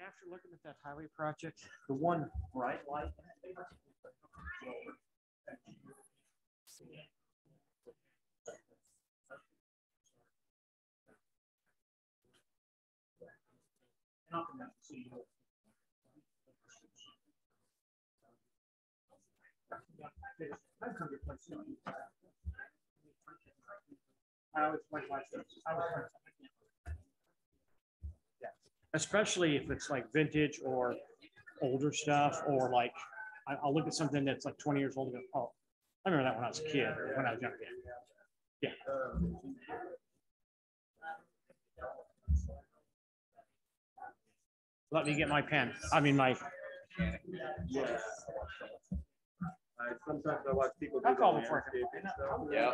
After looking at that highway project, the one bright light. I I especially if it's like vintage or older stuff, or like, I, I'll look at something that's like twenty years old and go, oh, I remember that when I was a kid or when I was younger. Yeah. Let me get my pen. I mean, my, Yes. I, sometimes I watch people. do I'll call before I can- landscaping stuff. Yeah.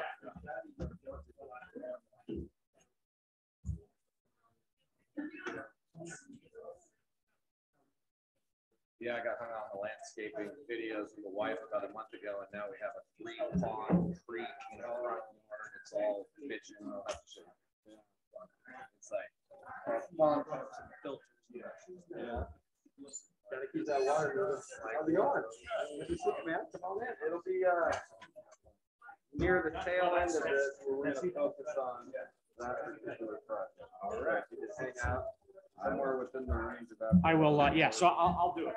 Yeah, I got hung out on the landscaping videos with the wife about a month ago, and now we have a three pond creek, you know, front yard, it's all bitching. It's like. filters, you know. Yeah. Gotta keep that water. How's it going? Good to see you, man. Come on in. It'll be, uh, near the tail end of this, we're gonna focus on that particular project. All right. You just hang out somewhere within the range of that. I will, uh, yeah, so I'll, I'll do it.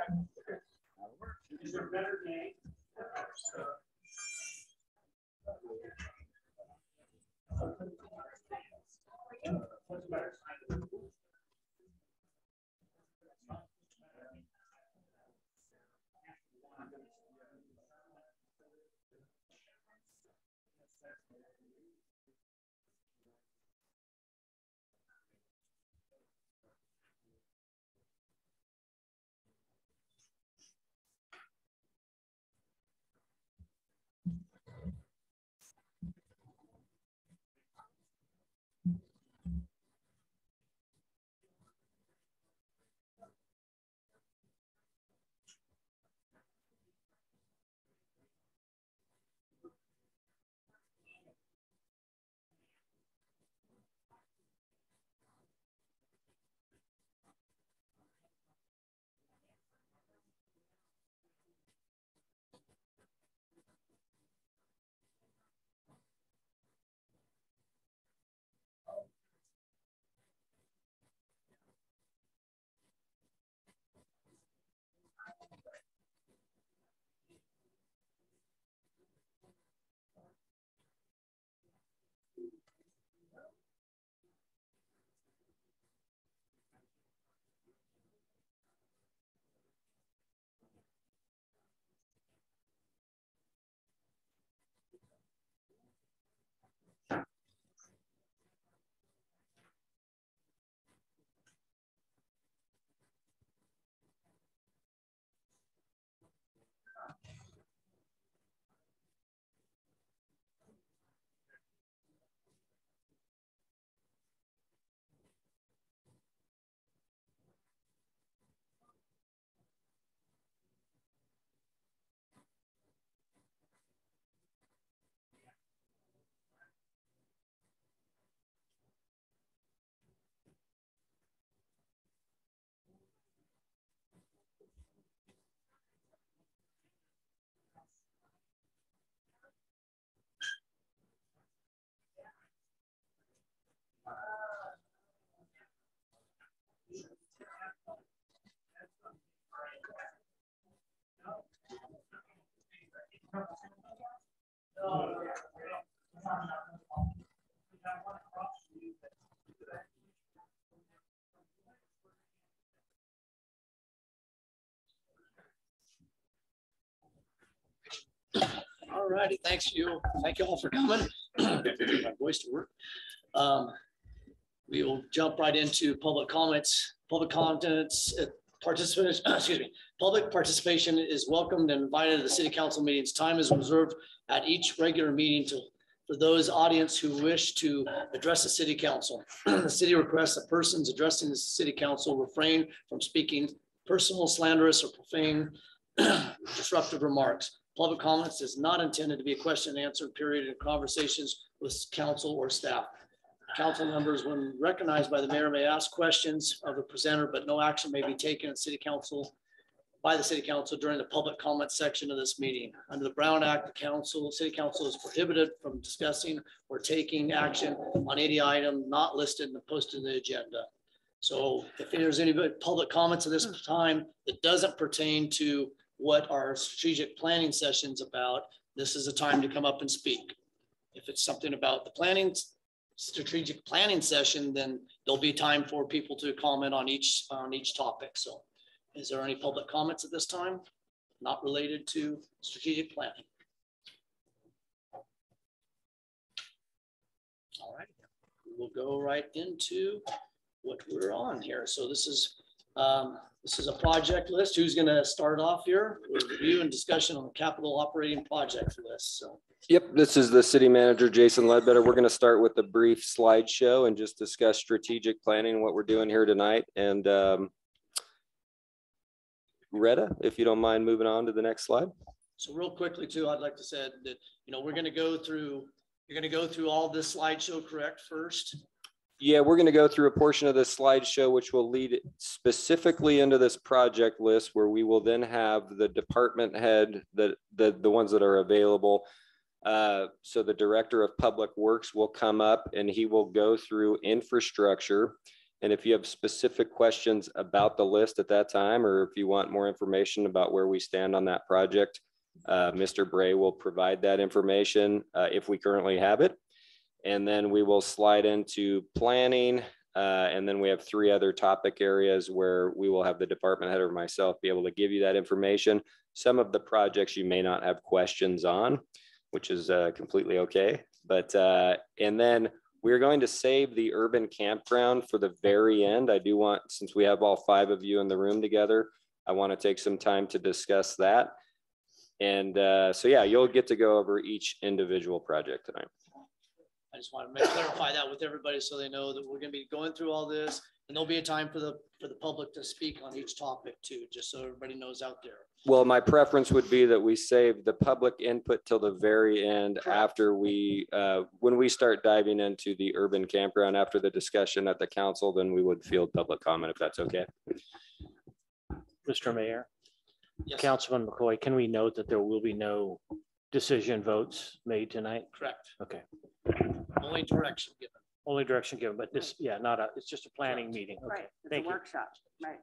All righty, thanks you. Thank you all for coming. My voice to work. Um, We will jump right into public comments, public comments, uh, participants, excuse me. Public participation is welcomed and invited to the city council meetings. Time is reserved at each regular meeting to, for those audience who wish to address the city council. The city requests that persons addressing the city council refrain from speaking personal slanderous or profane disruptive remarks. Public comments is not intended to be a question and answer period in conversations with council or staff. council members, when recognized by the mayor, may ask questions of the presenter, but no action may be taken at city council by the city council during the public comment section of this meeting. Under the Brown Act, the council, city council is prohibited from discussing or taking action on any item not listed and posted in the agenda. So if there's any public comments at this time that doesn't pertain to what our strategic planning session's about, this is a time to come up and speak. If it's something about the planning, strategic planning session, then there'll be time for people to comment on each, on each topic. So is there any public comments at this time? Not related to strategic planning? All right, we'll go right into what we're on here. So this is, um, this is a project list. Who's gonna start off here? with Review and discussion on the capital operating project list. So Yep, this is the city manager, Jason Ledbetter. We're going to start with a brief slideshow and just discuss strategic planning, what we're doing here tonight. And um, Retta, if you don't mind moving on to the next slide. So real quickly too, I'd like to say that, you know, we're gonna go through, you're gonna go through all this slideshow correct first? Yeah, we're going to go through a portion of this slideshow, which will lead specifically into this project list where we will then have the department head, the, the, the ones that are available. Uh, So the Director of Public Works will come up and he will go through infrastructure. And if you have specific questions about the list at that time, or if you want more information about where we stand on that project, uh, Mr. Bray will provide that information uh, if we currently have it. And then we will slide into planning. uh, and then we have three other topic areas where we will have the department head or myself be able to give you that information. Some of the projects you may not have questions on, which is uh, completely okay. But, uh, and then we're going to save the urban campground for the very end. I do want, since we have all five of you in the room together, I want to take some time to discuss that. And uh, so, yeah, you'll get to go over each individual project tonight. I just want to clarify that with everybody so they know that we're gonna be going through all this. And there'll be a time for the, for the public to speak on each topic too, just so everybody knows out there. Well, my preference would be that we save the public input till the very end Correct. after we, uh, when we start diving into the urban campground after the discussion at the council, then we would field public comment if that's okay. Mr. Mayor, Yes, Councilman McCoy, can we note that there will be no decision votes made tonight? correct. Okay, Only direction given. only direction given, but this, yeah, not a, it's just a planning meeting. Okay, Right, it's a thank you. workshop, right.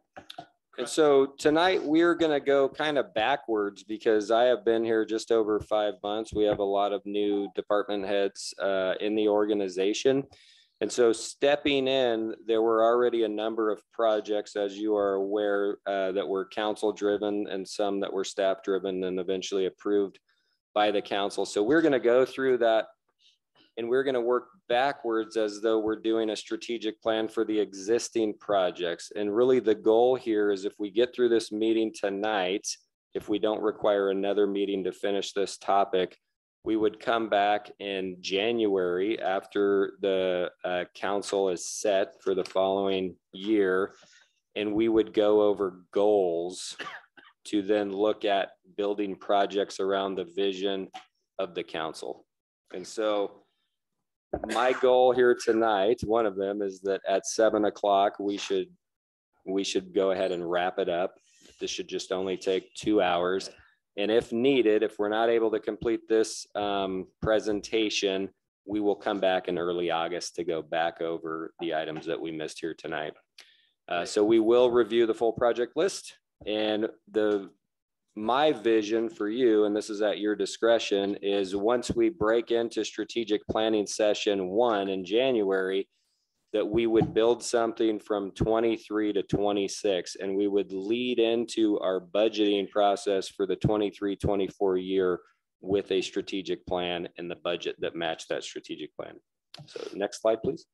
And so tonight, we're gonna go kind of backwards because I have been here just over five months. We have a lot of new department heads uh, in the organization. And so stepping in, there were already a number of projects, as you are aware, uh, that were council driven and some that were staff driven and eventually approved by the council. So we're gonna go through that and we're going to work backwards as though we're doing a strategic plan for the existing projects. And really the goal here is if we get through this meeting tonight, if we don't require another meeting to finish this topic, we would come back in January after the uh, council is set for the following year. And we would go over goals to then look at building projects around the vision of the council. And so my goal here tonight, one of them is that at seven o'clock, we should, we should go ahead and wrap it up. This should just only take two hours. And if needed, if we're not able to complete this um, presentation, we will come back in early August to go back over the items that we missed here tonight. Uh, so we will review the full project list and the my vision for you, and this is at your discretion, is once we break into strategic planning session one in January, that we would build something from twenty-three to twenty-six, and we would lead into our budgeting process for the 23-24 year with a strategic plan and the budget that matched that strategic plan. So next slide, please.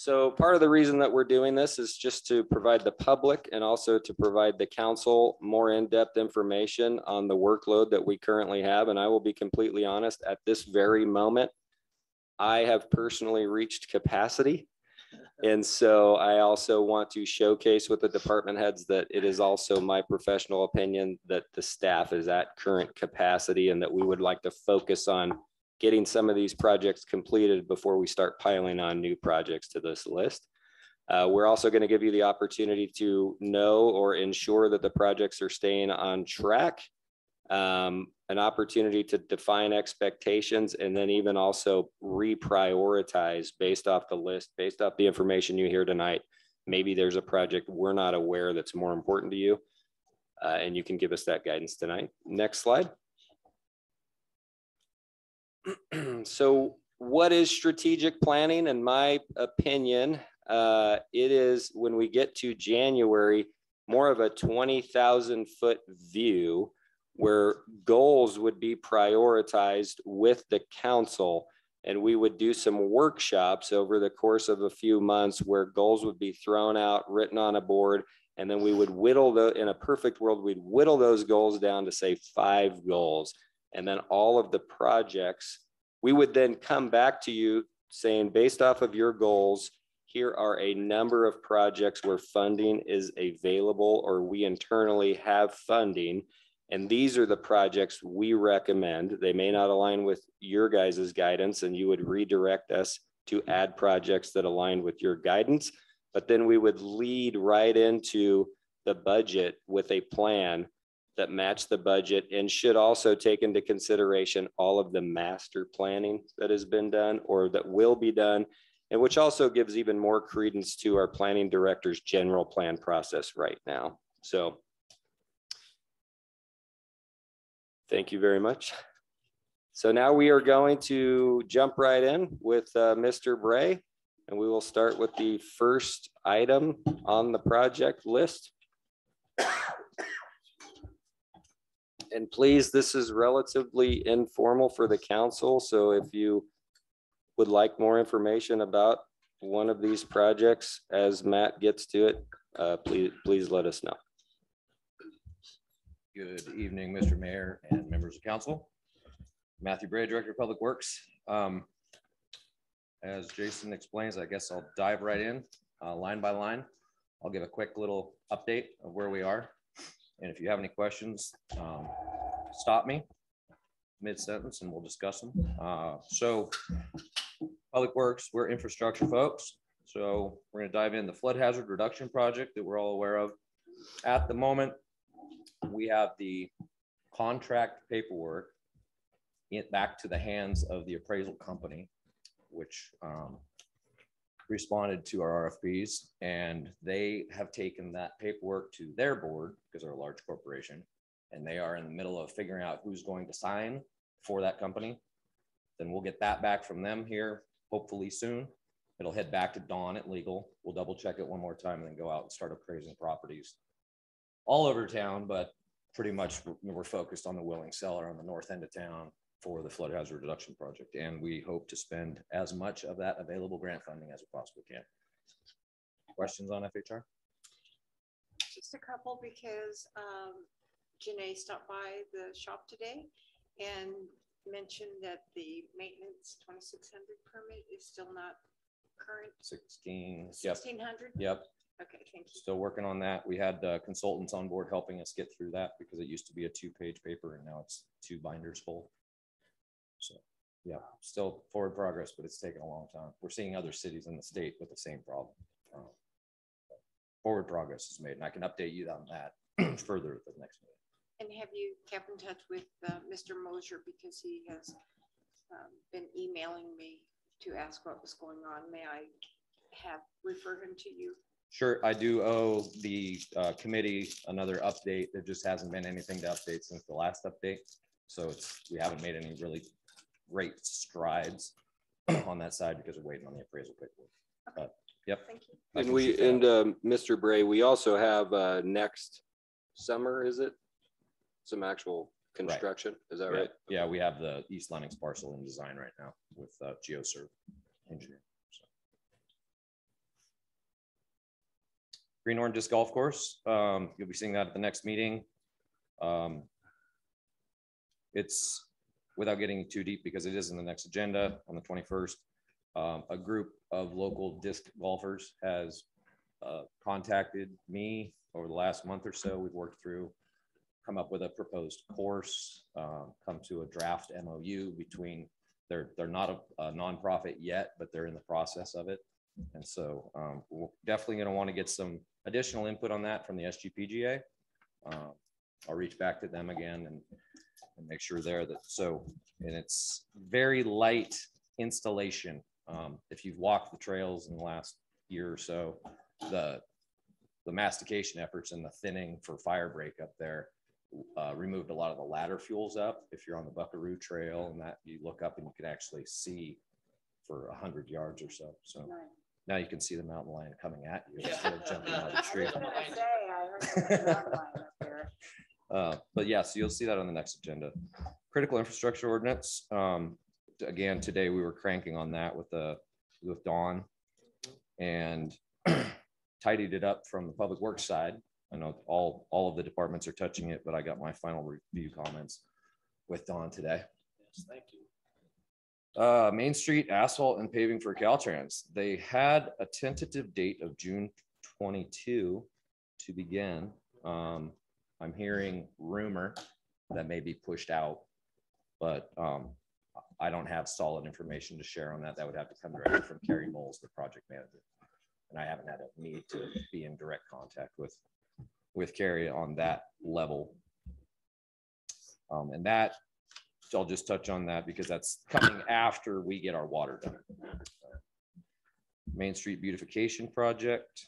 So part of the reason that we're doing this is just to provide the public and also to provide the council more in-depth information on the workload that we currently have. And I will be completely honest, at this very moment, I have personally reached capacity. And so I also want to showcase with the department heads that it is also my professional opinion that the staff is at current capacity and that we would like to focus on getting some of these projects completed before we start piling on new projects to this list. Uh, we're also going to give you the opportunity to know or ensure that the projects are staying on track. Um, an opportunity to define expectations and then even also reprioritize based off the list, based off the information you hear tonight. Maybe there's a project we're not aware that's more important to you. Uh, and you can give us that guidance tonight. Next slide. so what is strategic planning? In my opinion, uh, it is when we get to January, more of a 20,000 foot view where goals would be prioritized with the council. And we would do some workshops over the course of a few months where goals would be thrown out, written on a board, and then we would whittle the, in a perfect world, we'd whittle those goals down to say five goals. And then all of the projects, we would then come back to you saying, based off of your goals, here are a number of projects where funding is available or we internally have funding. And these are the projects we recommend. They may not align with your guys' guidance and you would redirect us to add projects that align with your guidance. But then we would lead right into the budget with a plan that match the budget and should also take into consideration all of the master planning that has been done or that will be done and which also gives even more credence to our planning director's general plan process right now. So thank you very much. So now we are going to jump right in with uh, Mr. Bray, and we will start with the first item on the project list. And please, this is relatively informal for the council, so if you would like more information about one of these projects as Matt gets to it, uh, please, please let us know. Good evening, Mr. Mayor and members of council. Matthew Bray, Director of Public Works. Um, As Jason explains, I guess I'll dive right in, uh, line by line. I'll give a quick little update of where we are. And if you have any questions, um, stop me mid-sentence and we'll discuss them. Uh, So Public Works, we're infrastructure folks. So we're gonna dive in the flood hazard reduction project that we're all aware of. At the moment, we have the contract paperwork back to the hands of the appraisal company, which um, responded to our RFPs and they have taken that paperwork to their board because they're a large corporation. And they are in the middle of figuring out who's going to sign for that company. Then we'll get that back from them here, hopefully soon. It'll head back to Dawn at legal. We'll double check it one more time and then go out and start appraising properties all over town, but pretty much we're- we're focused on the willing seller on the north end of town for the flood hazard reduction project. And we hope to spend as much of that available grant funding as we possibly can. Questions on FHR? Just a couple because um, Janae stopped by the shop today and mentioned that the maintenance twenty-six hundred permit is still not current. Sixteen, yep, Sixteen hundred? yep. Okay, thank you. Still working on that. We had uh, consultants on board helping us get through that because it used to be a two-page paper and now it's two binders full. So, yeah, still forward progress, but it's taken a long time. We're seeing other cities in the state with the same problem. Um, Forward progress is made and I can update you on that further at the next meeting. And have you kept in touch with uh, Mr. Mosier because he has um, been emailing me to ask what was going on? May I have, refer him to you? Sure, I do owe the uh, committee another update. There just hasn't been anything to update since the last update. So it's, we haven't made any really great strides on that side because we're waiting on the appraisal paperwork. But, yep. Thank you. And we, and out. um, Mr. Bray, we also have uh, next summer, is it? Some actual construction, is that Yeah, right? Yeah, we have the East Lennox parcel in design right now with uh, GeoServe engineering. so. Greenhorn Disc Golf Course, um, you'll be seeing that at the next meeting. Um, It's, without getting too deep, because it is in the next agenda on the twenty-first, um, a group of local disc golfers has uh, contacted me over the last month or so. We've worked through, come up with a proposed course, uh, come to a draft MOU between, they're, they're not a, a nonprofit yet, but they're in the process of it. And so um, we're definitely going to want to get some additional input on that from the SGPGA. Uh, I'll reach back to them again and, and make sure there that, so, and it's very light installation. Um, if you've walked the trails in the last year or so, the, the mastication efforts and the thinning for fire break up there uh, removed a lot of the ladder fuels up. If you're on the Buckaroo Trail and that, you look up and you can actually see for a hundred yards or so. So now you can see the mountain lion coming at you instead of jumping out of the tree. Uh, But yeah, so you'll see that on the next agenda. Critical infrastructure ordinance. um, Again, today we were cranking on that with the, with Dawn. And tidied it up from the public works side. I know all, all of the departments are touching it, but I got my final review comments with Dawn today. Yes, Thank you. Uh, Main Street asphalt and paving for Caltrans. They had a tentative date of June twenty-two to begin. Um, I'm hearing rumor that may be pushed out. But, um, I don't have solid information to share on that. That would have to come directly from Carrie Moles, the project manager. And I haven't had a need to be in direct contact with, with Carrie on that level. Um, and that I'll just touch on that because that's coming after we get our water done. Main Street beautification project.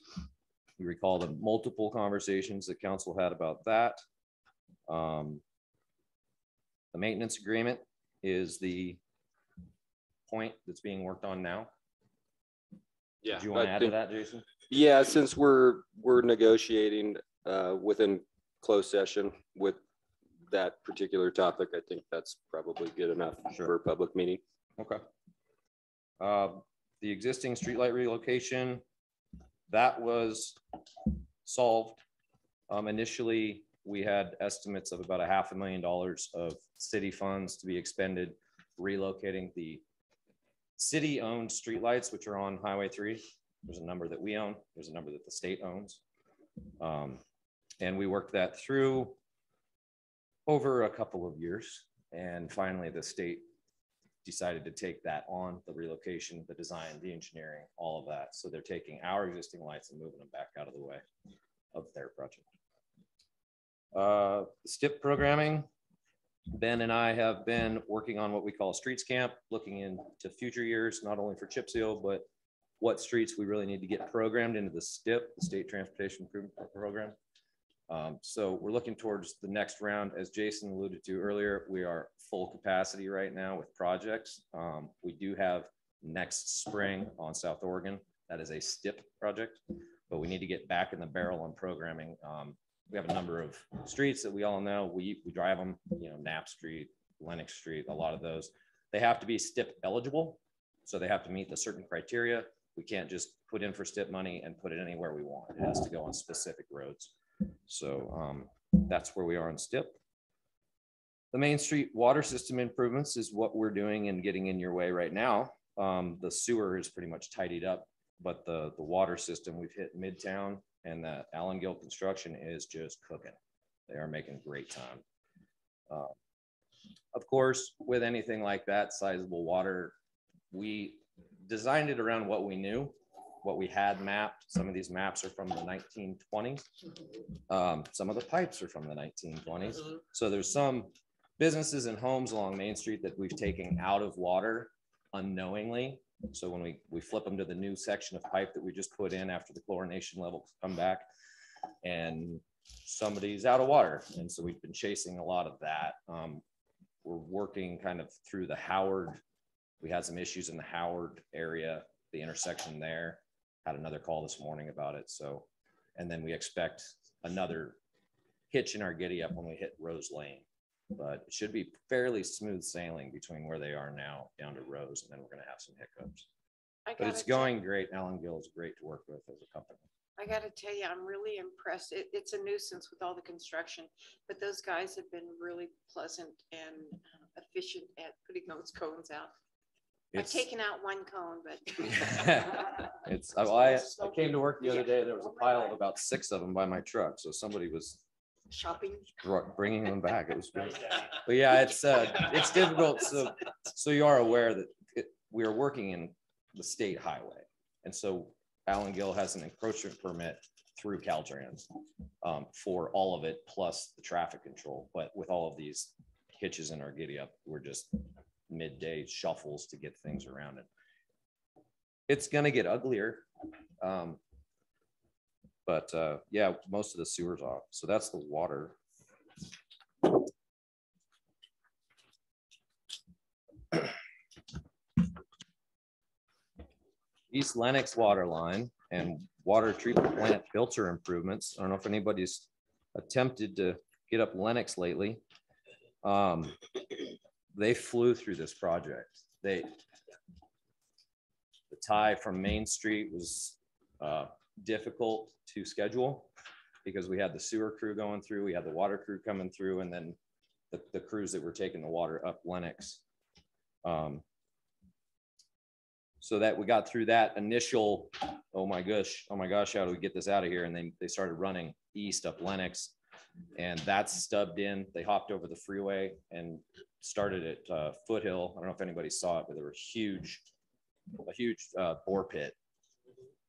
You recall the multiple conversations that council had about that. Um, The maintenance agreement is the point that's being worked on now. Yeah. Do you want to add to that, Jason? Yeah, since we're, we're negotiating uh, within closed session with that particular topic, I think that's probably good enough Sure. for a public meeting. Okay. Uh, The existing streetlight relocation, that was solved. Um, Initially, we had estimates of about a half a million dollars of city funds to be expended relocating the city-owned streetlights, which are on Highway three. There's a number that we own, there's a number that the state owns. Um, And we worked that through over a couple of years. And finally, the state decided to take that on, the relocation, the design, the engineering, all of that. So they're taking our existing lights and moving them back out of the way of their project. Uh, STIP programming, Ben and I have been working on what we call streets camp, looking into future years, not only for chip seal, but what streets we really need to get programmed into the STIP, the State Transportation Improvement Program. Um, so we're looking towards the next round. As Jason alluded to earlier, we are full capacity right now with projects. Um, we do have next spring on South Oregon. That is a STIP project, but we need to get back in the barrel on programming. Um, we have a number of streets that we all know. We, we drive them, you know, Knapp Street, Lennox Street, a lot of those. They have to be STIP eligible. So they have to meet the certain criteria. We can't just put in for STIP money and put it anywhere we want. It has to go on specific roads. So um, that's where we are on STIP. The Main Street water system improvements is what we're doing and getting in your way right now. Um, the sewer is pretty much tidied up, but the, the water system, we've hit Midtown and the Allen Gill construction is just cooking. They are making great time. Uh, Of course, with anything like that sizable water, we designed it around what we knew, what we had mapped. Some of these maps are from the nineteen twenties. Um, some of the pipes are from the nineteen twenties. So there's some businesses and homes along Main Street that we've taken out of water unknowingly. So when we, we flip them to the new section of pipe that we just put in after the chlorination levels come back and somebody's out of water. And so we've been chasing a lot of that. Um, we're working kind of through the Howard. We had some issues in the Howard area, the intersection there. Had another call this morning about it. So, and then we expect another hitch in our giddy up when we hit Rose Lane. But it should be fairly smooth sailing between where they are now down to Rose, and then we're gonna have some hiccups. I But it's going great. Alan Gill is great to work with as a company. I gotta tell you, I'm really impressed. It, it's a nuisance with all the construction, but those guys have been really pleasant and uh, efficient at putting those cones out. I've It's, taken out one cone, but it's, I, I I came to work the other day, there was a pile of about six of them by my truck, so somebody was shopping. br- bringing them back. It was great. But yeah, it's, uh, it's difficult. So, so you are aware that it, we are working in the state highway. And so Allen Gill has an encroachment permit through Caltrans um, for all of it, plus the traffic control. But with all of these hitches in our giddy up, we're just midday shuffles to get things around it. It's gonna get uglier. Um, but uh, yeah, most of the sewers off. So that's the water. East Lennox water line and water treatment plant filter improvements. I don't know if anybody's attempted to get up Lennox lately. Um, they flew through this project. They the tie from Main Street was uh, difficult to schedule because we had the sewer crew going through, we had the water crew coming through, and then the, the crews that were taking the water up Lennox. Um, so that we got through that initial, oh my gosh, oh my gosh, how do we get this out of here? And then they started running east up Lennox. And that's stubbed in. They hopped over the freeway and started at uh, Foothill. I don't know if anybody saw it, but there were huge, a huge uh, bore pit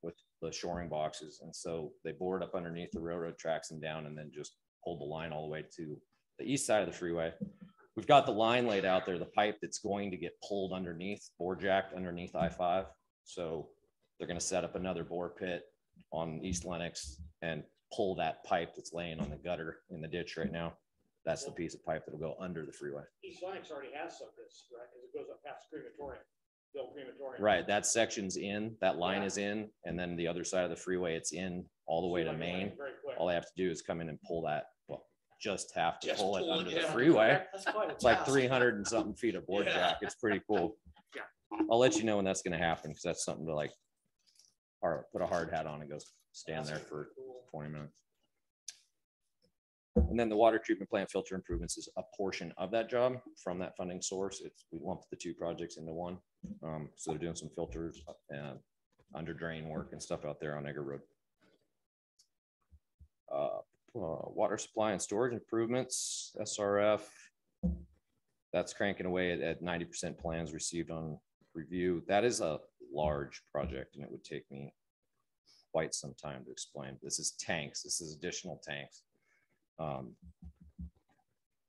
with the shoring boxes. And so they bored up underneath the railroad tracks and down and then just pulled the line all the way to the east side of the freeway. We've got the line laid out there, the pipe that's going to get pulled underneath, bore jacked underneath I-5. So they're gonna set up another bore pit on East Lennox and pull that pipe that's laying on the gutter in the ditch right now. That's the piece of pipe that'll go under the freeway. East Lennox already has some of this, right? Because it goes up past crematorium, the old crematorium. Right, that section's in, that line is in, and then the other side of the freeway, it's in all the way to Main. All they have to do is come in and pull that, well, just have to Just pull it pull it, under the yeah. freeway. That's It's like three hundred and something feet of bore Yeah. jack. It's pretty cool. Yeah. I'll let you know when that's gonna happen, because that's something to like, or put a hard hat on and go stand there for twenty minutes. And then the water treatment plant filter improvements is a portion of that job from that funding source. It's, we lumped the two projects into one. Um, so they're doing some filters and under drain work and stuff out there on Egger Road. Uh, uh, water supply and storage improvements, SRF. That's cranking away at- at ninety percent plans received on review. That is a large project and it would take me quite some time to explain. This is tanks. This is additional tanks. Um,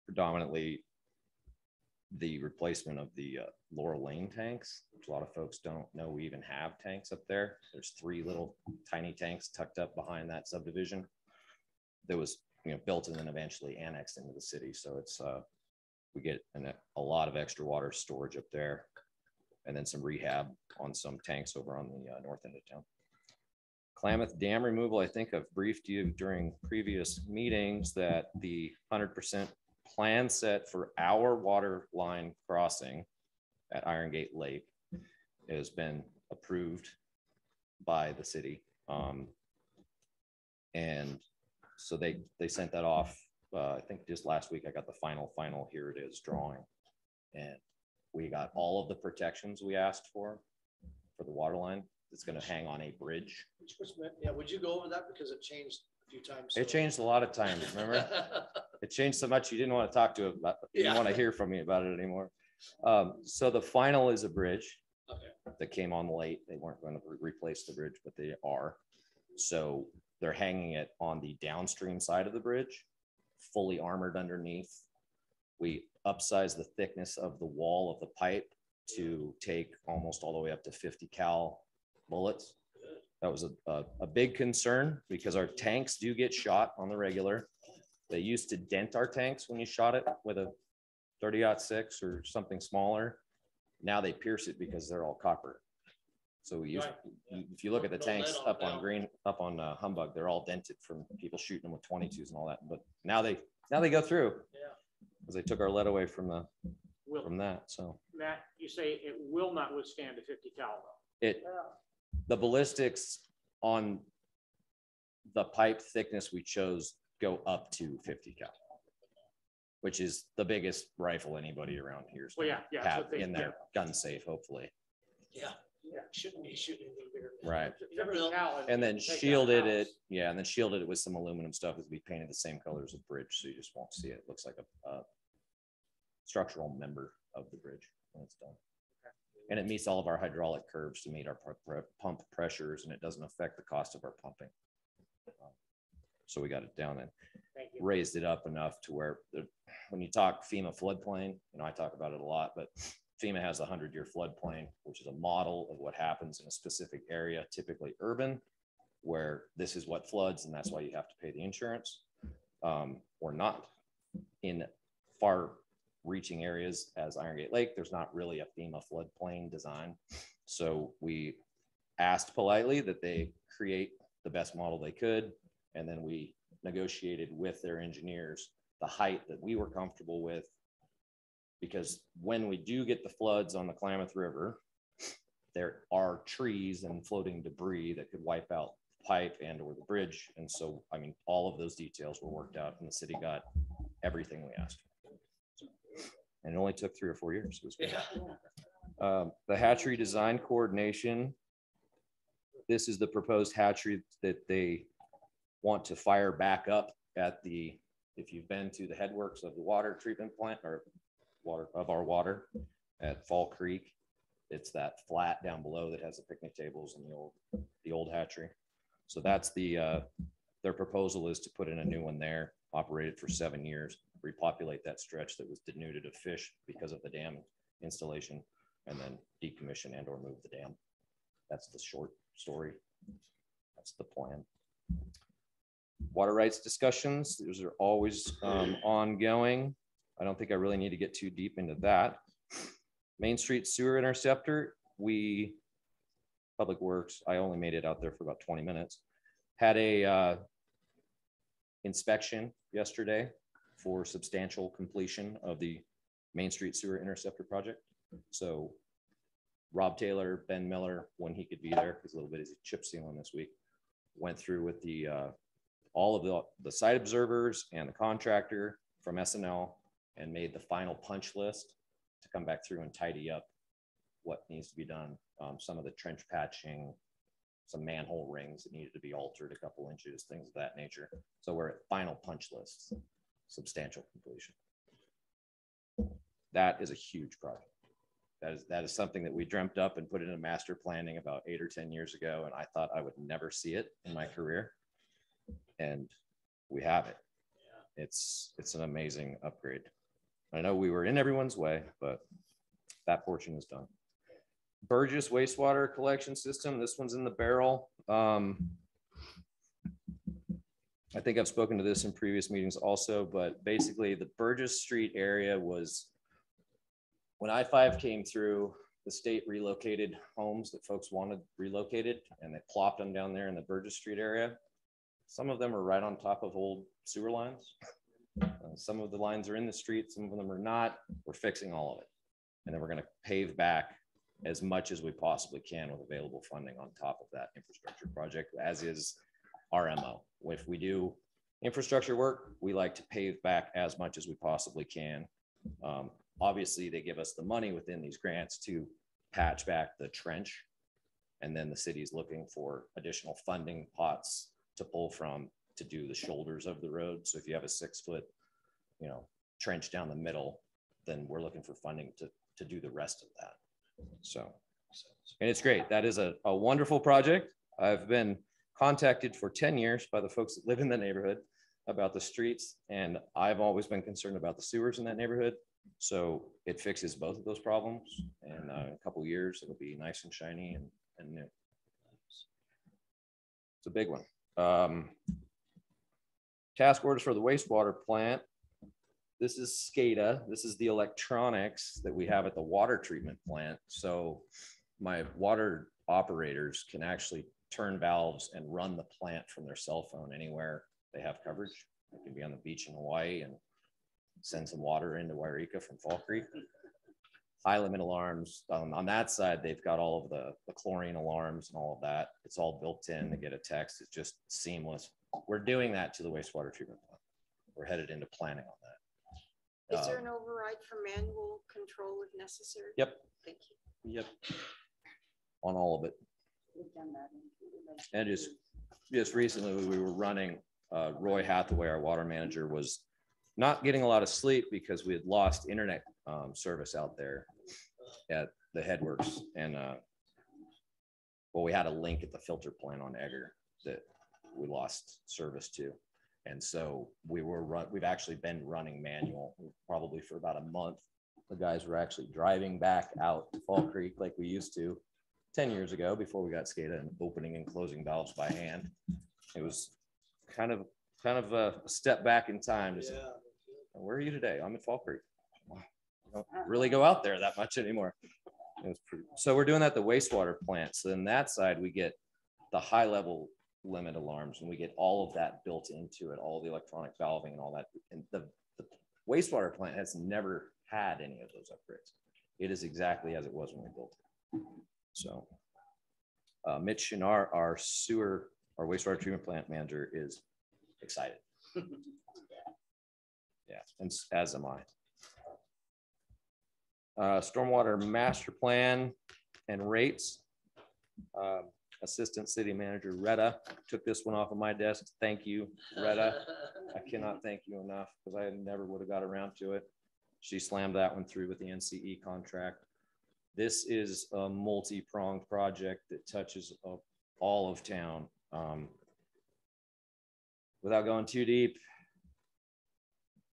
Predominantly the replacement of the uh, Laurel Lane tanks. which A lot of folks don't know we even have tanks up there. There's three little tiny tanks tucked up behind that subdivision. That was, you know, built and then eventually annexed into the city. So it's, uh, we get an, a lot of extra water storage up there. And then some rehab on some tanks over on the uh, north end of town. Klamath Dam removal, I think I've briefed you during previous meetings that the hundred percent plan set for our water line crossing at Iron Gate Lake has been approved by the city. Um, And so they, they sent that off, uh, I think just last week, I got the final, final, here it is drawing. And we got all of the protections we asked for, for the water line. It's gonna hang on a bridge. Which was meant- Yeah, would you go over that? Because it changed a few times. It changed a lot of times, remember? It changed so much you didn't want to talk to, about you didn't want to hear from me about it anymore. Um, so the final is a bridge Okay. that came on late. They weren't going to replace the bridge, but they are. So they're hanging it on the downstream side of the bridge, fully armored underneath. We upsize the thickness of the wall of the pipe to take almost all the way up to fifty cal bullets. That was a, a, a big concern because our tanks do get shot on the regular. They used to dent our tanks when you shot it with a 30-06 or something smaller. Now they pierce it because they're all copper. So we use, if you look at the tanks on up on green, up on uh, Humbug, they're all dented from people shooting them with twenty twos and all that. But now they, now they go through. Yeah. Because they took our lead away from the, Will, from that. So Matt, you say it will not withstand a fifty cal though. it, the ballistics on the pipe thickness we chose go up to fifty cal. Which is the biggest rifle anybody around here is Well, yeah, yeah, have what they- in their gun safe, hopefully. Yeah. Yeah, shouldn't be shooting anything bigger. Right. And then shielded it, yeah, and then shielded it with some aluminum stuff as we painted the same color as the bridge, so you just won't see it. It looks like a, a structural member of the bridge when it's done. And it meets all of our hydraulic curves to meet our pu- pu- pump pressures, and it doesn't affect the cost of our pumping. So we got it down and raised it up enough to where, the- when you talk FEMA floodplain, you know, I talk about it a lot, but FEMA has a hundred-year floodplain, which is a model of what happens in a specific area, typically urban, where this is what floods, and that's why you have to pay the insurance, um, or not. In far-reaching areas as Iron Gate Lake, there's not really a FEMA floodplain design. So we asked politely that they create the best model they could, and then we negotiated with their engineers the height that we were comfortable with. Because when we do get the floods on the Klamath River, there are trees and floating debris that could wipe out the pipe and or the bridge. And so, I mean, all of those details were worked out and the city got everything we asked. And it only took three or four years. It was. Yeah. Um, the hatchery design coordination. This is the proposed hatchery that they want to fire back up at the, if you've been to the headworks of the water treatment plant or water of our water at Fall Creek. It's that flat down below that has the picnic tables and the old, the old hatchery. So that's the, uh, their proposal is to put in a new one there, operate it for seven years, repopulate that stretch that was denuded of fish because of the dam installation, and then decommission and or move the dam. That's the short story. That's the plan. Water rights discussions, those are always um, ongoing. I don't think I really need to get too deep into that. Main Street Sewer Interceptor, we, Public Works, I only made it out there for about twenty minutes. Had a uh, inspection yesterday for substantial completion of the Main Street Sewer Interceptor project. So Rob Taylor, Ben Miller, when he could be there, he's a little bit busy chip sealing this week, went through with the, uh, all of the, the site observers and the contractor from SNL and made the final punch list to come back through and tidy up what needs to be done. Um, some of the trench patching, some manhole rings that needed to be altered a couple inches, things of that nature. So we're at final punch lists, substantial completion. That is a huge project. That is, that is something that we dreamt up and put in a master planning about eight or 10 years ago. And I thought I would never see it in my career. And we have it. It's, it's an amazing upgrade. I know we were in everyone's way, but that portion is done. Burgess wastewater collection system, this one's in the barrel. Um, I think I've spoken to this in previous meetings also, but basically the Burgess Street area was when I five came through, the state relocated homes that folks wanted relocated and they plopped them down there in the Burgess Street area. Some of them are right on top of old sewer lines. Uh, Some of the lines are in the street, some of them are not. We're fixing all of it. And then we're gonna pave back as much as we possibly can with available funding on top of that infrastructure project, as is our MO. If we do infrastructure work, we like to pave back as much as we possibly can. Um, obviously, they give us the money within these grants to patch back the trench. And then the city's looking for additional funding pots to pull from to do the shoulders of the road. So if you have a six foot, you know, trench down the middle, then we're looking for funding to, to do the rest of that. So, and it's great. That is a, a wonderful project. I've been contacted for ten years by the folks that live in the neighborhood about the streets, and I've always been concerned about the sewers in that neighborhood. So it fixes both of those problems, and uh, in a couple years, it'll be nice and shiny and, and new. It's a big one. Um, task orders for the wastewater plant. This is SCADA. This is the electronics that we have at the water treatment plant. So my water operators can actually turn valves and run the plant from their cell phone anywhere they have coverage. They can be on the beach in Hawaii and send some water into Yreka from Fall Creek. High limit alarms. Um, on that side, they've got all of the, the chlorine alarms and all of that. It's all built in. They get a text. It's just seamless. We're doing that to the wastewater treatment plant. We're headed into planning on that. Is there Um, an override for manual control if necessary? Yep. Thank you. Yep. on all of it. And just, just recently, we were running, uh, Roy Hathaway, our water manager, was not getting a lot of sleep because we had lost internet, um, service out there at the headworks and, uh, well, we had a link at the filter plant on Egger that we lost service to. And so we were run, we've actually been running manual probably for about a month. The guys were actually driving back out to Fall Creek like we used to ten years ago before we got SCADA and opening and closing valves by hand. It was kind of, kind of a step back in time to say, where are you today? I'm at Fall Creek. I Don't really go out there that much anymore. It was pretty- So we're doing that at the wastewater plant. So then that side, we get the high level limit alarms and we get all of that built into it, all the electronic valving and all that. And the, the wastewater plant has never had any of those upgrades. It is exactly as it was when we built it. So uh, Mitch Shinar, our sewer, our wastewater treatment plant manager is excited. Yeah, and as am I. Uh, Stormwater master plan and rates. Um, Assistant City Manager Retta took this one off of my desk. Thank you, Retta. I cannot thank you enough because I never would have got around to it. She slammed that one through with the NCE contract. This is a multi-pronged project that touches all of town. Um, Without going too deep,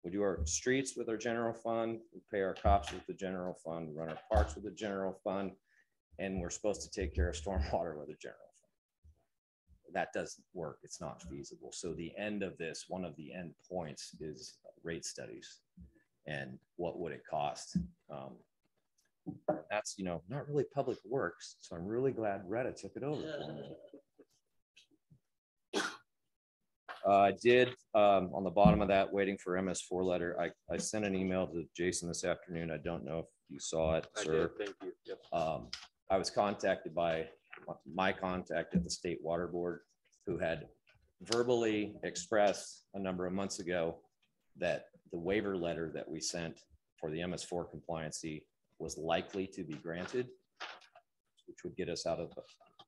we do our streets with our general fund, we pay our cops with the general fund, run our parks with the general fund, and we're supposed to take care of stormwater with the general fund. That doesn't work. It's not feasible. So the end of this, one of the end points is rate studies. And what would it cost? Um, That's, you know, not really public works. So I'm really glad Retta took it over for me. Uh, I did, um, on the bottom of that, waiting for MS four letter, I, I sent an email to Jason this afternoon. I don't know if you saw it, I sir. did, thank you. Yep. Um, I was contacted by my contact at the State Water Board, who had verbally expressed a number of months ago that the waiver letter that we sent for the MS four compliancy was likely to be granted, which would get us out of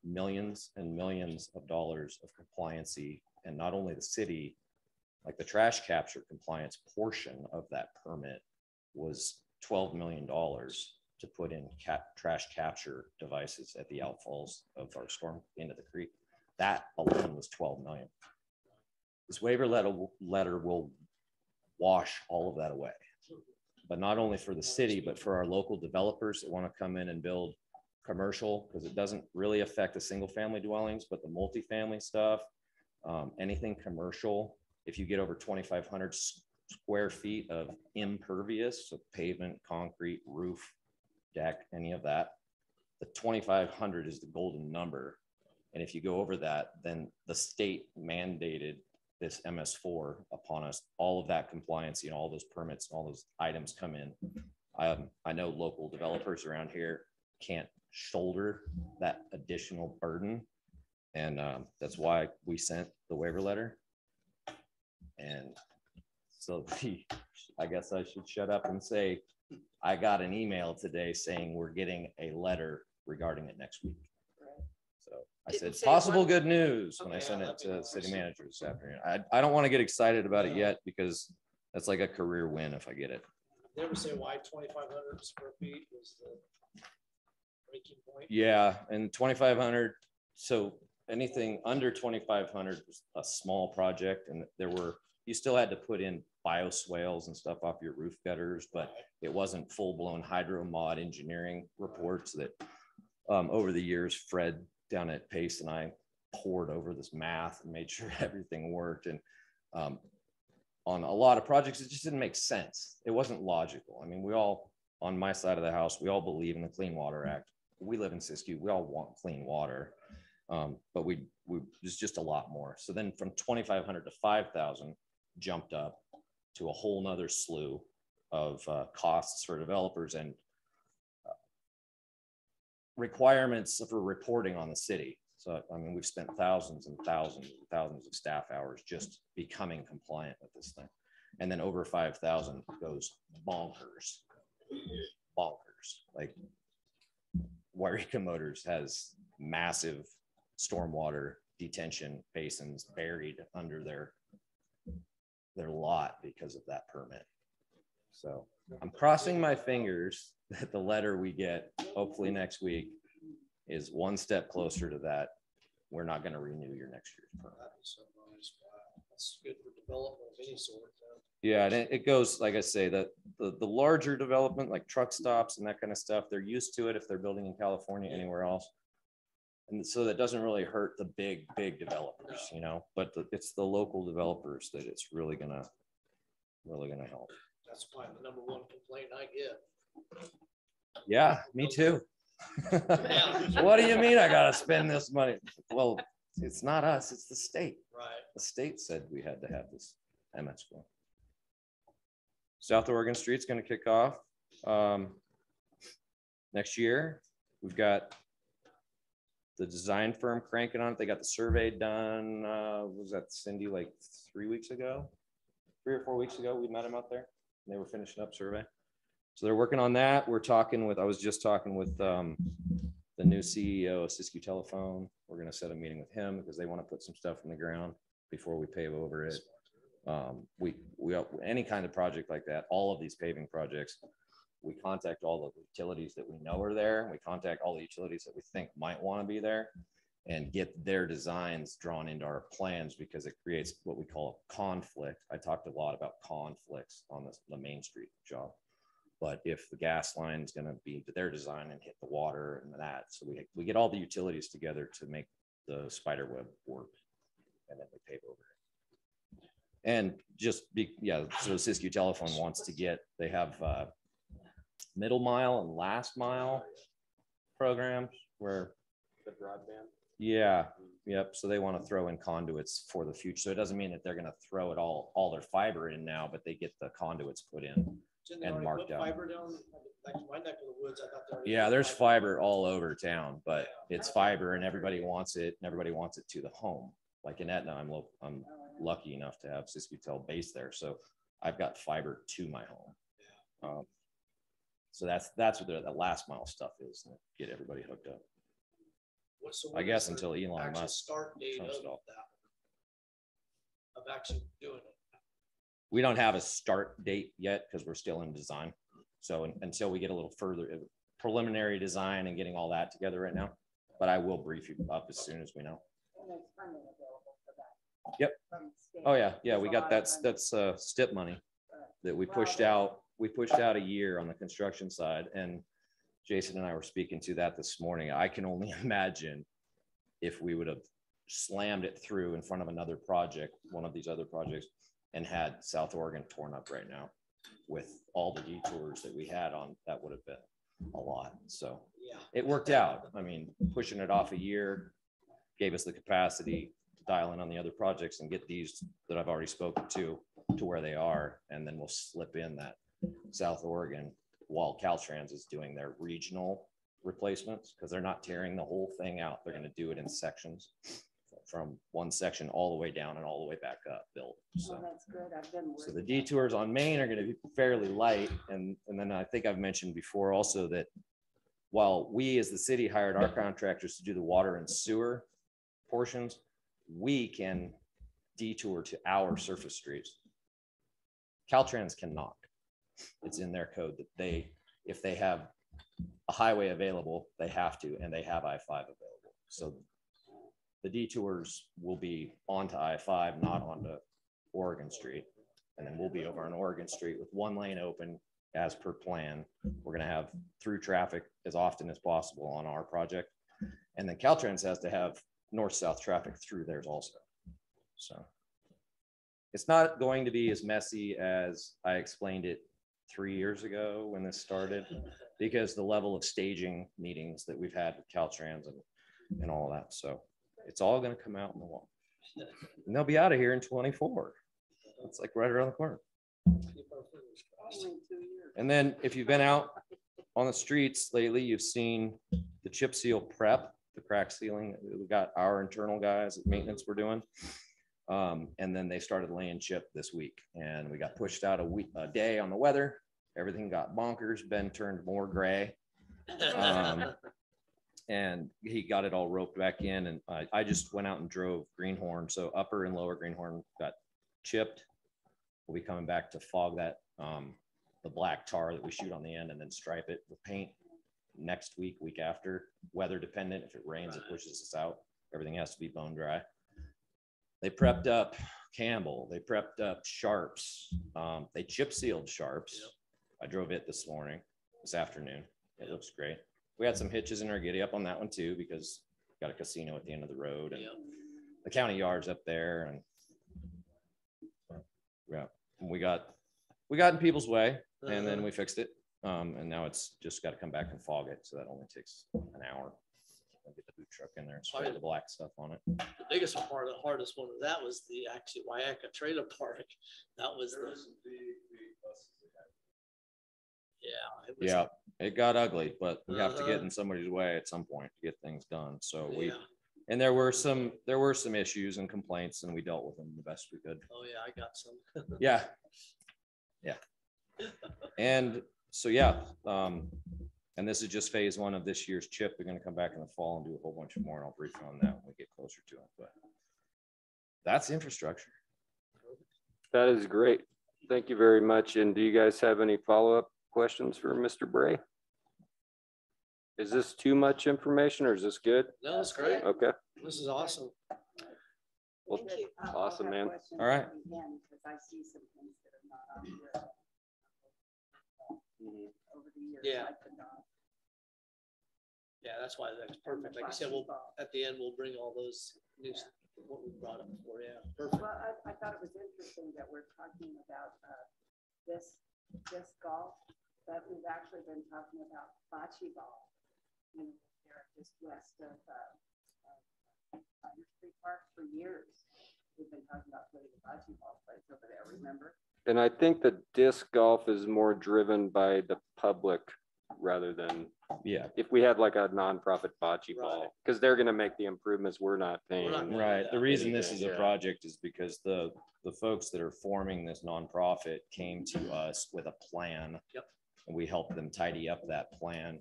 millions and millions of dollars of compliancy. And not only the city, like the trash capture compliance portion of that permit was twelve million dollars to put in cap, trash capture devices at the outfalls of our storm into the creek. That alone was twelve million. This waiver letter, letter will wash all of that away. But not only for the city, but for our local developers that want to come in and build commercial, because it doesn't really affect the single family dwellings, but the multifamily stuff. Um, anything commercial, if you get over twenty-five hundred square feet of impervious, so pavement, concrete, roof, deck, any of that. The twenty-five hundred is the golden number. And if you go over that, then the state mandated this MS four upon us, all of that compliance, you know, all those permits, all those items come in. Um, I know local developers around here can't shoulder that additional burden. And um, that's why we sent the waiver letter. And so the, I guess I should shut up and say, I got an email today saying we're getting a letter regarding it next week. I said, possible good news when I sent it to city manager this afternoon. I, I don't want to get excited about it yet because that's like a career win if I get it. They ever say why twenty-five hundred square feet was the breaking point? Yeah, and twenty-five hundred, so anything under twenty-five hundred was a small project and there were, you still had to put in bioswales and stuff off your roof gutters, but it wasn't full-blown hydro mod engineering reports that um, over the years, Fred down at Pace and I poured over this math and made sure everything worked and um, on a lot of projects, it just didn't make sense. It wasn't logical. I mean, we all, on my side of the house, we all believe in the Clean Water Act. We live in Siskiyou. We all want clean water. Um, but we, we, there's just a lot more. So then from twenty-five hundred to five thousand jumped up to a whole nother slew of uh, costs for developers and requirements for reporting on the city. So, I mean, we've spent thousands and thousands and thousands of staff hours just becoming compliant with this thing. And then over five thousand goes bonkers, bonkers. Like Yreka Motors has massive stormwater detention basins buried under their their lot because of that permit. So I'm crossing my fingers that the letter we get, hopefully next week, is one step closer to that. We're not going to renew your next year's permit. That's good for development of any sort. Yeah, and it, it goes, like I say, that the, the larger development, like truck stops and that kind of stuff, they're used to it if they're building in California, anywhere else. And so that doesn't really hurt the big, big developers, you know, but the- it's the local developers that it's really gonna, really gonna help. That's probably the number one complaint I get. Yeah, me too. What do you mean I gotta spend this money? Well, it's not us, it's the state. Right. The state said we had to have this MS school. South Oregon Street's gonna kick off. um, Next year, we've got the design firm cranking on it. They got the survey done, uh, was that Cindy like three weeks ago? Three or four weeks ago, we met him out there. They were finishing up survey. So they're working on that. We're talking with, I was just talking with um, the new CEO of Siskiyou Telephone. We're gonna set a meeting with him because they want to put some stuff in the ground before we pave over it. Um, we, we, any kind of project like that, all of these paving projects, we contact all the utilities that we know are there. We contact all the utilities that we think might want to be there and get their designs drawn into our plans because it creates what we call a conflict. I talked a lot about conflicts on this, the Main Street job. But if the gas line is gonna be to their design and hit the water and that, so we, we get all the utilities together to make the spider web work. And then we pave over it. And just be, yeah, so Siskiyou Telephone wants to get, they have, uh, middle mile and last mile programs where The broadband. Yeah, yep. So they want to throw in conduits for the future. So it doesn't mean that they're gonna throw it all, all their fiber in now, but they get the conduits put in. Didn't And marked out. Fiber down, like my neck of the woods, I thought. already Yeah, there's fiber all over town, but it's fiber and everybody wants it and everybody wants it to the home. Like in Etna, I'm, lo- I'm lucky enough to have Siskiyou base there, so I've got fiber to my home. Um, So that's, that's what the, the last mile stuff is, get everybody hooked up. What- so I guess until Elon actual Musk Start date of trumps it that. all. Of actually doing it. We don't have a start date yet because we're still in design. So un- until we get a little further uh, preliminary design and getting all that together right now. But I will brief you up as soon as we know. Yep. Oh, yeah, yeah, we got that's, that's uh STIP money that we pushed out. We pushed out a year on the construction side and Jason and I were speaking to that this morning. I can only imagine if we would have slammed it through in front of another project, one of these other projects, and had South Oregon torn up right now with all the detours that we had on, that would have been a lot. So Yeah. it worked out. I mean, pushing it off a year gave us the capacity to dial in on the other projects and get these that I've already spoken to, to where they are. And then we'll slip in that South Oregon while Caltrans is doing their regional replacements, because they're not tearing the whole thing out. They're gonna do it in sections from one section all the way down and all the way back up built. Oh, so. that's good. I've been. So the detours on Main are gonna be fairly light, and, and then I think I've mentioned before also that while we as the city hired our contractors to do the water and sewer portions, we can detour to our surface streets. Caltrans cannot. It's in their code that they, if they have a highway available, they have to, and they have I five available. So the detours will be onto I five, not onto Oregon Street. And then we'll be over on Oregon Street with one lane open as per plan. We're gonna have through traffic as often as possible on our project. And then Caltrans has to have north-south traffic through theirs also. So it's not going to be as messy as I explained it three years ago when this started, because the level of staging meetings that we've had with Caltrans and, and all that. So it's all gonna come out in the wall. And they'll be out of here in twenty-four. It's like right around the corner. And then if you've been out on the streets lately, you've seen the chip seal prep, the crack sealing. We got our internal guys at maintenance we're doing. Um, and then they started laying chip this week and we got pushed out a week, a day on the weather. Everything got bonkers. Ben turned more gray. Um, and he got it all roped back in and I, I just went out and drove Greenhorn. So upper and lower Greenhorn got chipped. We'll be coming back to fog that, um, the black tar that we shoot on the end and then stripe it with paint next week, week after, weather dependent. If it rains, it pushes us out. Everything has to be bone dry. They prepped up Campbell, they prepped up Sharps, um, they chip sealed Sharps. I drove it this morning, this afternoon. It looks great. We had some hitches in our giddy up on that one too, because got a casino at the end of the road and Yep. the county yards up there and yeah, we got, we got in people's way and then Uh-huh. we fixed it. Um, and now it's just got to come back and fog it. So that only takes an hour. I'll Get the boot truck in there and spray the black stuff on it. The biggest part, the hardest one of that was the actually Yreka Trailer Park. That was the. Yeah. it was- Yeah, it got ugly, but we have to get Uh-huh. in somebody's way at some point to get things done. So we, Yeah. and there were some, there were some issues and complaints and we dealt with them the best we could. Oh, yeah, I got some. Yeah. Yeah. And so, yeah, um, and this is just phase one of this year's chip. We're gonna come back in the fall and do a whole bunch of more. and I'll brief you on that when we get closer to it, but that's infrastructure. That is great. Thank you very much. And do you guys have any follow-up questions for Mr. Bray? Is this too much information or is this good? No, that's great. Okay, This is awesome. Well, Thank you. Uh, I'll- I'll Awesome, have man. All right. at the end, Because I see some things that are not on here. Over the years. Yeah. Like the dog. Yeah, that's why that's perfect. Like I said, we'll, at the end, we'll bring all those news, what we brought up before. Yeah, perfect. Well, I, I thought it was interesting that we're talking about, uh, this, disc golf, but we've actually been talking about bocce ball. You know, there just west of, uh, uh, Street Park for years. We've been talking about putting a bocce ball place over there, remember? and I think the disc golf is more driven by the public rather than Yeah, if we had like a nonprofit bocce Right. ball, because they're gonna make the improvements, we're not We're not paying. paying. right. The Yeah. reason this is a Yeah. project is because the, the folks that are forming this nonprofit came to us with a plan. Yep. And we helped them tidy up that plan,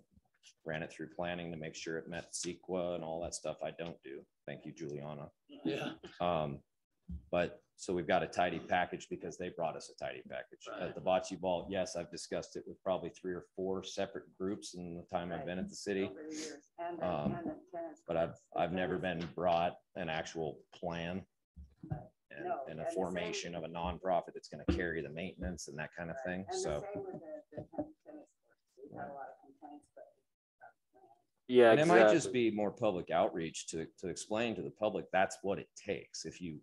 ran it through planning to make sure it met CEQA and all that stuff I don't do. Thank you, Juliana. Yeah, Um, but so we've got a tidy package because they brought us a tidy package. Right. At the bocce ball, yes, I've discussed it with probably three or four separate groups in the time I've been at the city. Over the years, and Um, and the tennis. But I've, the I've never been brought an actual plan. And, No, and and a the same- formation of a nonprofit that's gonna carry the maintenance and that kind of thing, And so. the, the ten- tennis courts. We've had a lot of complaints, but. Yeah, And it might just be more public outreach to, to explain to the public, that's what it takes. If you,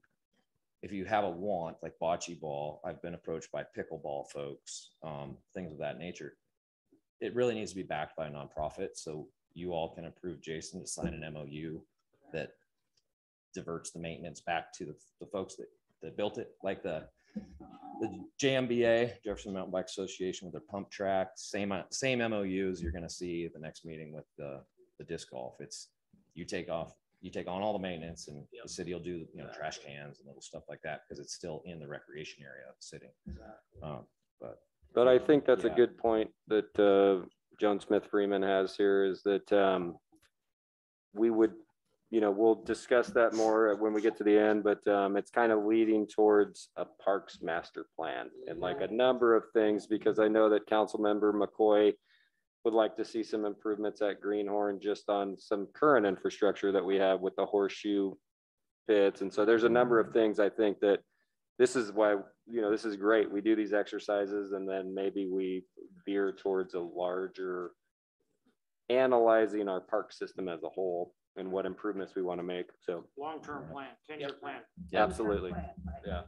if you have a want, like bocce ball, I've been approached by pickleball folks, um, things of that nature. It really needs to be backed by a nonprofit, so you all can approve Jason to sign an MOU that diverts the maintenance back to the, the folks that, that built it, like the, the JMBA, Jefferson Mountain Bike Association with their pump track, same, same MOUs you're gonna see at the next meeting with the, the disc golf. It's, you take off, you take on all the maintenance and Yep. the city will do, you know, trash cans and little stuff like that, because it's still in the recreation area of the city. Um, But I think that's a good point that uh, Joan Smith Freeman has here is that um, we would, you know, we'll discuss that more when we get to the end, but um, it's kind of leading towards a parks master plan and like a number of things, because I know that council member McCoy would like to see some improvements at Greenhorn just on some current infrastructure that we have with the horseshoe pits. And so there's a number of things I think that this is why, you know, this is great. We do these exercises and then maybe we veer towards a larger analyzing our park system as a whole and what improvements we want to make. So Long-term plan, ten-year plan. absolutely. plan, right? Yeah.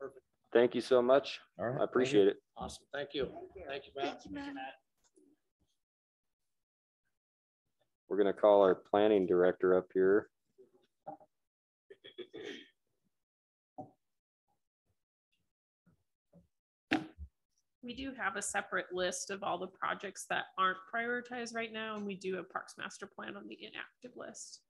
Perfect. Thank you so much. all right. I appreciate it. Awesome. Thank you. Thank you. Thank you, Matt. Thank you, Matt. We're gonna call our planning director up here. We do have a separate list of all the projects that aren't prioritized right now, and we do have Parks Master Plan on the inactive list.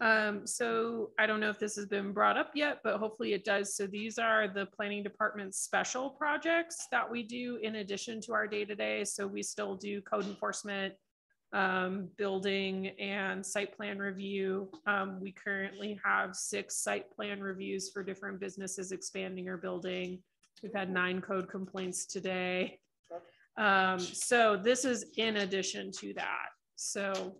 Um, so I don't know if this has been brought up yet, but hopefully it does. So these are the planning department's special projects that we do in addition to our day-to-day. So we still do code enforcement, um, building and site plan review. Um, we currently have six site plan reviews for different businesses expanding or building. We've had nine code complaints today. Um, so this is in addition to that. So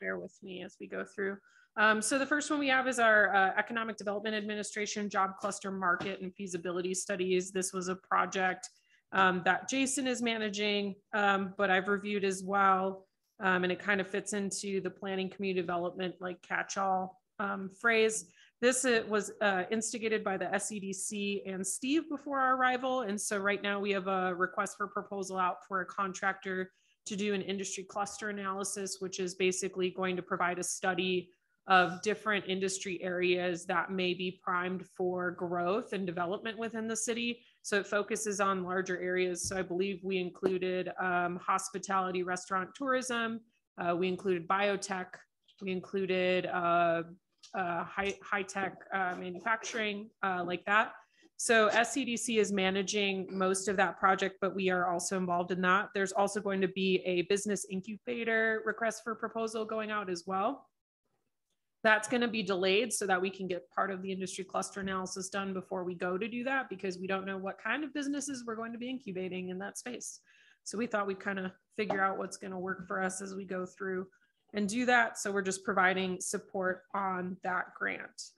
bear with me as we go through. Um, so the first one we have is our uh, Economic Development Administration Job Cluster Market and Feasibility Studies. This was a project um, that Jason is managing, um, but I've reviewed as well. Um, and it kind of fits into the planning community development like catch-all um, phrase. This it was uh, instigated by the SEDC and Steve before our arrival. And so right now we have a request for proposal out for a contractor to do an industry cluster analysis, which is basically going to provide a study of different industry areas that may be primed for growth and development within the city. So it focuses on larger areas. So I believe we included um, hospitality, restaurant, tourism. Uh, we included biotech. We included uh, uh, high, high tech uh, manufacturing, uh, like that. So SCDC is managing most of that project, but we are also involved in that. There's also going to be a business incubator request for proposal going out as well. That's going to be delayed so that we can get part of the industry cluster analysis done before we go to do that because we don't know what kind of businesses we're going to be incubating in that space. So we thought we'd kind of figure out what's going to work for us as we go through and do that. So we're just providing support on that grant.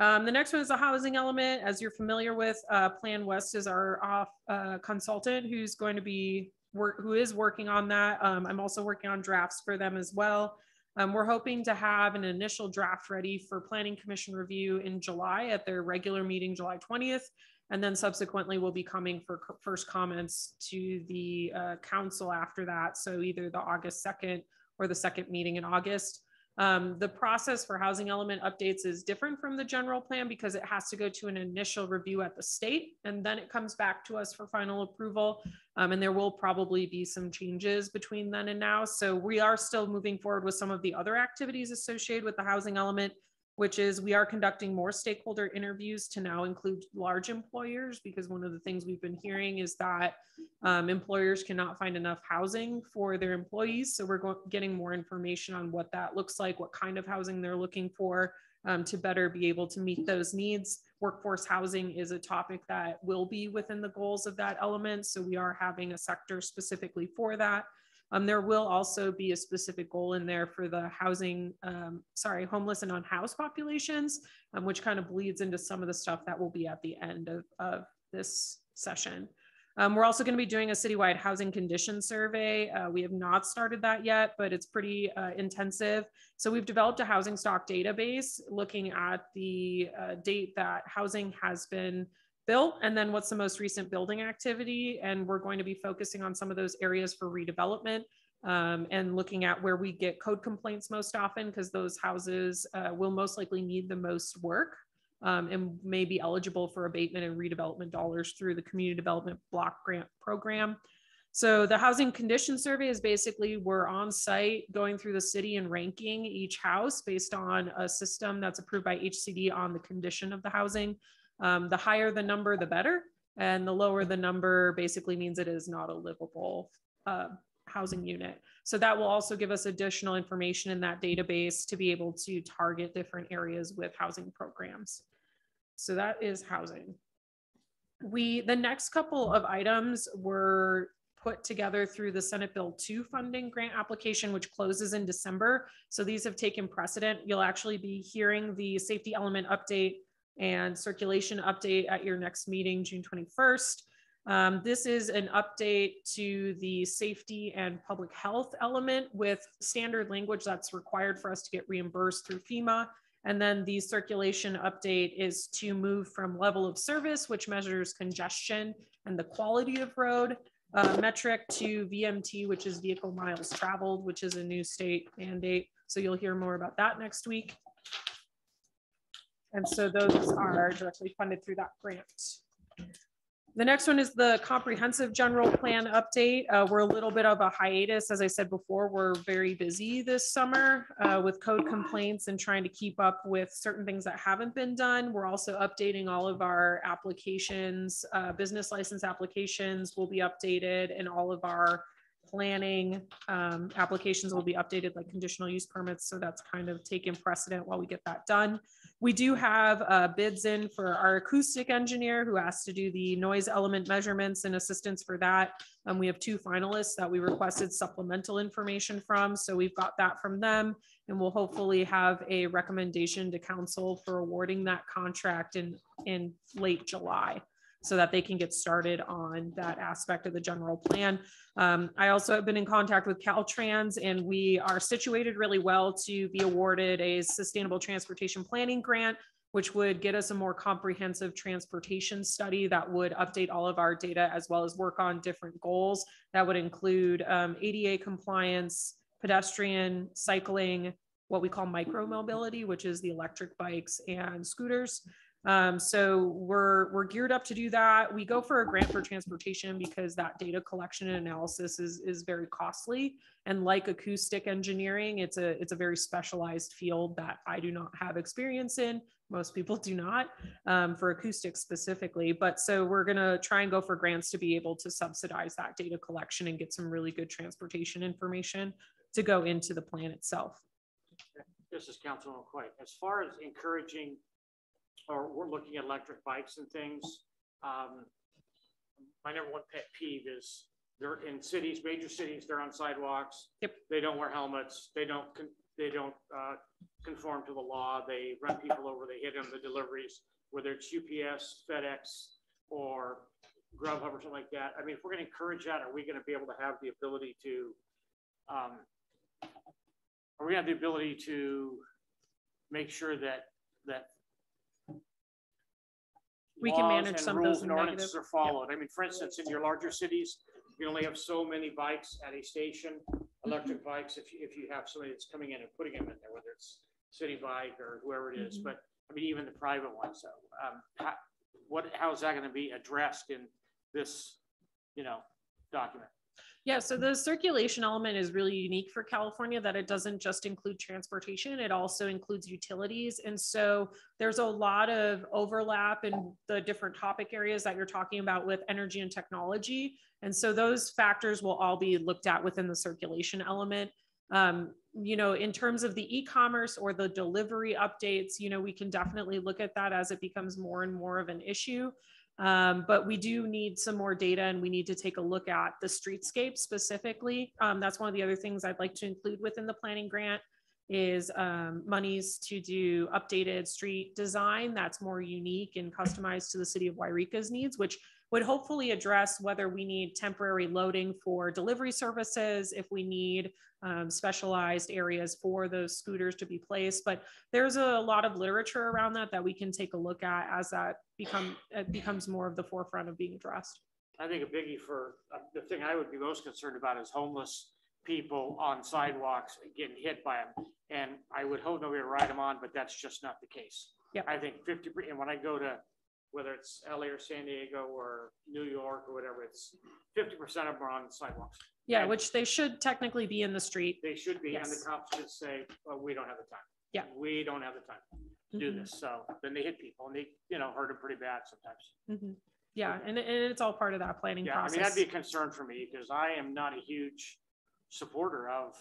Um, the next one is the housing element. As you're familiar with, uh, Plan West is our off uh, consultant who's going to be work, who is working on that. Um, I'm also working on drafts for them as well. Um, we're hoping to have an initial draft ready for Planning Commission review in July at their regular meeting, July 20th. And then subsequently we'll be coming for first comments to the uh, council after that. So either the August 2nd or the second meeting in August. Um, the process for housing element updates is different from the general plan because it has to go to an initial review at the state and then it comes back to us for final approval. Um, and there will probably be some changes between then and now. So we are still moving forward with some of the other activities associated with the housing element which is we are conducting more stakeholder interviews to now include large employers because one of the things we've been hearing is that um, employers cannot find enough housing for their employees. So we're getting more information on what that looks like, what kind of housing they're looking for um, to better be able to meet those needs. Workforce housing is a topic that will be within the goals of that element. So we are having a sector specifically for that. Um, there will also be a specific goal in there for the housing, um, sorry, homeless and unhoused populations, um, which kind of bleeds into some of the stuff that will be at the end of, of this session. Um, we're also going to be doing a citywide housing condition survey. Uh, we have not started that yet, but it's pretty uh, intensive. So we've developed a housing stock database looking at the uh, date that housing has been built and then what's the most recent building activity. And we're going to be focusing on some of those areas for redevelopment um, and looking at where we get code complaints most often because those houses uh, will most likely need the most work um, and may be eligible for abatement and redevelopment dollars through the community development block grant program. So the housing condition survey is basically we're on site going through the city and ranking each house based on a system that's approved by HCD on the condition of the housing. Um, the higher the number, the better. And the lower the number basically means it is not a livable uh, housing unit. So that will also give us additional information in that database to be able to target different areas with housing programs. So that is housing. We, the next couple of items were put together through the Senate Bill 2 funding grant application, which closes in December. So these have taken precedent. You'll actually be hearing the safety element update and circulation update at your next meeting, June 21st. Um, this is an update to the safety and public health element with standard language that's required for us to get reimbursed through FEMA. And then the circulation update is to move from level of service, which measures congestion and the quality of road, uh, metric to VMT, which is vehicle miles traveled, which is a new state mandate. So you'll hear more about that next week. And so those are directly funded through that grant. The next one is the comprehensive general plan update. Uh, we're a little bit of a hiatus. As I said before, we're very busy this summer uh, with code complaints and trying to keep up with certain things that haven't been done. We're also updating all of our applications, uh, business license applications will be updated and all of our planning um, applications will be updated like conditional use permits. So that's kind of taking precedent while we get that done. We do have uh, bids in for our acoustic engineer who has to do the noise element measurements and assistance for that. Um, we have two finalists that we requested supplemental information from. So we've got that from them and we'll hopefully have a recommendation to council for awarding that contract in, in late July so that they can get started on that aspect of the general plan. Um, I also have been in contact with Caltrans and we are situated really well to be awarded a sustainable transportation planning grant, which would get us a more comprehensive transportation study that would update all of our data as well as work on different goals that would include um, ADA compliance, pedestrian, cycling, what we call micro mobility, which is the electric bikes and scooters. Um, so we're we're geared up to do that. We go for a grant for transportation because that data collection and analysis is is very costly. And like acoustic engineering, it's a it's a very specialized field that I do not have experience in. Most people do not um, for acoustics specifically. But so we're gonna try and go for grants to be able to subsidize that data collection and get some really good transportation information to go into the plan itself. This is Councilman Quite. As far as encouraging or we're looking at electric bikes and things. Um, my number one pet peeve is they're in cities, major cities, they're on sidewalks. Yep. They don't wear helmets. They don't, con- they don't, uh, conform to the law. They run people over, they hit them, the deliveries, whether it's UPS, FedEx, or Grubhub or something like that. I mean, if we're gonna encourage that, are we gonna be able to have the ability to, um, are we gonna have the ability to make sure that, that We can laws manage and some of rules those and ordinances negative- Are followed. I mean, for instance, in your larger cities, you only have so many bikes at a station, electric Mm-hmm. bikes, if you, if you have somebody that's coming in and putting them in there, whether it's Citi Bike or whoever it is, Mhm. but I mean, even the private ones, so, um, how, what, how is that gonna be addressed in this, you know, document? Yeah, so the circulation element is really unique for California that it doesn't just include transportation, it also includes utilities. And so there's a lot of overlap in the different topic areas that you're talking about with energy and technology. And so those factors will all be looked at within the circulation element. Um, you know, in terms of the e-commerce or the delivery updates, you know, we can definitely look at that as it becomes more and more of an issue. Um, but we do need some more data and we need to take a look at the streetscape specifically. Um, that's one of the other things I'd like to include within the planning grant is um, monies to do updated street design that's more unique and customized to the city of Yreka's needs, which would hopefully address whether we need temporary loading for delivery services, if we need um, specialized areas for those scooters to be placed. But there's a lot of literature around that that we can take a look at as that become it becomes more of the forefront of being addressed. I think a biggie for, uh, the thing I would be most concerned about is homeless people on sidewalks getting hit by them. And I would hope nobody would ride them on, but that's just not the case. Yep. I think fifty, and when I go to, whether it's LA or San Diego or New York or whatever, it's fifty percent of them are on the sidewalks. Yeah, Right. which they should technically be in the street. They should be, and the cops should say, well, we don't have the time. Yeah. We don't have the time to do Mhm. this. So then they hit people and they, you know, hurt them pretty bad sometimes. Mhm. Yeah, and, and it's all part of that planning Yeah, I mean, process. that'd be a concern for me because I am not a huge supporter of,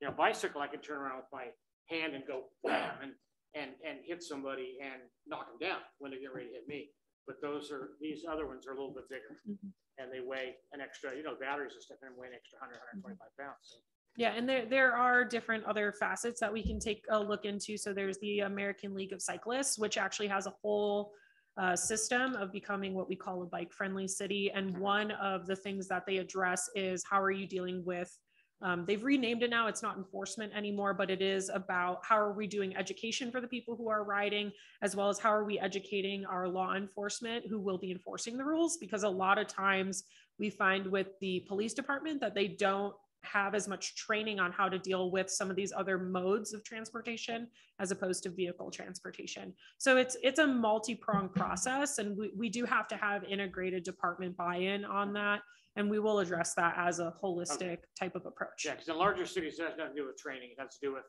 you know, bicycle, I can turn around with my hand and go and, and, and hit somebody and knock them down when they get ready to hit me. But those are, these other ones are a little bit bigger Mhm. and they weigh an extra, you know, batteries and stuff and weigh an extra 100, Mm-hmm. 125 pounds. So Yeah, and there, there are different other facets that we can take a look into. So there's the American League of Cyclists, which actually has a whole uh, system of becoming what we call a bike friendly city. And one of the things that they address is how are you dealing with, um, they've renamed it now, it's not enforcement anymore, but it is about how are we doing education for the people who are riding, as well as how are we educating our law enforcement who will be enforcing the rules? Because a lot of times we find with the police department that they don't have as much training on how to deal with some of these other modes of transportation as opposed to vehicle transportation. So it's it's a multi-pronged process and we, we do have to have integrated department buy-in on that. And we will address that as a holistic type of approach. Yeah, because in larger cities, that has nothing to do with training. It has to do with,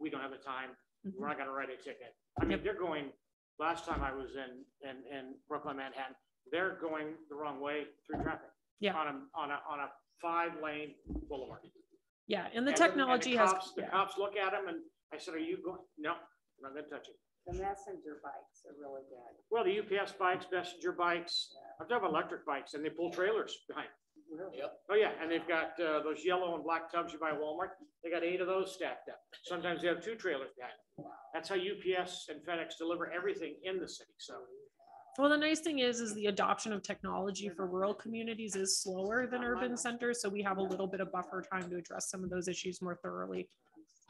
we don't have the time. We're Mhm. not gonna write a ticket. I mean, they're going, last time I was in, in, in Brooklyn, Manhattan, they're going the wrong way through traffic. Yeah. On a, on a, on a five lane boulevard. Yeah, and the And technology and the has, cops- The yeah. cops look at them and I said, are you going, no, I'm not gonna touch it. The messenger bikes are really good. Well, the UPS bikes, messenger bikes, I'm talking about electric bikes and they pull trailers behind. Really. Yep. Oh, yeah, and they've got uh, those yellow and black tubs you buy at Walmart. They got eight of those stacked up. Sometimes they have two trailers behind. them. That's how UPS and FedEx deliver everything in the city, so. Well, the nice thing is, is the adoption of technology for rural communities is slower than urban centers, so we have a little bit of buffer time to address some of those issues more thoroughly.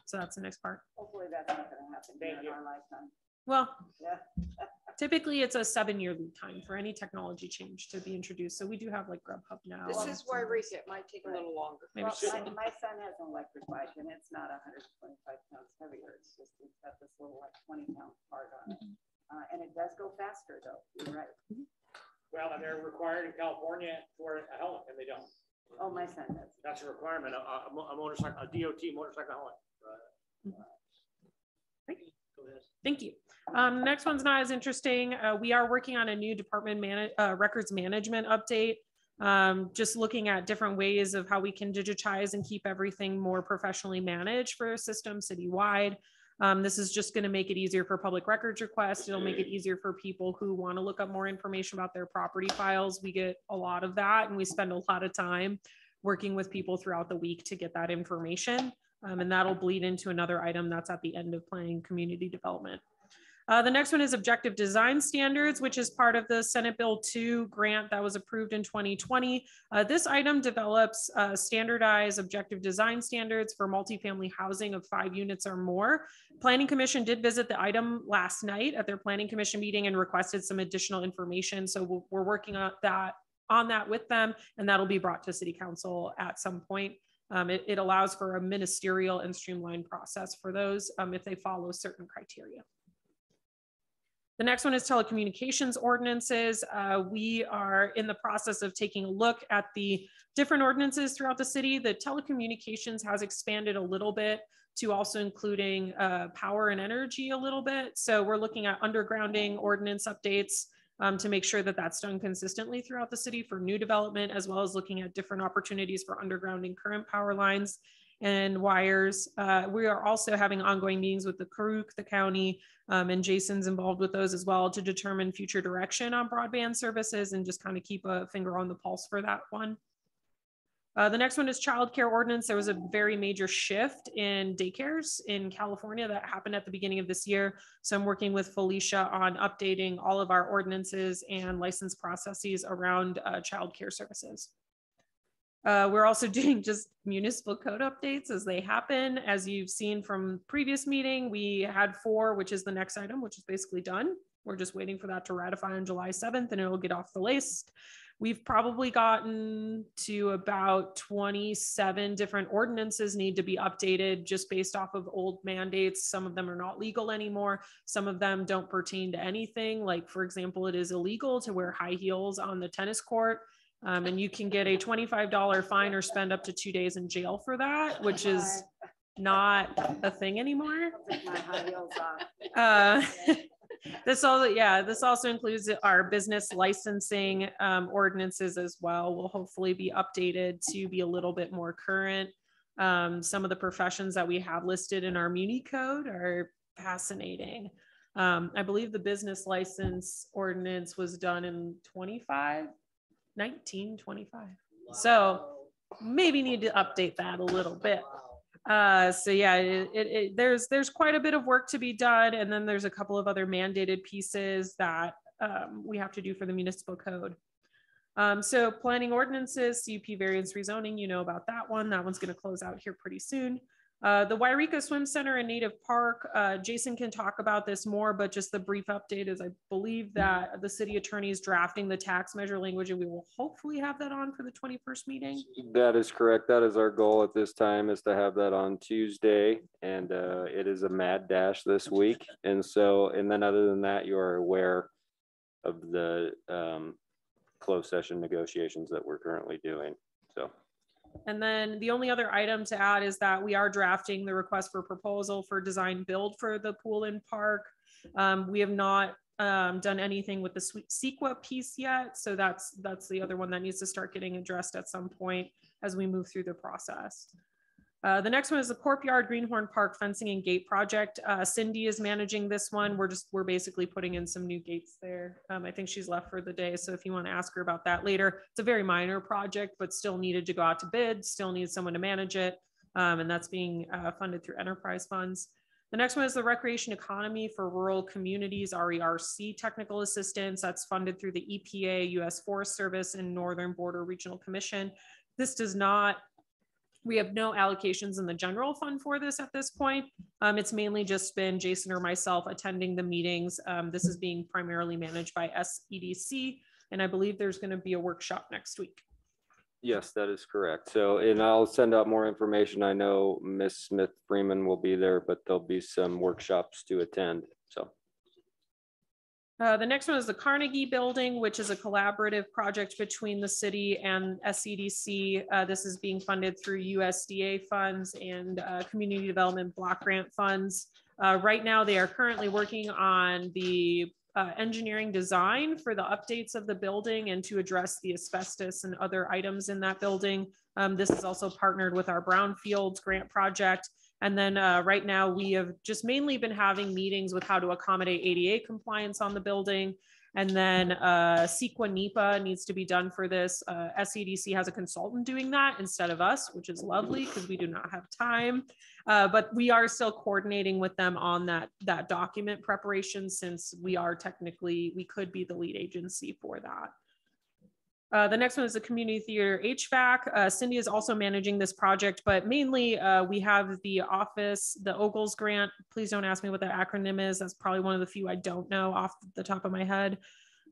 So that's the next part. Hopefully that's not gonna happen here Thank in you. our lifetime. Well, Yeah. typically it's a seven-year lead time for any technology change to be introduced. So we do have like Grubhub now. This is some why others. It might take a little longer. Maybe Well, my, my son has an electric bike and it's not hundred and twenty-five pounds heavier. It's just, it's got this little like twenty pound part on it. Mm-hmm. Uh, and it does go faster though. You're right. Mm-hmm. Well, and they're required in California for a helmet and they don't. Oh, my son does. That's a requirement, a, a a motorcycle, a DOT motorcycle helmet. Go ahead. Thank you. Um, next one's not as interesting. Uh, we are working on a new department uh, records management update. Um, just looking at different ways of how we can digitize and keep everything more professionally managed for a system citywide. Um, this is just going to make it easier for public records requests. It'll make it easier for people who want to look up more information about their property files. We get a lot of that and we spend a lot of time working with people throughout the week to get that information. Um, and that'll bleed into another item that's at the end of planning community development. Uh, the next one is objective design standards, which is part of the Senate Bill 2 grant that was approved in 2020. Uh, this item develops uh, standardized objective design standards for multifamily housing of five units or more. Planning Commission did visit the item last night at their Planning Commission meeting and requested some additional information. So we're- we're working on that on that with them, and that'll be brought to City Council at some point. Um, it, it allows for a ministerial and streamlined process for those um, if they follow certain criteria. The next one is telecommunications ordinances. Uh, we are in the process of taking a look at the different ordinances throughout the city. The telecommunications has expanded a little bit to also including uh, power and energy a little bit. So we're looking at undergrounding ordinance updates um, to make sure that that's done consistently throughout the city for new development, as well as looking at different opportunities for undergrounding current power lines and wires. Uh, we are also having ongoing meetings with the Karuk, the county, um, and Jason's involved with those as well to determine future direction on broadband services and just kind of keep a finger on the pulse for that one. Uh, the next one is childcare ordinance. There was a very major shift in daycares in California that happened at the beginning of this year. So I'm working with Felicia on updating all of our ordinances and license processes around uh, childcare services. Uh, we're also doing just municipal code updates as they happen. As you've seen from previous meeting, we had four, which is the next item, which is basically done. We're just waiting for that to ratify on July 7th and it'll get off the list. We've probably gotten to about 27 different ordinances need to be updated just based off of old mandates. Some of them are not legal anymore. Some of them don't pertain to anything. Like, for example, it is illegal to wear high heels on the tennis court. Um, and you can get a $25 fine or spend up to two days in jail for that, which is not a thing anymore. My high heels off. Uh, this also, yeah, this also includes our business licensing um, ordinances as well. Will hopefully be updated to be a little bit more current. Um, some of the professions that we have listed in our Muni code are fascinating. Um, I believe the business license ordinance was done in 25, 1925. So maybe need to update that a little bit. Uh, so yeah, it, it, it- there's there's quite a bit of work to be done, and then there's a couple of other mandated pieces that um, we have to do for the municipal code. Um, so planning ordinances, CUP variance rezoning, you know about that one. That one's going to close out here pretty soon. Uh, the Yreka Swim Center and Native Park, uh, Jason can talk about this more, but just the brief update is I believe that the city attorney is drafting the tax measure language and we will hopefully have that on for the 21st meeting. That is correct. That is our goal at this time is to have that on Tuesday and uh, it is a mad dash this week. And so, and then other than that, you are aware of the um, closed session negotiations that we're currently doing. So. And then the only other item to add is that we are drafting the request for proposal for design build for the pool and park. Um, we have not um, done anything with the CEQA piece yet. So that's that's the other one that needs to start getting addressed at some point as we move through the process. Uh, the next one is the Courtyard Greenhorn Park fencing and gate project. Uh, Cindy is managing this one. We're just, we're basically putting in some new gates there. Um, I think she's left for the day. So if you want to ask her about that later, it's a very minor project, but still needed to go out to bid, still needs someone to manage it. Um, and that's being uh, funded through enterprise funds. The next one is the Recreation Economy for Rural Communities, RERC Technical Assistance. That's funded through the EPA, US Forest Service, and Northern Border Regional Commission. This does not we have no allocations in the general fund for this at this point. Um, it's mainly just been Jason or myself attending the meetings. Um, this is being primarily managed by SEDC, and I believe there's going to be a workshop next week. Yes, that is correct. So, and I'll send out more information. I know Miss Smith Freeman will be there, but there'll be some workshops to attend. So. Uh, the next one is the Carnegie Building, which is a collaborative project between the city and SCDC. Uh, this is being funded through USDA funds and uh, community development block grant funds. Uh, right now, they are currently working on the uh, engineering design for the updates of the building and to address the asbestos and other items in that building. Um, this is also partnered with our Brownfields grant project and then uh, right now we have just mainly been having meetings with how to accommodate ADA compliance on the building. And then uh, CEQA NEPA needs to be done for this. Uh, SCDC has a consultant doing that instead of us, which is lovely because we do not have time. Uh, but we are still coordinating with them on that, that document preparation since we are technically, we could be the lead agency for that. Uh, the next one is the community theater HVAC. Uh, Cindy is also managing this project, but mainly uh, we have the office, the OGALS grant. Please don't ask me what that acronym is. That's probably one of the few I don't know off the top of my head.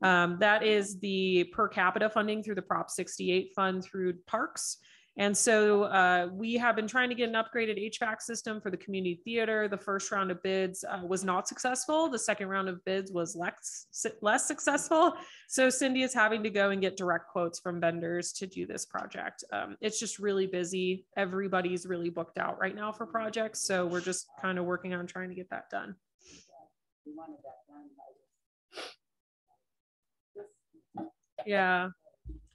Um, that is the per capita funding through the Prop 68 fund through parks. And so uh, we have been trying to get an upgraded HVAC system for the community theater. The first round of bids uh, was not successful. The second round of bids was less, less successful. So Cindy is having to go and get direct quotes from vendors to do this project. Um, it's just really busy. Everybody's really booked out right now for projects. So we're just kind of working on trying to get that done. Yeah.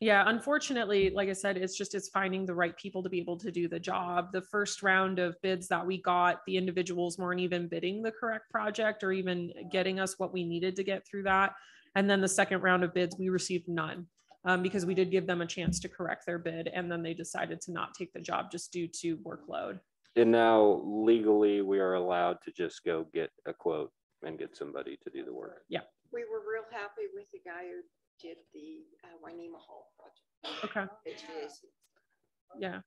Yeah, unfortunately, like I said, it's just it's finding the right people to be able to do the job. The first round of bids that we got, the individuals weren't even bidding the correct project or even getting us what we needed to get through that. And then the second round of bids, we received none um, because we did give them a chance to correct their bid, and then they decided to not take the job just due to workload. And now legally, we are allowed to just go get a quote and get somebody to do the work. Yeah. We were real happy with the guy who did the uh, Wainema Hall project. Okay. Yeah.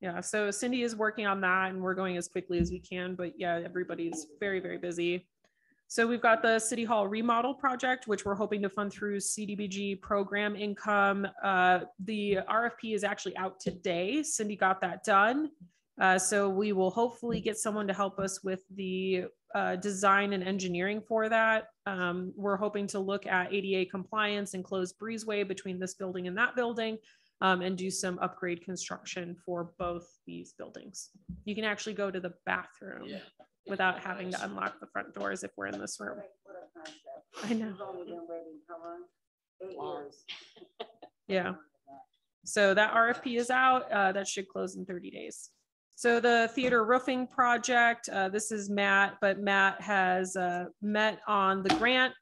Yeah, so Cindy is working on that and we're going as quickly as we can, but yeah, everybody's very, very busy. So we've got the City Hall remodel project, which we're hoping to fund through CDBG program income. Uh, the RFP is actually out today. Cindy got that done. Uh, so we will hopefully get someone to help us with the uh, design and engineering for that. Um, we're hoping to look at ADA compliance and close breezeway between this building and that building um, and do some upgrade construction for both these buildings. You can actually go to the bathroom yeah. without having to unlock the front doors if we're in this room. I know. Yeah. So that RFP is out. Uh, that should close in 30 days. So the theater roofing project, uh, this is Matt, but Matt has uh, met on the grant.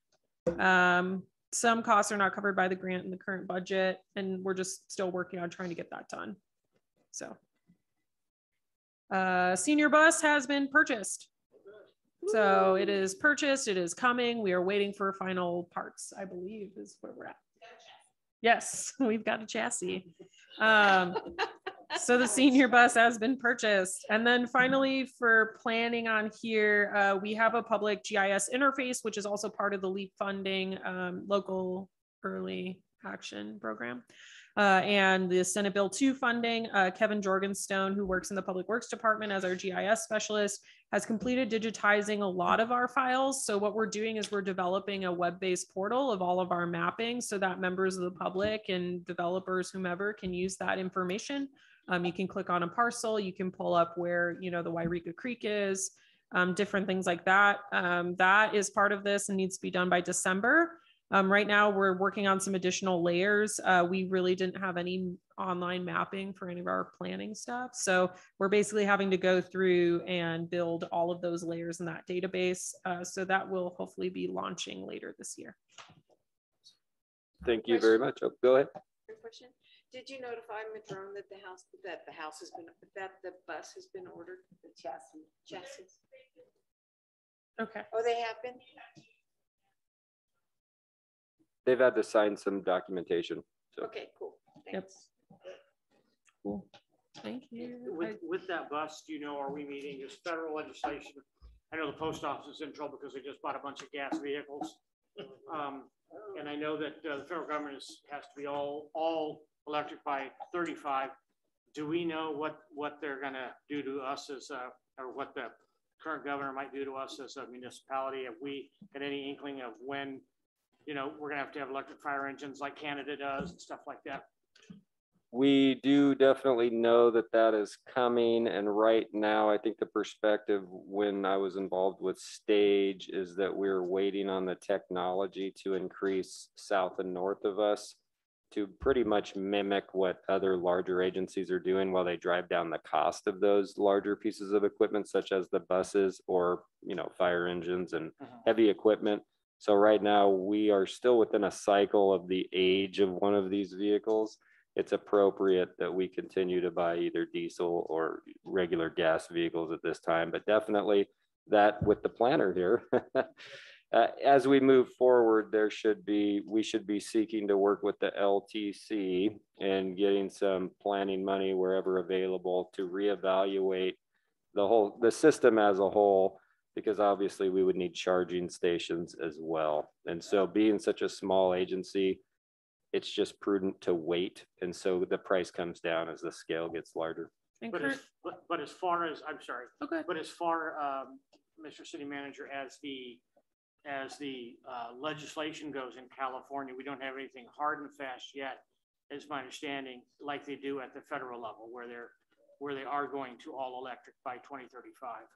Um, some costs are not covered by the grant in the current budget, and we're just still working on trying to get that done. So uh, senior bus has been purchased. So it is purchased, it is coming. We are waiting for final parts, I believe is where we're at. Yes, we've got a chassis. Um, so the senior bus has been purchased. And then finally, for planning on here, uh, we have a public GIS interface, which is also part of the LEAP funding um, local early action program. Uh, and the Senate Bill 2 funding, uh, Kevin Jorgenstone, who works in the Public Works Department as our GIS specialist, has completed digitizing a lot of our files. So what we're doing is we're developing a web-based portal of all of our mapping so that members of the public and developers, whomever, can use that information um, you can click on a parcel, you can pull up where, you know, the Yreka Creek is. um, different things like that. Um, that is part of this and needs to be done by December. Um, right now, we're working on some additional layers. Uh, we really didn't have any online mapping for any of our planning stuff. So we're basically having to go through and build all of those layers in that database. Uh, so that will hopefully be launching later this year. Thank you very much. Oh, Go ahead. Quick question. Did you notify Madrone that the house, that the house has been, that the bus has been ordered? The chassis. Chassis? Okay. Oh, they have been? They've had to sign some documentation. So Okay, cool. Yep. Thanks. Cool. Thank you. With, with that bus, do you know, are we meeting this federal legislation? I know the post office is in trouble because they just bought a bunch of gas vehicles. Um, and I know that uh, the federal government is, has to be all, all electric by thirty-five. Do we know what, what they're gonna do to us as a, or what the current governor might do to us as a municipality? Have we got any inkling of when, you know, we're gonna have to have electric fire engines like Canada does and stuff like that? We do definitely know that that is coming. And right now, I think the perspective when I was involved with Stage is that we're waiting on the technology to increase south and north of us to pretty much mimic what other larger agencies are doing while they drive down the cost of those larger pieces of equipment, such as the buses or, you know, fire engines and Mhm. heavy equipment. So right now, we are still within a cycle of the age of one of these vehicles it's appropriate that we continue to buy either diesel or regular gas vehicles at this time, but definitely that with the planner here. uh, As we move forward, there should be, we should be seeking to work with the LTC and getting some planning money wherever available to reevaluate the whole, the system as a whole, because obviously we would need charging stations as well. And so being such a small agency, it's just prudent to wait. And so the price comes down as the scale gets larger. But as, but, but as far as, I'm sorry, okay. but as far, um, Mr. City Manager, as the, as the, uh, legislation goes in California, we don't have anything hard and fast yet, is my understanding, like they do at the federal level, where they're, where they are going to all electric by twenty thirty-five.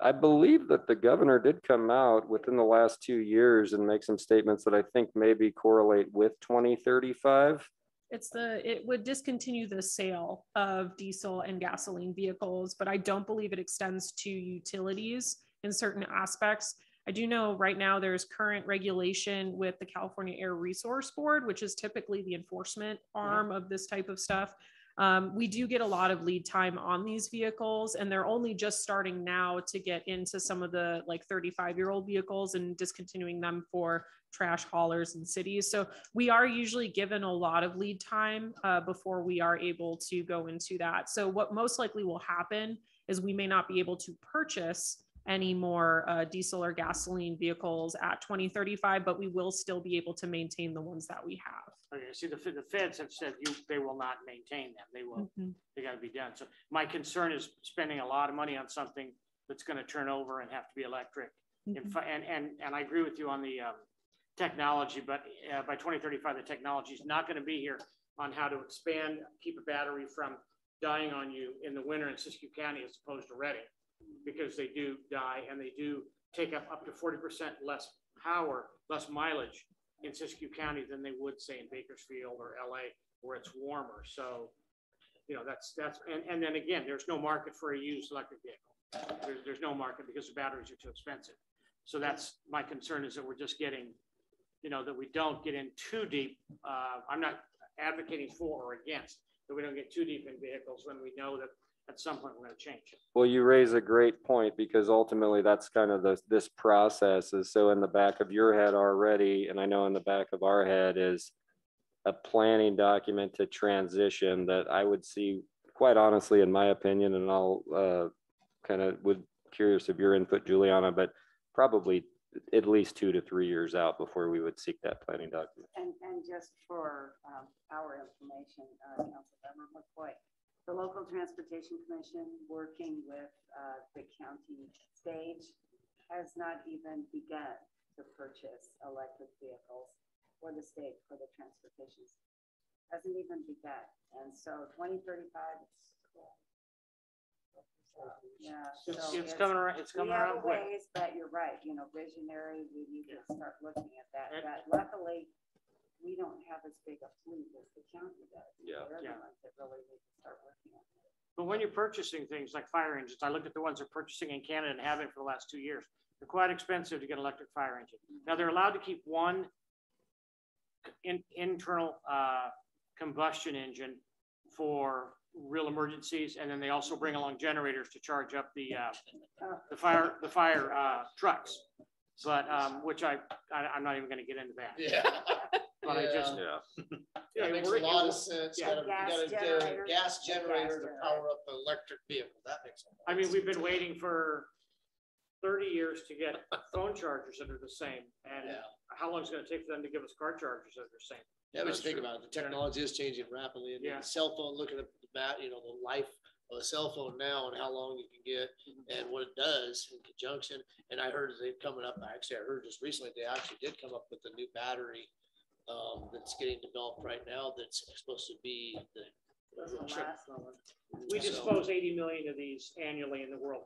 I believe that the governor did come out within the last two years and make some statements that I think maybe correlate with twenty thirty-five. It's the, it would discontinue the sale of diesel and gasoline vehicles, but I don't believe it extends to utilities in certain aspects. I do know right now there's current regulation with the California Air Resource Board, which is typically the enforcement arm of this type of stuff. Um, we do get a lot of lead time on these vehicles and they're only just starting now to get into some of the like 35 year old vehicles and discontinuing them for trash haulers and cities. So we are usually given a lot of lead time uh, before we are able to go into that. So what most likely will happen is we may not be able to purchase any more uh, diesel or gasoline vehicles at 2035, but we will still be able to maintain the ones that we have. Okay, see, the, the feds have said you, they will not maintain them. They will, Mhm. they gotta be done. So my concern is spending a lot of money on something that's gonna turn over and have to be electric. Mhm. In And, and, and I agree with you on the, um, technology, but, uh, by twenty thirty-five, the technology is not gonna be here on how to expand, keep a battery from dying on you in the winter in Siskiyou County as opposed to Redding. Because they do die and they do take up up to forty percent less power, less mileage in Siskiyou County than they would say in Bakersfield or LA where it's warmer. So, you know, that's, that's, and, and then again, there's no market for a used electric vehicle. There's, there's no market because the batteries are too expensive. So that's, my concern is that we're just getting, you know, that we don't get in too deep. Uh, I'm not advocating for or against, that we don't get too deep in vehicles when we know that at some point we're gonna change it. Well, you raise a great point because ultimately that's kind of the, this process is so in the back of your head already, and I know in the back of our head is a planning document to transition that I would see, quite honestly, in my opinion, and I'll uh, kind of would curious of your input, Juliana, but probably at least two to three years out before we would seek that planning document. And, and just for um, our information, uh, Councilmember McCoy, the local transportation commission working with uh, the county stage has not even begun to purchase electric vehicles for the state, for the transportation. Hasn't even begun. And so twenty thirty-five, Yeah. It's, so it's coming around, it's coming around ways, but you're right, you know, visionary, we need to start looking at that, And- but luckily, we don't have as big a fleet as the county does. Yeah. They're the Yeah. ones that really need to start working on it. But when you're purchasing things like fire engines, I looked at the ones they're purchasing in Canada and have been for the last two years. They're quite expensive to get an electric fire engine. Now, they're allowed to keep one in, internal, uh, combustion engine for real emergencies, and then they also bring along generators to charge up the, uh, the fire, the fire, uh, trucks. But, um, which I, I, I'm not even gonna get into that. Yeah. But I just, Yeah. Yeah, That makes a lot of sense. yeah. Gotta, Gas gotta a generator. gas Gas generator to power up the electric vehicle. That makes. a lot I of mean, sense. we've been waiting for thirty years to get phone chargers that are the same, and Yeah. how long is it gonna take for them to give us car chargers that are the same? Yeah, but That's you think true. about it, the technology is changing rapidly and Yeah. the cell phone, looking at the bat, you know, the life of a cell phone now and how long you can get mm-hmm. and what it does in conjunction. And I heard they've coming up, actually, I heard just recently, they actually did come up with a new battery um, that's getting developed right now that's supposed to be the. Doesn't last long. We So- dispose eighty million of these annually in the world.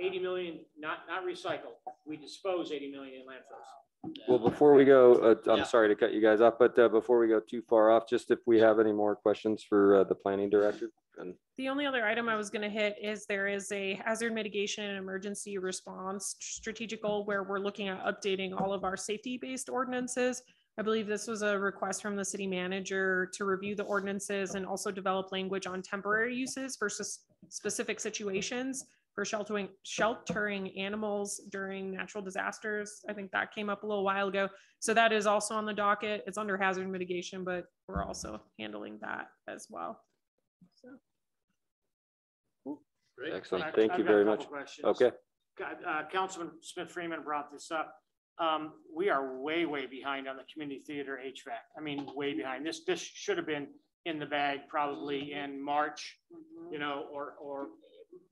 Eighty million, not, not recycled, we dispose eighty million in landfills. Well, before we go, uh, I'm sorry to cut you guys off, but uh, before we go too far off, just if we have any more questions for uh, the planning director and The only other item I was gonna hit is there is a hazard mitigation and emergency response strategic goal where we're looking at updating all of our safety-based ordinances. I believe this was a request from the city manager to review the ordinances and also develop language on temporary uses versus specific situations for sheltering, sheltering animals during natural disasters. I think that came up a little while ago. So that is also on the docket. It's under hazard mitigation, but we're also handling that as well. So. Great. excellent. Thank I've you got a very much. questions. Okay. Uh, Councilman Smith Freeman brought this up. Um, we are way, way behind on the community theater HVAC. I mean, way behind. This, this should have been in the bag probably in March, Mhm. you know, or, or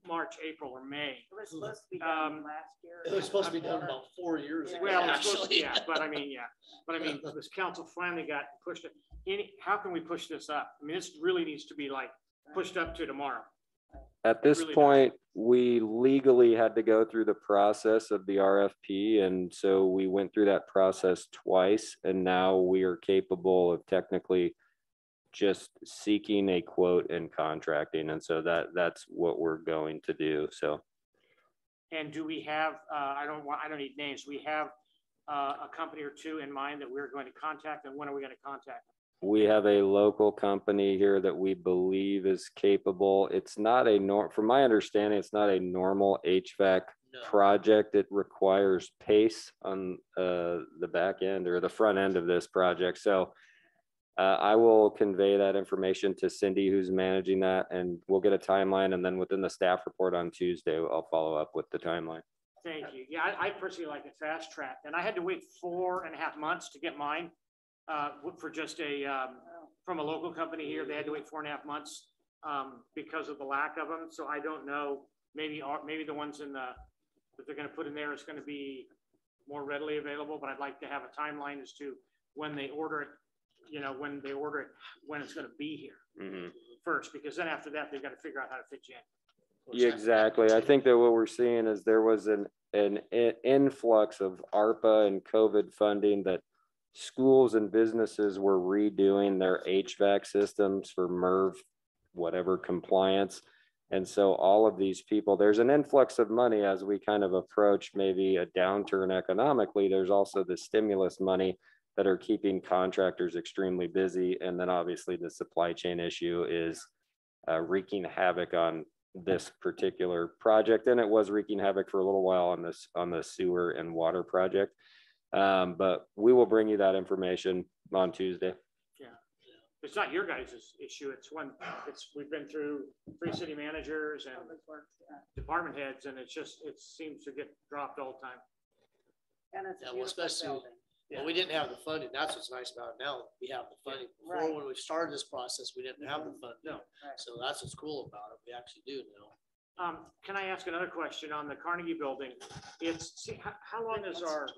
March, April, or May. It was supposed to be Um, done last year. It was supposed to be done about four years ago, Well, it's supposed to- actually. yeah, but I mean, yeah, but I mean, this council finally got pushed, it. any, how can we push this up? I mean, this really needs to be like pushed up to tomorrow. At this really point, we legally had to go through the process of the RFP. And so we went through that process twice and now we are capable of technically just seeking a quote and contracting. And so that, that's what we're going to do. So And do we have, uh, I don't want, I don't need names, we have uh, a company or two in mind that we're going to contact, and when are we gonna contact? them? We have a local company here that we believe is capable. It's not a nor, from my understanding, it's not a normal HVAC No. project. It requires pace on uh, the back end or the front end of this project. So uh, I will convey that information to Cindy, who's managing that, and we'll get a timeline. And then within the staff report on Tuesday, I'll follow up with the timeline. Thank you. Yeah, I, I personally like it fast track, and I had to wait four and a half months to get mine. Uh, for just a, um, from a local company here, they had to wait four and a half months, um, because of the lack of them, so I don't know. Maybe, maybe the ones in the, that they're gonna put in there is gonna be more readily available, but I'd like to have a timeline as to when they order it, you know, when they order it, when it's gonna be here first, because then after that, they've gotta figure out how to fit you in. Yeah, exactly. I think that what we're seeing is there was an, an influx of ARPA and COVID funding that schools and businesses were redoing their HVAC systems for MERV, whatever compliance. And so all of these people, there's an influx of money as we kind of approach maybe a downturn economically. There's also the stimulus money that are keeping contractors extremely busy. And then obviously the supply chain issue is uh, wreaking havoc on this particular project, and it was wreaking havoc for a little while on this, on the sewer and water project. Um, but we will bring you that information on Tuesday. Yeah, It's not your guys' issue, it's one, it's, we've been through three city managers and Public Works, yeah. department heads, and it's just, it seems to get dropped all the time. And it's Yeah, a well, beautiful especially- building. Well, we didn't have the funding. That's what's nice about it now. We have the funding. Before, Right. when we started this process, we didn't have the funding. No. Right. So that's what's cool about it. We actually do now. Um, can I ask another question on the Carnegie Building? It's, see, how, how long is our?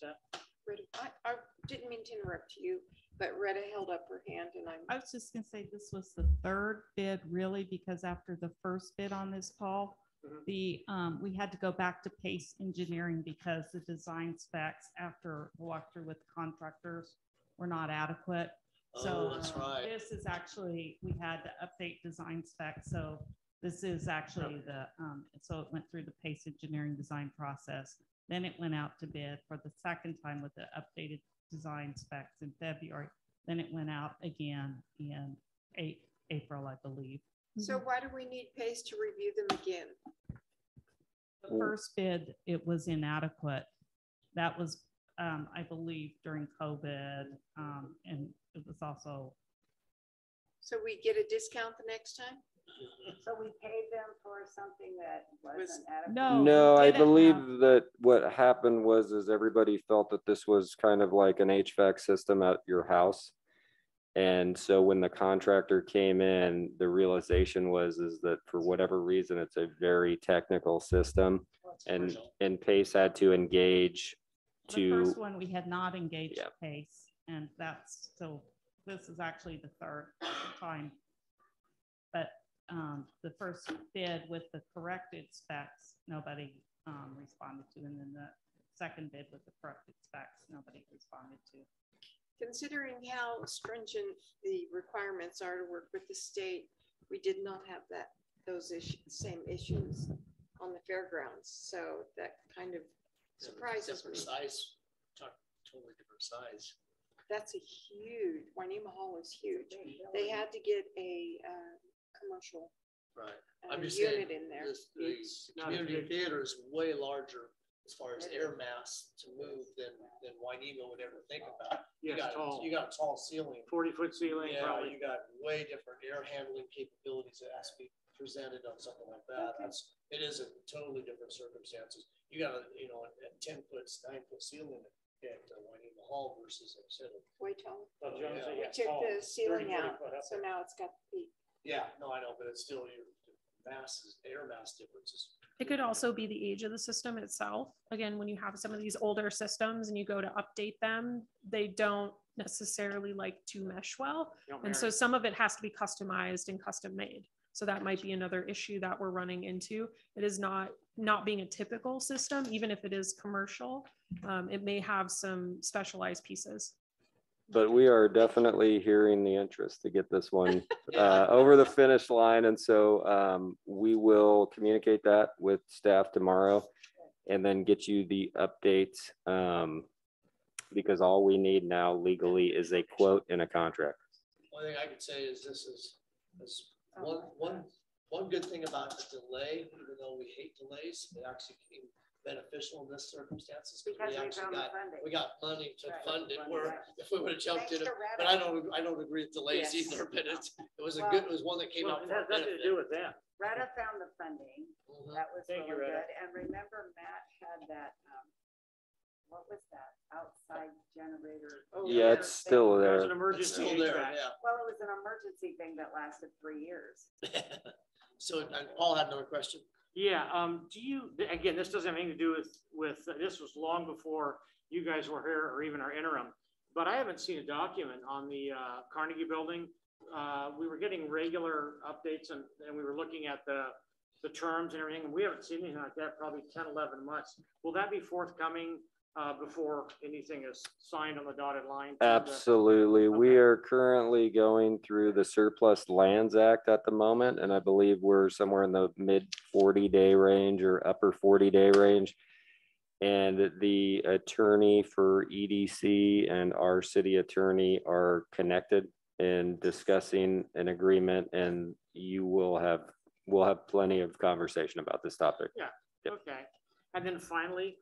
What's that? I, I didn't mean to interrupt you. But Retta held up her hand and I'm, I was just gonna say this was the third bid really, because after the first bid on this call, Mhm. the, um, we had to go back to Pace Engineering because the design specs after walkthrough with the contractors were not adequate. So Oh, that's uh, right. this is actually, we had to update design specs, so this is actually the, um, so it went through the Pace Engineering design process. Then it went out to bid for the second time with the updated design specs in February. Then it went out again in A- April, I believe. so why do we need Pace to review them again? The first bid, it was inadequate. That was, um, I believe during COVID, um, and it was also, So we get a discount the next time? So we paid them for something that wasn't adequate. no. No, I believe have- that what happened was is everybody felt that this was kind of like an HVAC system at your house. And so when the contractor came in, the realization was is that for whatever reason, it's a very technical system. And, and Pace had to engage The to, first one, we had not engaged Yeah. Pace, and that's, so this is actually the third time. But, um, the first bid with the corrected specs, nobody, um, responded to, and then the second bid with the corrected specs, nobody responded to. Considering how stringent the requirements are to work with the state, we did not have that, those issues, same issues on the fairgrounds. So that kind of surprises Different me. size, totally different size. That's a huge, Juanema Hall is huge. They had to get a, uh, commercial Right. uh, I'm just saying, unit in there. this, the It's community theater is way larger as far as air mass to move than, than Wainema would ever think about. You Yes, got, tall. you got a tall ceiling. Forty foot ceiling, Yeah, probably. you got way different air handling capabilities that has to be presented on something like that. Okay. That's, it is a totally different circumstances. You got a, you know, a ten foot, nine foot ceiling at uh, Wainema Hall versus, like I said, a Way taller. Well, Jones Yeah. said, We yeah, took tall, the ceiling 40 out, so there. now it's got the peak. Yeah, no, I know, but it's still your masses, air mass differences. It could also be the age of the system itself. Again, when you have some of these older systems and you go to update them, they don't necessarily like to mesh well. And so some of it has to be customized and custom made. So that might be another issue that we're running into. It is not, not being a typical system, even if it is commercial. Um, it may have some specialized pieces. But we are definitely hearing the interest to get this one uh, over the finish line. And so um, we will communicate that with staff tomorrow and then get you the updates um, Because all we need now legally is a quote and a contract. One thing I could say is this is, is one, one, one good thing about the delay, even though we hate delays, it actually came beneficial in this circumstances. Because we we actually got, we got money to Right. fund it, Right. where if we would have jumped in, Thanks it- but I don't, I don't agree with delays Yes. either, but it's, it was a good, it was one that came Well, out. it has nothing to do with that. Retta found the funding. Mhm. That was Thank really you, good. And remember Matt had that, um, what was that? Outside generator. Oh, Yeah, it's still there. There's there. an It's emergency still there, HVAC. yeah. Well, it was an emergency thing that lasted three years. So, Paul had another question. Yeah, um, do you, again, this doesn't have anything to do with, with, this was long before you guys were here or even our interim. But I haven't seen a document on the uh, Carnegie Building. Uh, we were getting regular updates and, and we were looking at the, the terms and everything. and We haven't seen anything like that probably 10, 11 months. Will that be forthcoming uh, before anything is signed on the dotted line? Absolutely. We are currently going through the Surplus Lands Act at the moment, and I believe we're somewhere in the mid forty day range or upper forty day range. And the attorney for EDC and our city attorney are connected in discussing an agreement, and you will have, we'll have plenty of conversation about this topic. Yep. Okay, and then finally,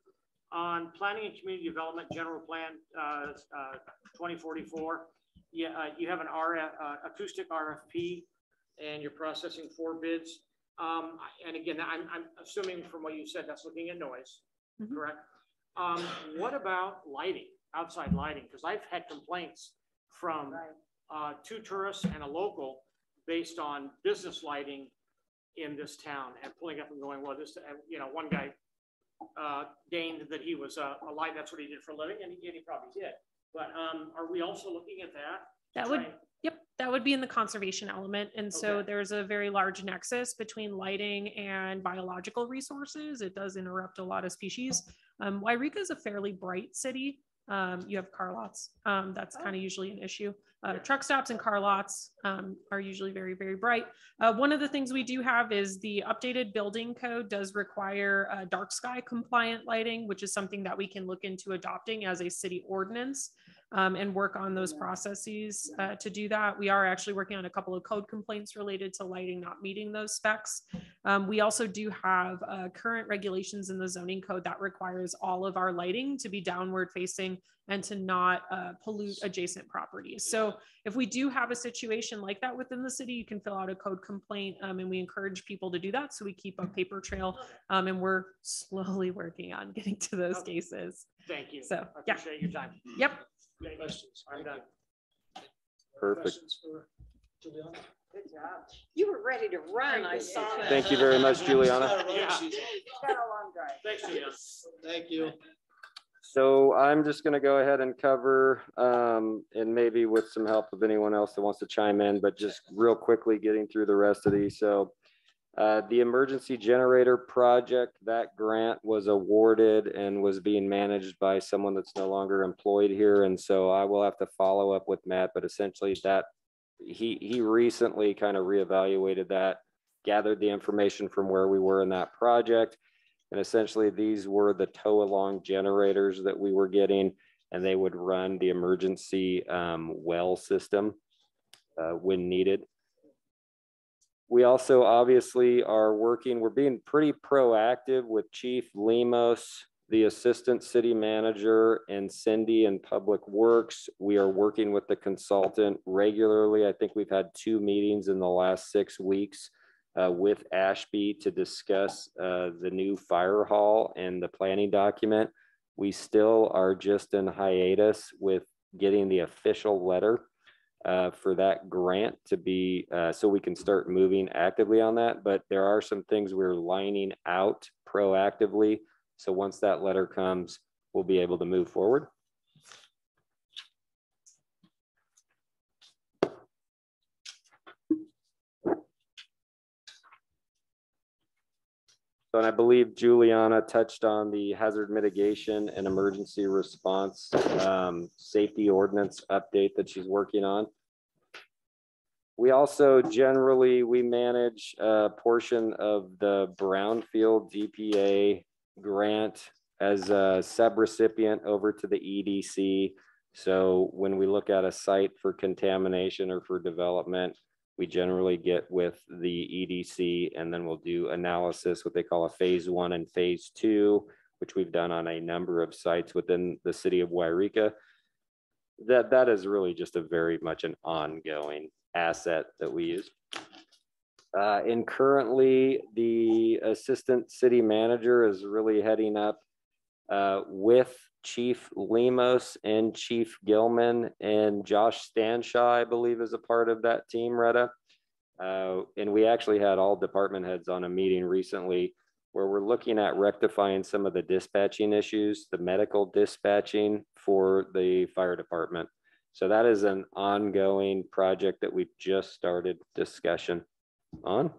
on planning and community development, general plan, uh, uh, twenty forty-four. Yeah, uh, you have an RF, uh, acoustic RFP and you're processing four bids. Um, and again, I'm, I'm assuming from what you said, that's looking at noise, Mhm. correct? Um, what about lighting, outside lighting? Because I've had complaints from, uh, two tourists and a local based on business lighting in this town and pulling up and going, well, this, uh, you know, one guy uh, deigned that he was a, a light, that's what he did for a living, and he, and he probably did. But, um, are we also looking at that? That would, yep, that would be in the conservation element. And so there's a very large nexus between lighting and biological resources. It does interrupt a lot of species. Um, Yreka is a fairly bright city. Um, you have car lots. Um, that's kind of usually an issue. Uh, truck stops and car lots um, are usually very, very bright. Uh, one of the things we do have is the updated building code does require uh, dark sky compliant lighting, which is something that we can look into adopting as a city ordinance um, and work on those processes uh, to do that. We are actually working on a couple of code complaints related to lighting not meeting those specs. Um, we also do have uh, current regulations in the zoning code that requires all of our lighting to be downward facing and to not uh, pollute adjacent properties. So if we do have a situation like that within the city, you can fill out a code complaint um, and we encourage people to do that. So we keep a paper trail um, and we're slowly working on getting to those Okay. cases. Thank you. So, I yeah. appreciate your time. Yep. Thank you. Questions? I'm done. Perfect. Questions for Juliana? Good job. You were ready to run, I saw that. Thank you very much, Juliana. Yeah. Got a long drive. Thanks, Juliana. Thank you. So I'm just gonna go ahead and cover, um, and maybe with some help of anyone else that wants to chime in, but just real quickly getting through the rest of these. So uh, the emergency generator project, that grant was awarded and was being managed by someone that's no longer employed here. And so I will have to follow up with Matt, but essentially that, he, he recently kind of reevaluated that, gathered the information from where we were in that project. And essentially, these were the tow along generators that we were getting, and they would run the emergency um, well system uh, when needed. We also obviously are working, we're being pretty proactive with Chief Lemos, the Assistant City Manager, and Cindy in Public Works. We are working with the consultant regularly. I think we've had two meetings in the last six weeks uh, with Ashby to discuss uh, the new fire hall and the planning document. We still are just in hiatus with getting the official letter uh, for that grant to be, uh, so we can start moving actively on that. But there are some things we're lining out proactively. So once that letter comes, we'll be able to move forward. So, and I believe Juliana touched on the hazard mitigation and emergency response um, safety ordinance update that she's working on. We also generally, we manage a portion of the Brownfield EPA grant as a subrecipient over to the EDC. So when we look at a site for contamination or for development, we generally get with the EDC and then we'll do analysis, what they call a phase one and phase two, which we've done on a number of sites within the city of Yreka. That, that is really just a very much an ongoing asset that we use. Uh, and currently, the assistant city manager is really heading up uh, with Chief Lemos and Chief Gilman and Josh Stanshaw, I believe, is a part of that team, Retta. Uh, and we actually had all department heads on a meeting recently where we're looking at rectifying some of the dispatching issues, the medical dispatching for the fire department. So that is an ongoing project that we've just started discussion on.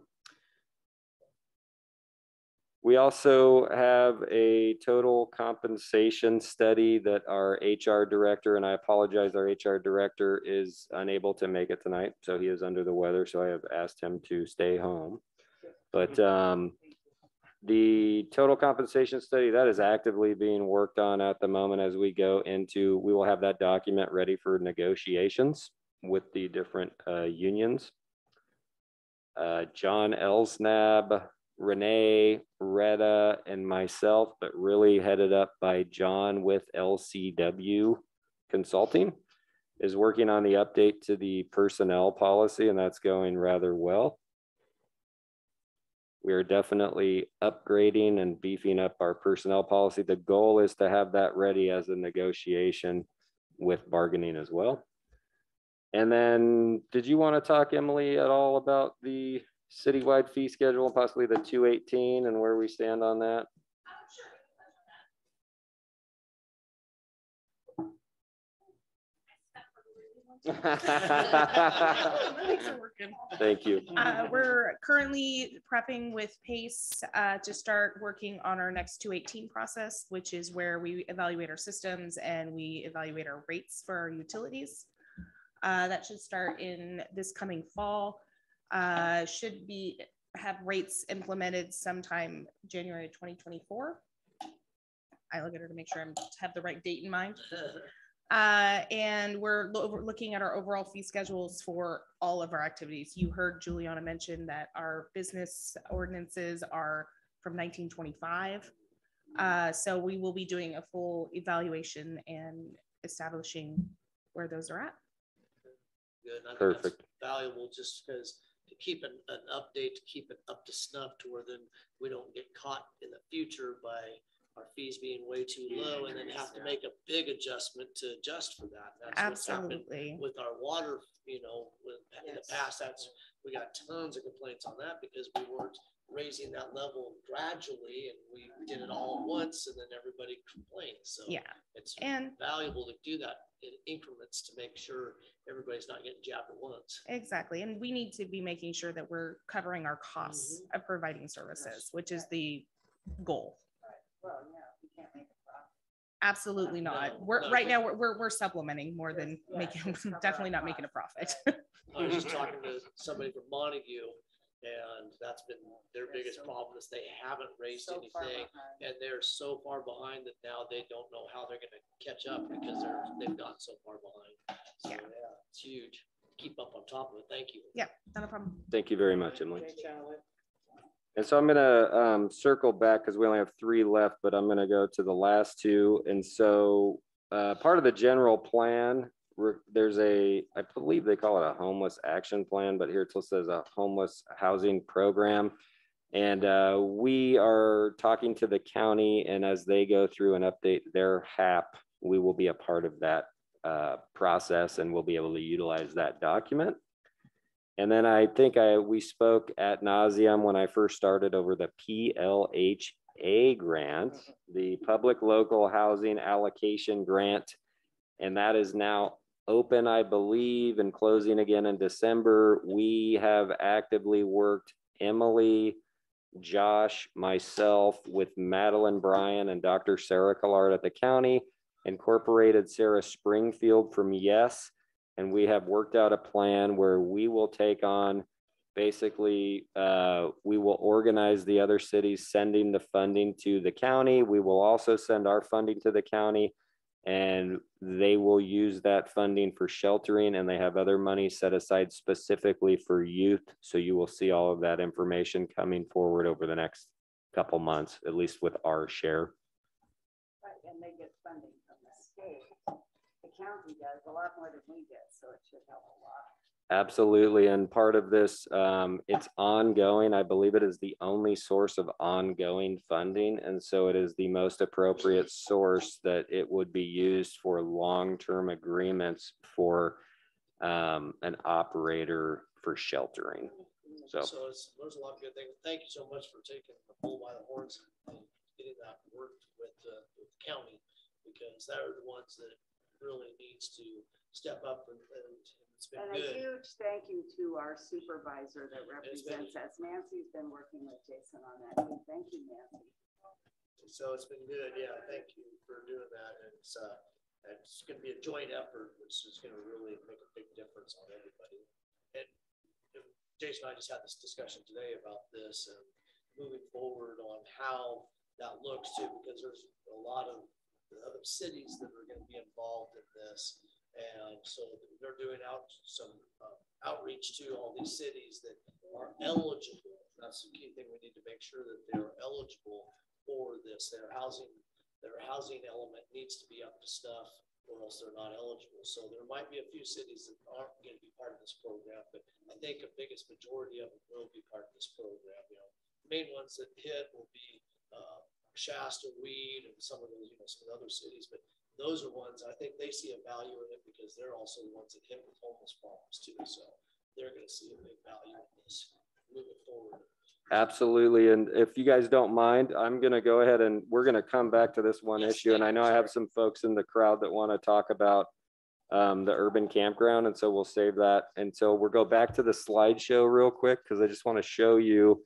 We also have a total compensation study that our HR director, and I apologize, our HR director is unable to make it tonight. So he is under the weather, so I have asked him to stay home. But um, the total compensation study, that is actively being worked on at the moment as we go into, we will have that document ready for negotiations with the different uh, unions. Uh, John Elsnab, Renee, Retta, and myself, but really headed up by John with LCW Consulting, is working on the update to the personnel policy, and that's going rather well. We are definitely upgrading and beefing up our personnel policy. The goal is to have that ready as a negotiation with bargaining as well. And then, did you want to talk, Emily, at all about the citywide fee schedule possibly the two eighteen and where we stand on that? Thank you. Uh, we're currently prepping with Pace uh, to start working on our next 218 process, which is where we evaluate our systems and we evaluate our rates for our utilities. Uh, that should start in this coming fall. Uh, should be have rates implemented sometime January 2024. I look at her to make sure I have the right date in mind. Uh, and we're lo- looking at our overall fee schedules for all of our activities. You heard Juliana mention that our business ordinances are from nineteen twenty-five. Uh, so we will be doing a full evaluation and establishing where those are at. Good. I think that's Perfect. Valuable just because to keep an, an update, to keep it up to snuff to where then we don't get caught in the future by our fees being way too low and then have to make a big adjustment to adjust for that. That's Absolutely. with our water, you know, with, in the past, that's, we got tons of complaints on that because we weren't raising that level gradually and we did it all at once and then everybody complained, so. Yeah. It's And valuable to do that in increments to make sure everybody's not getting jabbed at once. exactly. And we need to be making sure that we're covering our costs mm-hmm. of providing services, which is the goal. Well, yeah, you can't make a profit. Absolutely not. No, We're, no, right but- now, we're, we're, we're supplementing more than Yeah, making, definitely not making a profit. I was just talking to somebody from Montague and that's been their They're biggest so- problem is they haven't raised So anything. And they're so far behind that now they don't know how they're gonna catch up because they're, they've gotten so far behind. So, Yeah. yeah, it's huge. Keep up on top of it. Thank you. Yeah not a problem. Thank you very much, Emily. Okay, Channeling. And so I'm gonna um, circle back because we only have three left, but I'm gonna go to the last two. And so uh, part of the general plan, re- there's a, I believe they call it a homeless action plan, but here it says a homeless housing program. And uh, we are talking to the county and as they go through and update their HAP, we will be a part of that uh, process and we'll be able to utilize that document. And then I think I, we spoke at nauseum when I first started over the PLHA grant, the Public Local Housing Allocation Grant. And that is now open, I believe, and closing again in December. We have actively worked Emily, Josh, myself with Madeline Bryan and Dr. Sarah Collard at the county, incorporated Sarah Springfield from Yes. And we have worked out a plan where we will take on, basically, uh, we will organize the other cities sending the funding to the county. We will also send our funding to the county. And they will use that funding for sheltering and they have other money set aside specifically for youth. So you will see all of that information coming forward over the next couple months, at least with our share. Right, and they get funding from the state. The county does a lot more than we get, so it should help a lot. Absolutely. And part of this, um, it's ongoing. I believe it is the only source of ongoing funding. And so it is the most appropriate source that it would be used for long-term agreements for um, an operator for sheltering. So, So there's a lot of good things. Thank you so much for taking the bull by the horns and getting that worked with, uh, with the county. Because they're the ones that really needs to step up and, and it's been And a huge thank you to our supervisor that been- represents us. Nancy's been working with Jason on that. Thank you, Nancy. So it's been good. Yeah, thank you for doing that. And it's, uh, it's gonna be a joint effort, which is gonna really make a big difference on everybody. And Jason and I just had this discussion today about this and moving forward on how that looks too, because there's a lot of the other cities that are gonna be involved in this. And so they're doing out some uh, outreach to all these cities that are eligible. That's the key thing. We need to make sure that they're eligible for this. Their housing, their housing element needs to be up to stuff or else they're not eligible. So there might be a few cities that aren't going to be part of this program, but I think a biggest majority of them will be part of this program. You know, the main ones that hit will be uh, Shasta, Weed, and some of those, you know, some other cities, but those are ones, I think they see a value in it because they're also the ones that hit with homeless problems too. So they're gonna see a big value in this moving forward. absolutely. And if you guys don't mind, I'm going to go ahead and we're going to come back to this one Yes, issue. And I know I have some folks in the crowd that want to talk about um, the urban campground. And so we'll save that until we'll go back to the slideshow real quick because I just want to show you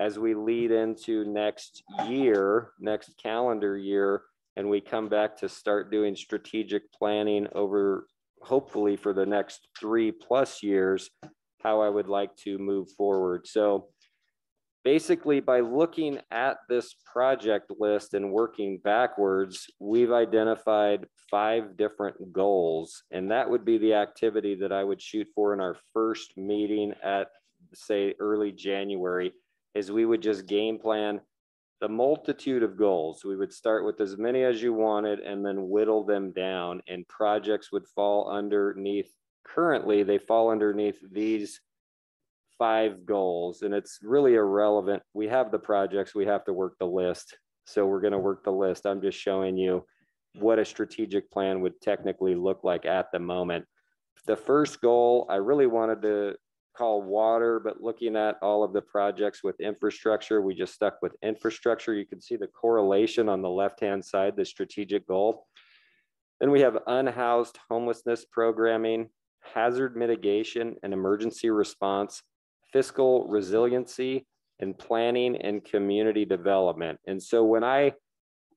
as we lead into next year, next calendar year, and we come back to start doing strategic planning over hopefully for the next three plus years, how I would like to move forward. So basically by looking at this project list and working backwards, we've identified five different goals. And that would be the activity that I would shoot for in our first meeting at say early January is we would just game plan the multitude of goals. We would start with as many as you wanted and then whittle them down and projects would fall underneath. Currently, they fall underneath these five goals and it's really irrelevant. We have the projects, we have to work the list. So we're going to work the list. I'm just showing you what a strategic plan would technically look like at the moment. The first goal I really wanted to call water, but looking at all of the projects with infrastructure, we just stuck with infrastructure. You can see the correlation on the left-hand side, the strategic goal. Then we have unhoused homelessness programming, hazard mitigation and emergency response, fiscal resiliency, and planning and community development. And so when I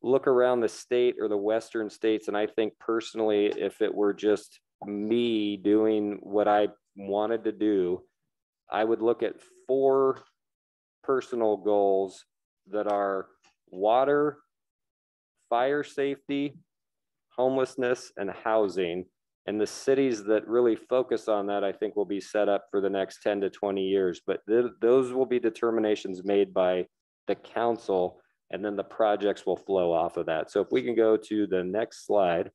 look around the state or the Western states, and I think personally, if it were just me doing what I wanted to do, I would look at four personal goals that are water, fire safety, homelessness, and housing. And the cities that really focus on that, I think, will be set up for the next 10 to 20 years. But th those will be determinations made by the council, and then the projects will flow off of that. So if we can go to the next slide.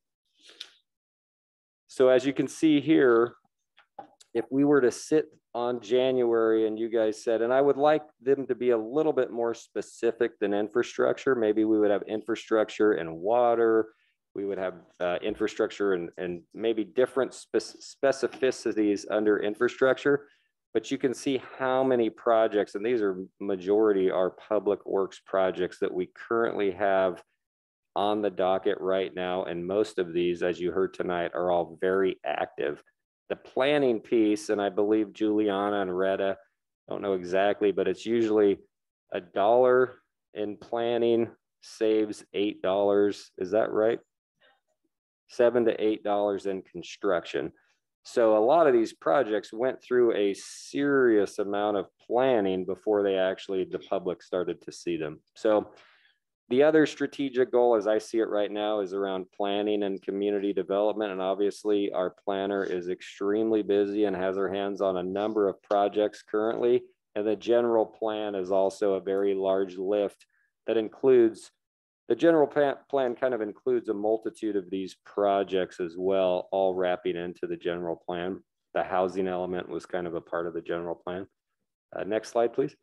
So as you can see here, if we were to sit on January and you guys said, and I would like them to be a little bit more specific than infrastructure. Maybe we would have infrastructure and water. We would have uh, infrastructure and, and maybe different spe specificities under infrastructure. But you can see how many projects, and these are majority are public works projects that we currently have on the docket right now. And most of these, as you heard tonight, are all very active the planning piece, and I believe Juliana and Retta, don't know exactly, but it's usually a dollar in planning saves eight dollars. Is that right? Seven to eight dollars in construction. So a lot of these projects went through a serious amount of planning before they actually the public started to see them. So the other strategic goal, as I see it right now, is around planning and community development. And obviously, our planner is extremely busy and has her hands on a number of projects currently. And the general plan is also a very large lift that includes the general plan kind of includes a multitude of these projects as well, all wrapping into the general plan. The housing element was kind of a part of the general plan. Uh, next slide, please.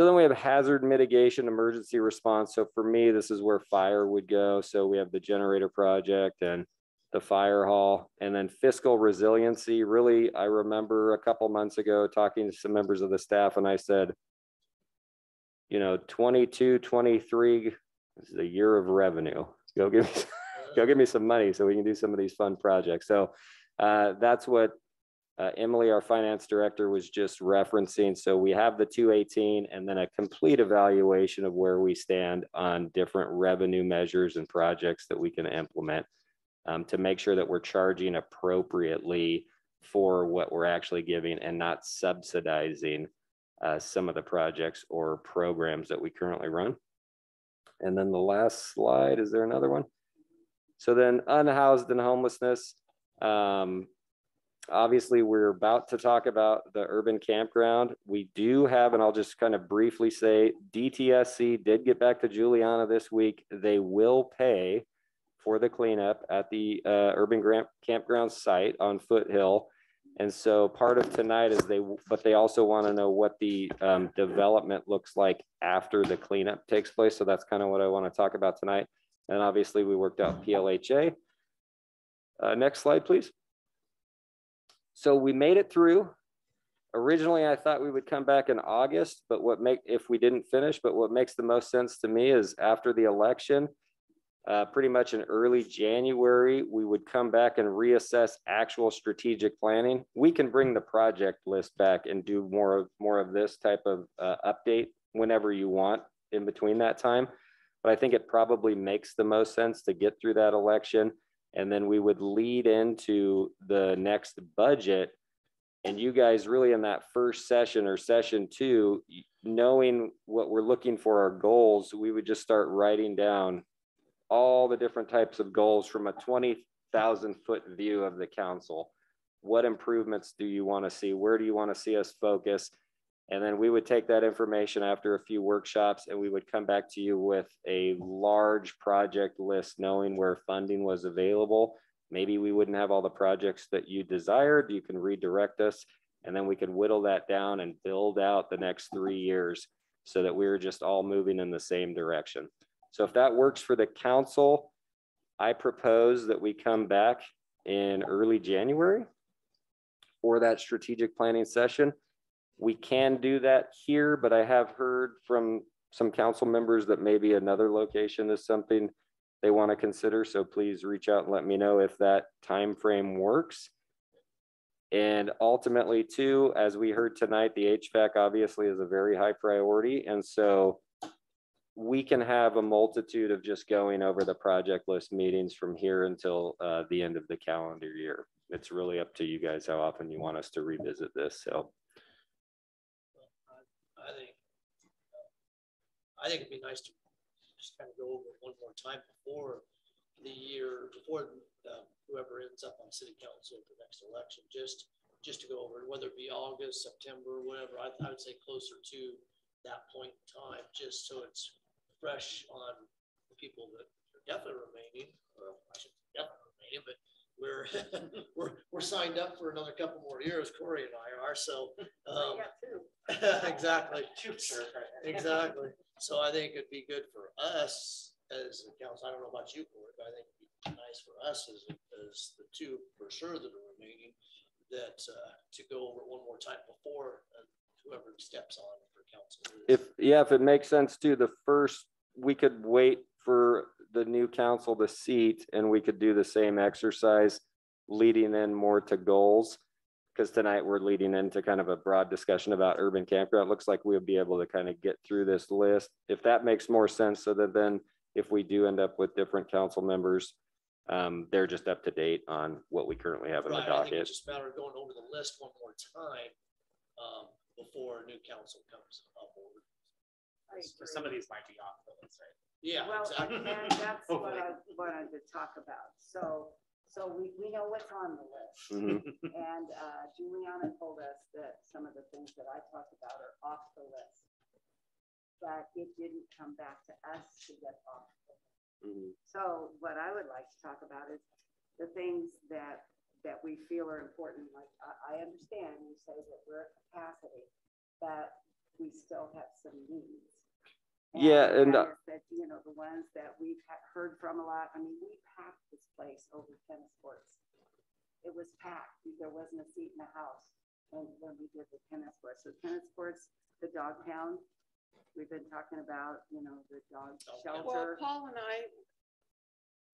So then we have hazard mitigation, emergency response. So for me, this is where fire would go. So we have the generator project and the fire hall and then fiscal resiliency. Really, I remember a couple months ago talking to some members of the staff and I said, you know, 22, 23 is a year of revenue. Go give me, go give me some money so we can do some of these fun projects. So uh, that's what uh, Emily, our finance director, was just referencing. So we have the 218 and then a complete evaluation of where we stand on different revenue measures and projects that we can implement um, to make sure that we're charging appropriately for what we're actually giving and not subsidizing uh, some of the projects or programs that we currently run. And then the last slide, is there another one? So then unhoused and homelessness. Um, obviously we're about to talk about the urban campground. We do have, and I'll just kind of briefly say, DTSC did get back to Juliana this week. They will pay for the cleanup at the uh, urban campground site on Foothill. And so part of tonight is they, but they also want to know what the um, development looks like after the cleanup takes place. So that's kind of what I want to talk about tonight. And obviously we worked out PLHA. Uh, next slide, please. So we made it through. Originally, I thought we would come back in August, but what make if we didn't finish, but what makes the most sense to me is after the election, uh, pretty much in early January, we would come back and reassess actual strategic planning. We can bring the project list back and do more of, more of this type of, uh, update whenever you want in between that time. But I think it probably makes the most sense to get through that election. And then we would lead into the next budget. And you guys really in that first session or session two, knowing what we're looking for our goals, we would just start writing down all the different types of goals from a twenty thousand foot view of the council. What improvements do you want to see? Where do you want to see us focus? And then we would take that information after a few workshops and we would come back to you with a large project list, knowing where funding was available. Maybe we wouldn't have all the projects that you desired. You can redirect us. And then we could whittle that down and build out the next three years so that we're just all moving in the same direction. So if that works for the council, I propose that we come back in early January for that strategic planning session. We can do that here, but I have heard from some council members that maybe another location is something they want to consider. So please reach out and let me know if that time frame works. And ultimately too, as we heard tonight, the HVAC obviously is a very high priority. And so we can have a multitude of just going over the project list meetings from here until uh, the end of the calendar year. It's really up to you guys how often you want us to revisit this. So I think, I think it'd be nice to just kind of go over it one more time before the year, before um, whoever ends up on city council at the next election, just, just to go over, it, whether it be August, September, whatever, I, I would say closer to that point in time, just so it's fresh on the people that are definitely remaining, or I should definitely remaining, but we're, we're, we're signed up for another couple more years, Corey and I are, so. um, Exactly. Exactly. So I think it'd be good for us as a council. I don't know about you, but I think it'd be nice for us as, as the two for sure that are remaining, that, uh, to go over one more time before uh, whoever steps on for council. if, yeah, if it makes sense too, the first, we could wait for the new council to seat and we could do the same exercise leading in more to goals. Because tonight we're leading into kind of a broad discussion about urban campground. It looks like we'll be able to kind of get through this list. If that makes more sense, so that then if we do end up with different council members, um, they're just up to date on what we currently have in the Right, I think docket. it's just a matter of going over the list one more time, um, before new council comes on board. Some of these might be off the list, right? Yeah, Well, exactly. and and that's what I wanted to talk about. So, so we, we know what's on the list. Mhm. And uh, Juliana told us that some of the things that I talked about are off the list. but it didn't come back to us to get off. the list. Mhm. So what I would like to talk about is the things that, that we feel are important. Like, I, I understand you say that we're at capacity, but we still have some needs. Yeah, and, uh, that is That, you know, the ones that we've heard from a lot, I mean, we packed this place over tennis courts. It was packed, there wasn't a seat in the house when, when we did the tennis courts. So tennis courts, the dog pound, we've been talking about, you know, the dog Dog pound. Well. Paul and I,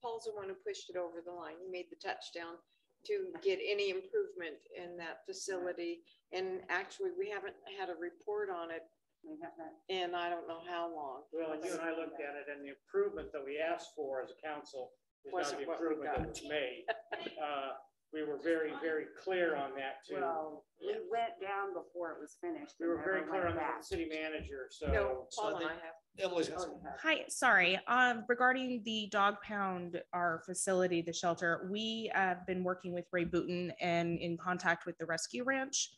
Paul's the one who pushed it over the line. He made the touchdown to get any improvement in that facility. And actually, we haven't had a report on it We have that. in I don't know how long. Well, and you and I looked at it and the improvement that we asked for as a council is not Wasn't the improvement that got. was made. Uh, We were very, very clear on that too. Well, we went down before it was finished. We were very clear on that the city manager, so. No, so Paul and I have. Emily's got Oh, some. you have. Hi, sorry. Um, regarding the dog pound, our facility, the shelter, we have been working with Ray Booton and in contact with the Rescue Ranch.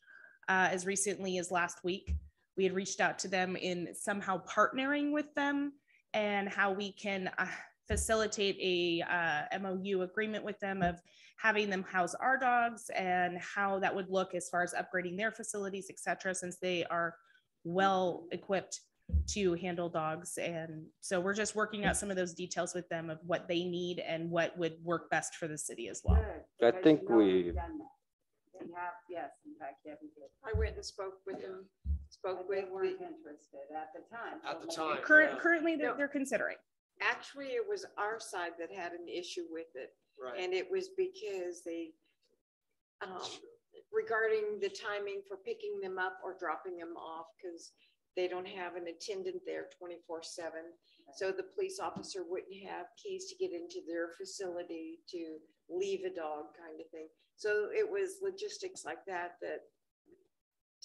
Uh, as recently as last week, we had reached out to them in somehow partnering with them and how we can uh, facilitate a uh, MOU agreement with them of having them house our dogs and how that would look as far as upgrading their facilities, et cetera, since they are well equipped to handle dogs. And so we're just working out some of those details with them of what they need and what would work best for the city as well. Good, I think we've we- done that. They have, yes, in fact, Debbie did. I went and spoke with him, spoke But with they weren't the, interested at the time. At the time. Current, Yeah. currently, they're, No. they're considering. actually, it was our side that had an issue with it. Right. And it was because they, um, regarding the timing for picking them up or dropping them off, because they don't have an attendant there twenty-four seven. So the police officer wouldn't have keys to get into their facility to leave a dog kind of thing. So it was logistics like that that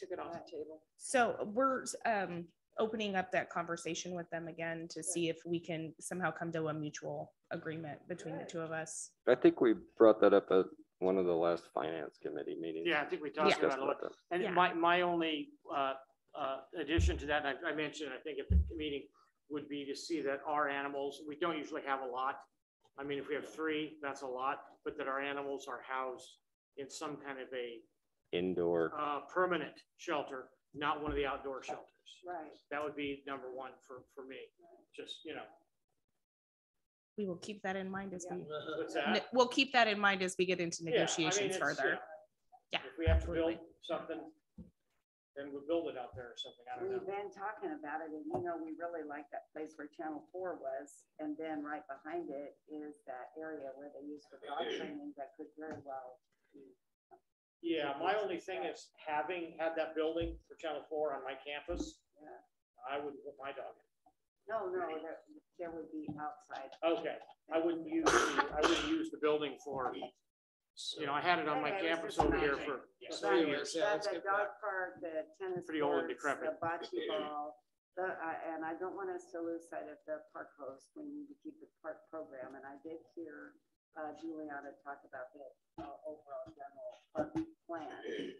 took it off the table. So we're um opening up that conversation with them again to see if we can somehow come to a mutual agreement between the two of us. I think we brought that up at one of the last finance committee meetings. Yeah, I think we talked Discussed about it. about that. And Yeah. my, my only uh, uh, addition to that, and I I mentioned, I think at the meeting, would be to see that our animals, we don't usually have a lot. I mean, if we have three, that's a lot, but that our animals are housed in some kind of a Indoor. uh, permanent shelter, not one of the outdoor shelters. Right. That would be number one for, for me, just, you know, We will keep that in mind as we, what's ne- that? we'll keep that in mind as we get into Yeah, I mean, negotiations further. yeah. Yeah, If we have to build something, then we'll build it out there or something, I don't know. We've know. been talking about it and you know, we really like that place where Channel Four was. And then right behind it is that area where they use for dog training that could very well. be Yeah, my only thing is having had that building for Channel Four on my campus, Yeah. I wouldn't put my dog in. No, no, there, there would be outside. Okay, I wouldn't use, the I wouldn't use the building for, you know, I had it on my Okay, campus over here for Yeah. three years. Yeah, But the get dog park, the tennis Pretty old and courts, the bocce ball, the, uh, and I don't want us to lose sight of the park host. We need to keep the park program, and I did hear, uh, Juliana talk about the, uh, overall general park plan.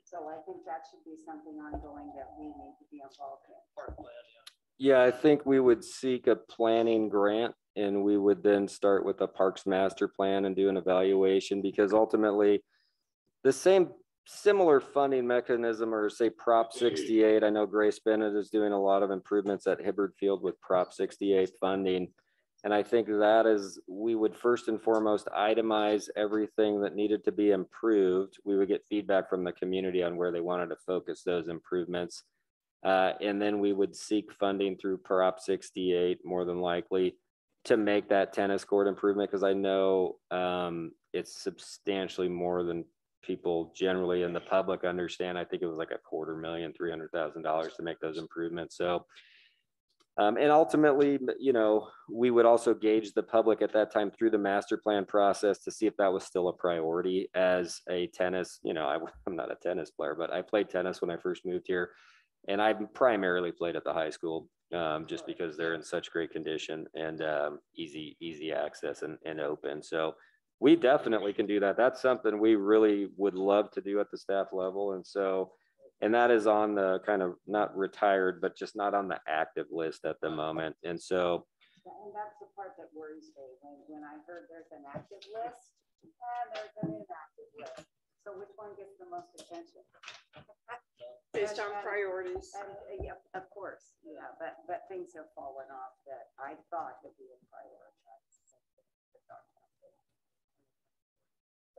So I think that should be something ongoing that we need to be involved in. Park plan, yeah. Yeah, I think we would seek a planning grant and we would then start with a parks master plan and do an evaluation because ultimately the same similar funding mechanism or say Prop sixty-eight, I know Grace Bennett is doing a lot of improvements at Hibbard Field with Prop sixty-eight funding. And I think that is, we would first and foremost itemize everything that needed to be improved. We would get feedback from the community on where they wanted to focus those improvements. Uh, and then we would seek funding through Prop sixty-eight, more than likely, to make that tennis court improvement, because I know um, it's substantially more than people generally in the public understand. I think it was like a quarter million, three hundred thousand dollars to make those improvements. So um, and ultimately, you know, we would also gauge the public at that time through the master plan process to see if that was still a priority as a tennis, you know, I, I'm not a tennis player, but I played tennis when I first moved here. And I primarily played at the high school, um, just because they're in such great condition and, um, easy, easy access and, and open. So we definitely can do that. That's something we really would love to do at the staff level. And so, and that is on the kind of not retired, but just not on the active list at the moment. And so, And that's the part that worries me, when, when I heard there's an active list, and there's an inactive list. So which one gets the most attention? Based on And- and- priorities. And, uh, yeah, of course, yeah, but, but things have fallen off that I thought that we would prioritize.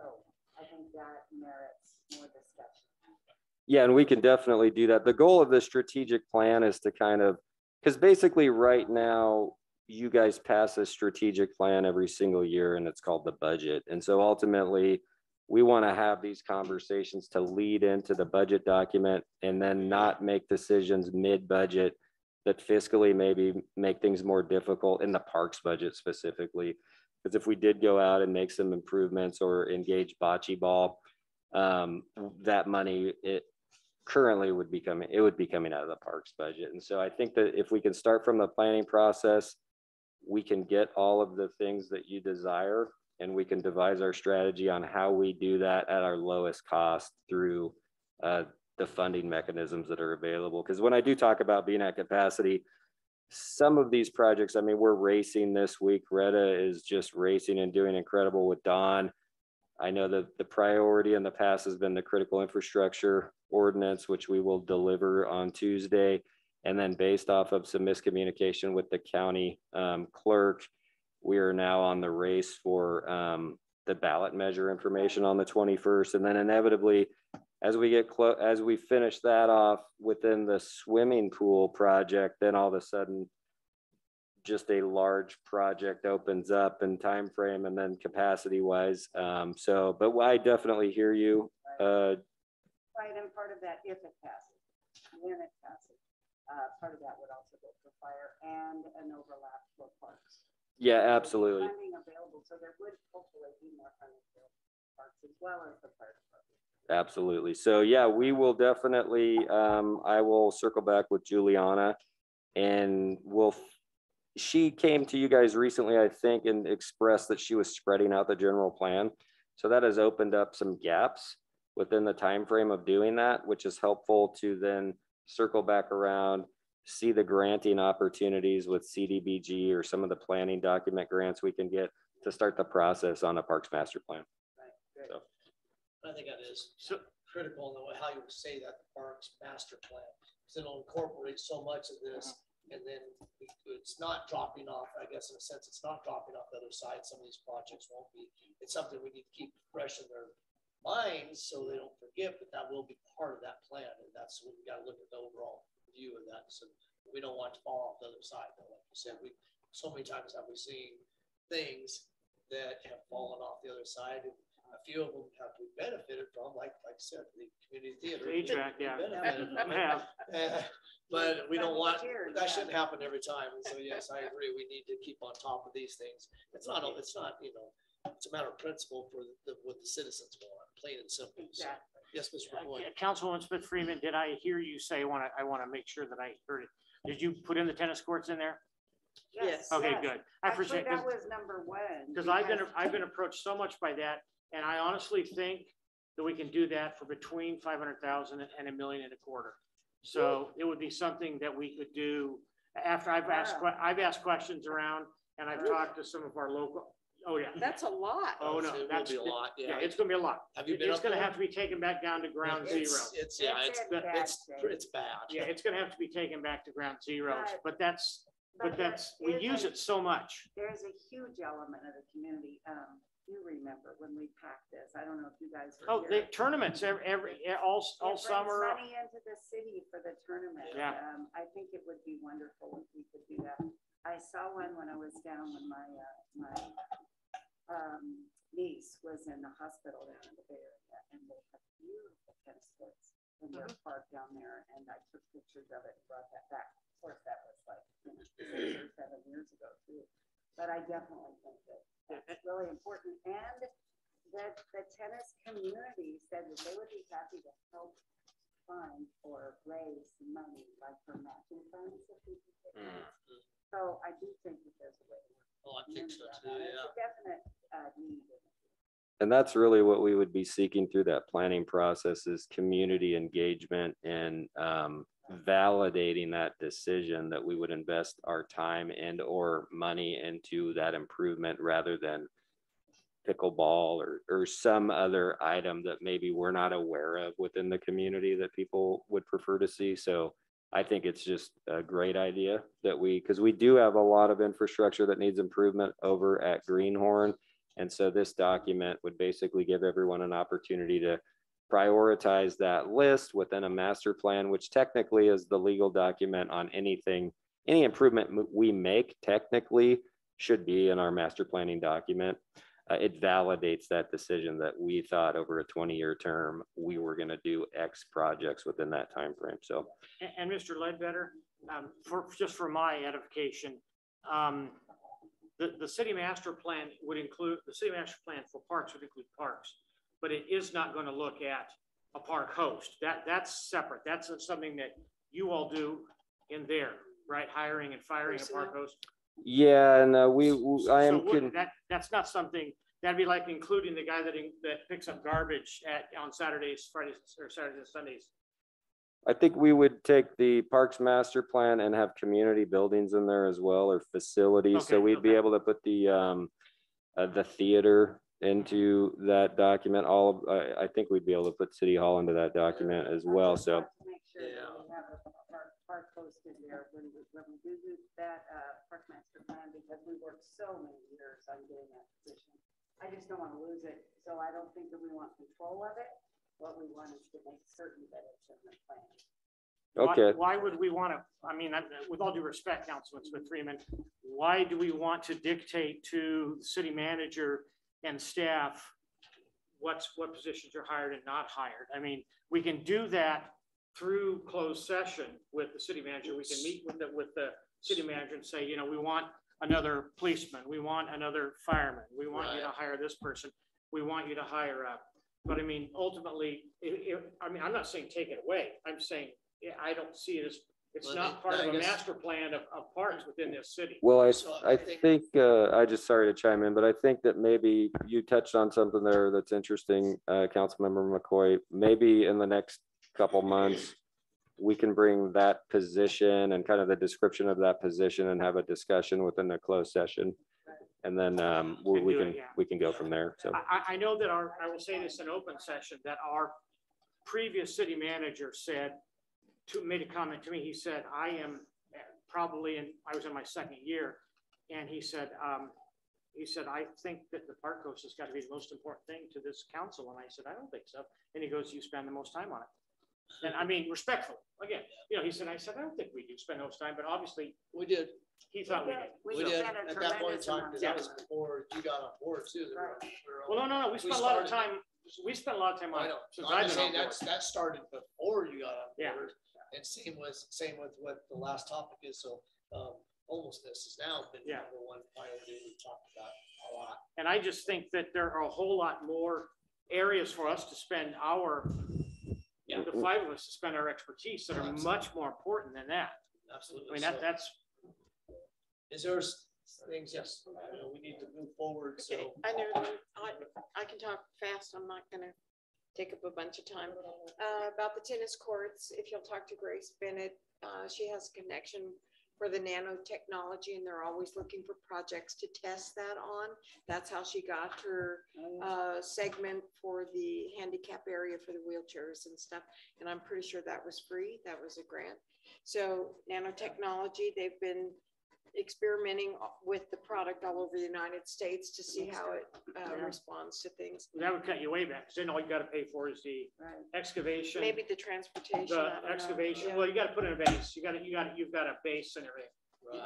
So I think that merits more discussion. Yeah, and we can definitely do that. The goal of the strategic plan is to kind of, because basically right now, you guys pass a strategic plan every single year and it's called the budget. And so ultimately, we want to have these conversations to lead into the budget document and then not make decisions mid-budget that fiscally maybe make things more difficult in the parks budget specifically. Because if we did go out and make some improvements or engage bocce ball, um, that money, it currently would be coming, it would be coming out of the parks budget. And so I think that if we can start from the planning process, we can get all of the things that you desire and we can devise our strategy on how we do that at our lowest cost through uh, the funding mechanisms that are available. Because when I do talk about being at capacity, some of these projects, I mean, we're racing this week. Retta is just racing and doing incredible with Don. I know that the priority in the past has been the critical infrastructure ordinance, which we will deliver on Tuesday. And then based off of some miscommunication with the county um, clerk, we are now on the race for um, the ballot measure information on the twenty-first. And then inevitably, as we get close, as we finish that off within the swimming pool project, then all of a sudden just a large project opens up in time frame and then capacity wise. Um, so, but I definitely hear you. Uh, Right, and part of that, if it passes, when it passes, uh, part of that would also go for fire and an overlap for parks. yeah, absolutely. Funding available, so there would hopefully be more funding for parks as well as the fire department. Absolutely. So yeah, we will definitely, um, I will circle back with Juliana and we'll, she came to you guys recently, I think, and expressed that she was spreading out the general plan. So that has opened up some gaps within the time frame of doing that, which is helpful to then circle back around, see the granting opportunities with CDBG or some of the planning document grants we can get to start the process on a Parks Master Plan. So. I think that is So, critical in the way how you would say that the parks master plan. Because it'll incorporate so much of this uh-huh. And then it's not dropping off, I guess, in a sense, it's not dropping off the other side. Some of these projects won't be. It's something we need to keep fresh in their minds so they don't forget, but that will be part of that plan. And that's what we gotta look at the overall view of that. So we don't want to fall off the other side. But Like you said, we, so many times have we seen things that have fallen off the other side. and A few of them have we benefited from, like, like I said, the community theater. The HVAC, yeah. benefited from it. have, But we don't want, that yeah. shouldn't happen every time. And so, yes, I agree. We need to keep on top of these things. It's not, it's not, you know, it's a matter of principle for the, what the citizens want, plain and simple. So, Yes, Mr. McCoy. Uh, Councilwoman Smith Freeman, did I hear you say, I want to, I want to make sure that I heard it. Did you put in the tennis courts in there? Yes. Okay, yes. good. I Actually, appreciate it. that was number one. Because I've been, I've been approached so much by that, and I honestly think that we can do that for between five hundred thousand and a million and a quarter. So it would be something that we could do after I've asked, que- I've asked questions around and I've talked to some of our local, oh, yeah. That's a lot. Oh, no, It will that's, be a lot, yeah, yeah. it's gonna be a lot. Have you been It's up gonna there? have to be taken back down to ground zero. It's, it's, yeah, It's it's, in bad it's, bad. Yeah, it's gonna have to be taken back to ground zero, But- but that's, but there that's, we is use a- it so much. There's a huge element of the community. Um, you remember when we packed this. I don't know if you guys were Oh, here. the tournaments every, every, all, It all summer. Money into the city for the tournament. Yeah. Um, I think it would be wonderful if we could do that. I saw one when I was down when my, uh, my, um, niece was in the hospital down in the Bay Area and they had beautiful tennis courts in their Mm-hmm. park down there and I took pictures of it and brought that back. Of course, that was like, you know, six or seven years ago too. But I definitely think that that's really important and that the tennis community said that they would be happy to help fund or raise money like for matching funds if we could get that. So I do think that there's a way to work. Oh, I think so too, that. yeah. It's a definite, uh, need. And that's really what we would be seeking through that planning process is community engagement and um, validating that decision that we would invest our time and or money into that improvement rather than pickleball or, or some other item that maybe we're not aware of within the community that people would prefer to see. So I think it's just a great idea that we, because we do have a lot of infrastructure that needs improvement over at Greenhorn. And so this document would basically give everyone an opportunity to prioritize that list within a master plan, which technically is the legal document on anything, any improvement we make technically should be in our master planning document. Uh, it validates that decision that we thought over a twenty-year term, we were gonna do X projects within that time frame. So And, and Mr. Ledbetter, um, for, just for my edification, um, the, the city master plan would include, the city master plan for parks would include parks, but it is not going to look at a park host. That, that's separate. That's something that you all do in there, right? Hiring and firing a park host. Yeah, and uh, we, w- I am, con- That, that's not something, that'd be like including the guy that, in- that picks up garbage at, on Saturdays, Fridays, or Saturdays and Sundays. I think we would take the Parks Master Plan and have community buildings in there as well, or facilities. So we'd be able to put the, um, uh, the theater into that document. All, of I, I think we'd be able to put City Hall into that document as well. So, Make sure that we have a park, park posted there when we, when we do do that, uh, park master plan, because we worked so many years on getting that position. I just don't want to lose it, so I don't think that we want control of it. What we want is to make certain that it's in the plan. Okay. Why would we want to, I mean, with all due respect, Councilman Smith Freeman, why do we want to dictate to the city manager and staff what's, what positions are hired and not hired? I mean, we can do that through closed session with the city manager. We can meet with the, with the city manager and say, you know, we want another policeman, we want another fireman, we want you to hire this person, we want you to hire a, but I mean, ultimately, i- i- I mean, I'm not saying take it away. I'm saying, I don't see it as, it's Well, not I- part of I a guess- master plan of, of parks within this city. Well, I, So I I think- think, uh, I just, sorry to chime in, but I think that maybe you touched on something there that's interesting, uh, Councilmember McCoy. Maybe in the next couple months, we can bring that position and kind of the description of that position and have a discussion within the closed session. And then, um, we, And we do it, can, yeah. we can go from there. So, I, I, I know that our, I will say this in open session, that our previous city manager said, to, made a comment to me, he said, I am probably in, I was in my second year, and he said, um, he said, I think that the park coast has got to be the most important thing to this council, and I said, I don't think so, and he goes, you spend the most time on it. And I mean, respectfully, again, you know, he said, I said, I don't think we do spend most time, but obviously, We did, he thought we did. We we did at that point in time, amount because of that was time. before you got on board too. that were- Right. we were Well, no, no, no, we We spent a lot of time, we spent a lot of time on I it know, since I'm just saying board. that's, that started before you got on board. Yeah. Board. And same with, same with what the last topic is, so, um, homelessness has now been Yeah. number one priority we talked about a lot. And I just think that there are a whole lot more areas for us to spend our, you know, the five of us to spend our expertise that are much more important than that. Absolutely. I mean, that, So, that's, Is there things, yes, you know, we need to move forward, Okay, so. I know, I, I can talk fast, I'm not gonna take up a bunch of time. Uh, about the tennis courts, if you'll talk to Grace Bennett, uh, she has a connection for the nanotechnology and they're always looking for projects to test that on. That's how she got her, uh, segment for the handicap area for the wheelchairs and stuff. And I'm pretty sure that was free, that was a grant. So nanotechnology, they've been experimenting with the product all over the United States to see how it uh, Yeah. responds to things. that would cut you way back, because then all you gotta pay for is the Right. excavation. Maybe the transportation. The excavation, Yeah. well, you gotta put in a base, you gotta, you gotta, you've got a base and everything.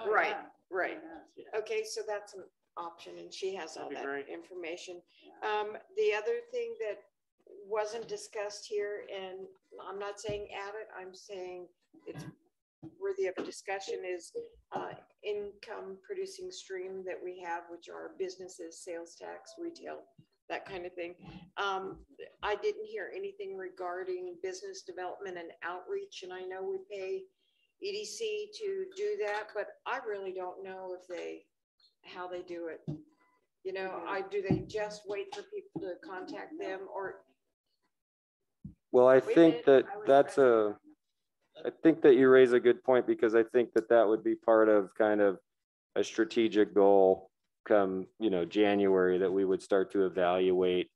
Right, yeah. right. Yeah. Okay, so that's an option and she has all That'd that great. information. Um, the other thing that wasn't discussed here, and I'm not saying add it, I'm saying it's worthy of a discussion is uh, income producing stream that we have, which are businesses, sales tax, retail, that kind of thing. Um, I didn't hear anything regarding business development and outreach, and I know we pay EDC to do that, but I really don't know if they, how they do it. You know, I, do they just wait for people to contact them or, well, I think that that's a, I think that you raise a good point because I think that that would be part of kind of a strategic goal come, you know, January that we would start to evaluate.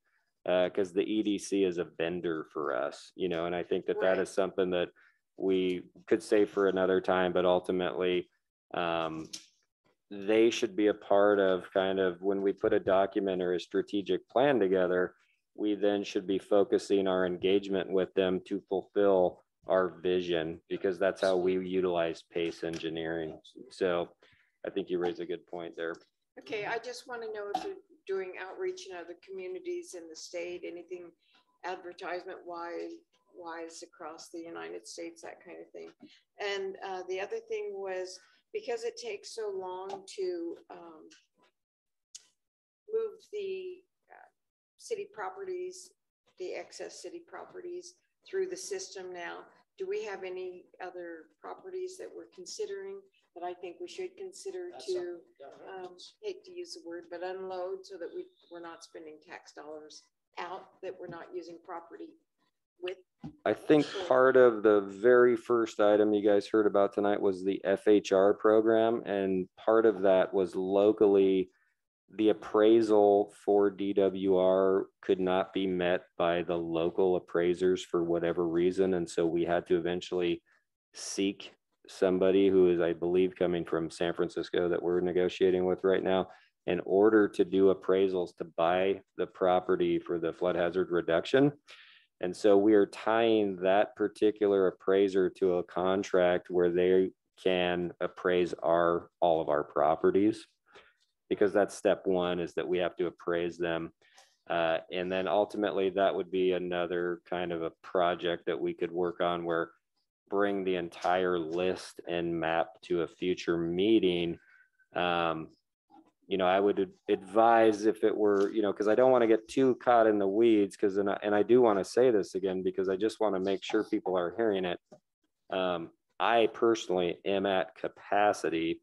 Uh, cause the EDC is a vendor for us, you know, and I think that that Right. is something that we could save for another time, but ultimately, um, they should be a part of kind of when we put a document or a strategic plan together, we then should be focusing our engagement with them to fulfill our vision, because that's how we utilize pace engineering. So I think you raise a good point there. okay, I just want to know if you're doing outreach in other communities in the state, anything advertisement wise, wise across the United States, that kind of thing. And uh, the other thing was, because it takes so long to um, move the uh, city properties, the excess city properties through the system now, do we have any other properties that we're considering that I think we should consider That's to, um, hate to use the word, but unload so that we, we're not spending tax dollars out, that we're not using property with? I think part of the very first item you guys heard about tonight was the FHR program, and part of that was locally. The appraisal for DWR could not be met by the local appraisers for whatever reason, and so we had to eventually seek somebody who is, I believe, coming from San Francisco that we're negotiating with right now in order to do appraisals to buy the property for the flood hazard reduction. And so we are tying that particular appraiser to a contract where they can appraise our, all of our properties. Because that's step one is that we have to appraise them. Uh, and then ultimately that would be another kind of a project that we could work on where bring the entire list and map to a future meeting. Um, you know, I would advise if it were, you know, because I don't want to get too caught in the weeds, because I- and I do want to say this again, because I just want to make sure people are hearing it. Um, I personally am at capacity.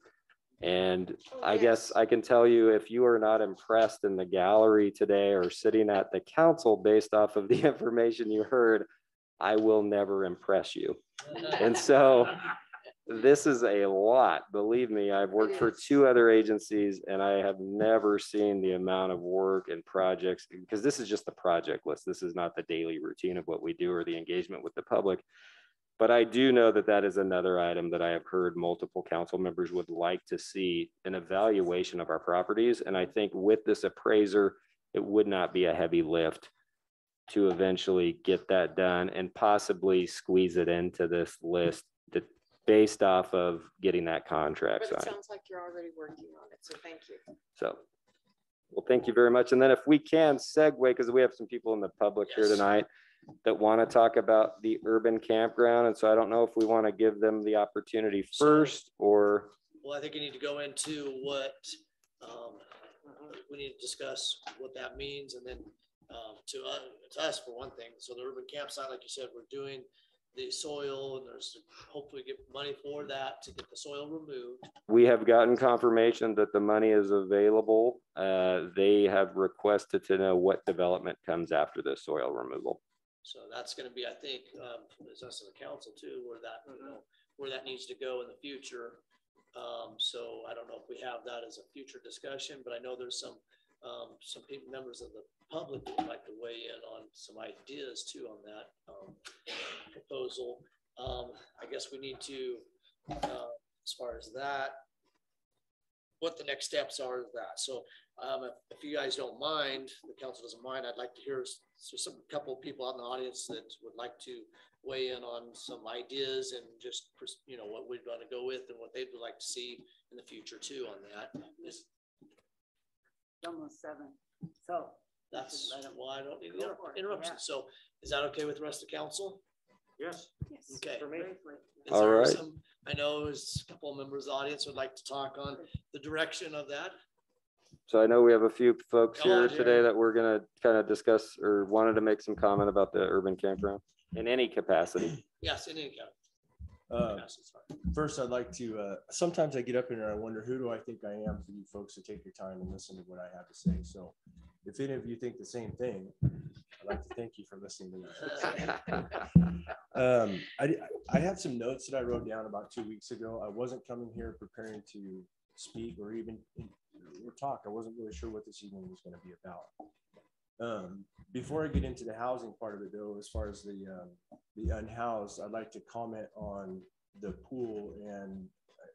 And Oh, I guess I can tell you, if you are not impressed in the gallery today or sitting at the council based off of the information you heard, I will never impress you. And so this is a lot. Believe me, I've worked for two other agencies and I have never seen the amount of work and projects because this is just the project list. This is not the daily routine of what we do or the engagement with the public. But I do know that that is another item that I have heard multiple council members would like to see an evaluation of our properties. And I think with this appraiser, it would not be a heavy lift to eventually get that done and possibly squeeze it into this list that based off of getting that contract But it signed. sounds like you're already working on it, so thank you. So, well, thank you very much. And then if we can segue, because we have some people in the public here tonight that want to talk about the urban campground. And so I don't know if we want to give them the opportunity first or, Well, I think you need to go into what, um, we need to discuss what that means and then, um, to us, to us for one thing, so the urban campsite, like you said, we're doing the soil and there's hopefully get money for that to get the soil removed. we have gotten confirmation that the money is available. Uh, they have requested to know what development comes after the soil removal. So that's gonna be, I think, um, as us as a council too, where that, you know, where that needs to go in the future. Um, so I don't know if we have that as a future discussion, but I know there's some, um, some people, members of the public would like to weigh in on some ideas too on that, um, proposal. Um, I guess we need to, uh, as far as that, what the next steps are of that. So, um, if, if you guys don't mind, the council doesn't mind, I'd like to hear so some, couple of people out in the audience that would like to weigh in on some ideas and just, you know, what we'd want to go with and what they'd like to see in the future too on that. It's almost seven. So. that's, Let 'em- well, I don't need Go for interruption. yeah. So is that okay with the rest of the council? Yes, Yes. Okay. for me. Is All there right. some- I know there's a couple of members of the audience would like to talk on the direction of that. So I know we have a few folks here today that we're gonna kind of discuss or wanted to make some comment about the urban campground in any capacity. Yes, in any county. Uh, Yes, it's. First, I'd like to, uh, sometimes I get up here and I wonder, who do I think I am for you folks to take your time and listen to what I have to say? So if any of you think the same thing, I'd like to thank you for listening to me. Um, I, I have some notes that I wrote down about two weeks ago. I wasn't coming here preparing to speak or even or talk. I wasn't really sure what this evening was going to be about. Um, before I get into the housing part of it though, as far as the, um, the unhoused, I'd like to comment on the pool and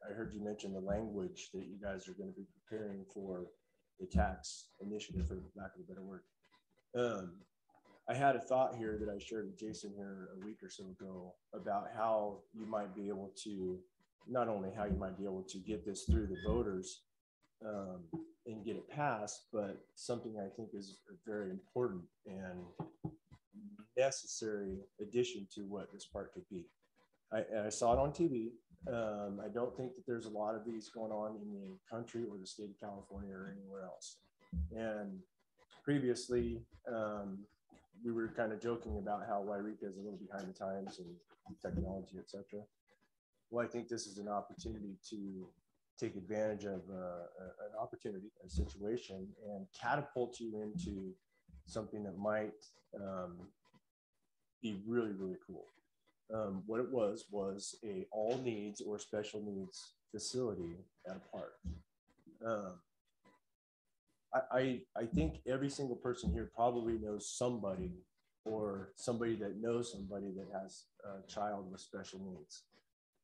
I- heard you mention the language that you guys are going to be preparing for the tax initiative, for lack of a better word. Um, I had a thought here that I shared with Jason here a week or so ago about how you might be able to, not only how you might be able to get this through the voters um, and get it passed, but something I think is very important and necessary addition to what this park could be. I, I saw it on TV. Um, I don't think that there's a lot of these going on in the country or the state of California or anywhere else. And previously, um, we were kind of joking about how Yreka is a little behind the times and technology, et cetera. Well, I think this is an opportunity to take advantage of uh, an opportunity, a situation, and catapult you into something that might um, be really, really cool. Um, what it was was a all needs or special needs facility at a park. Um, I, I, I think every single person here probably knows somebody or somebody that knows somebody that has a child with special needs.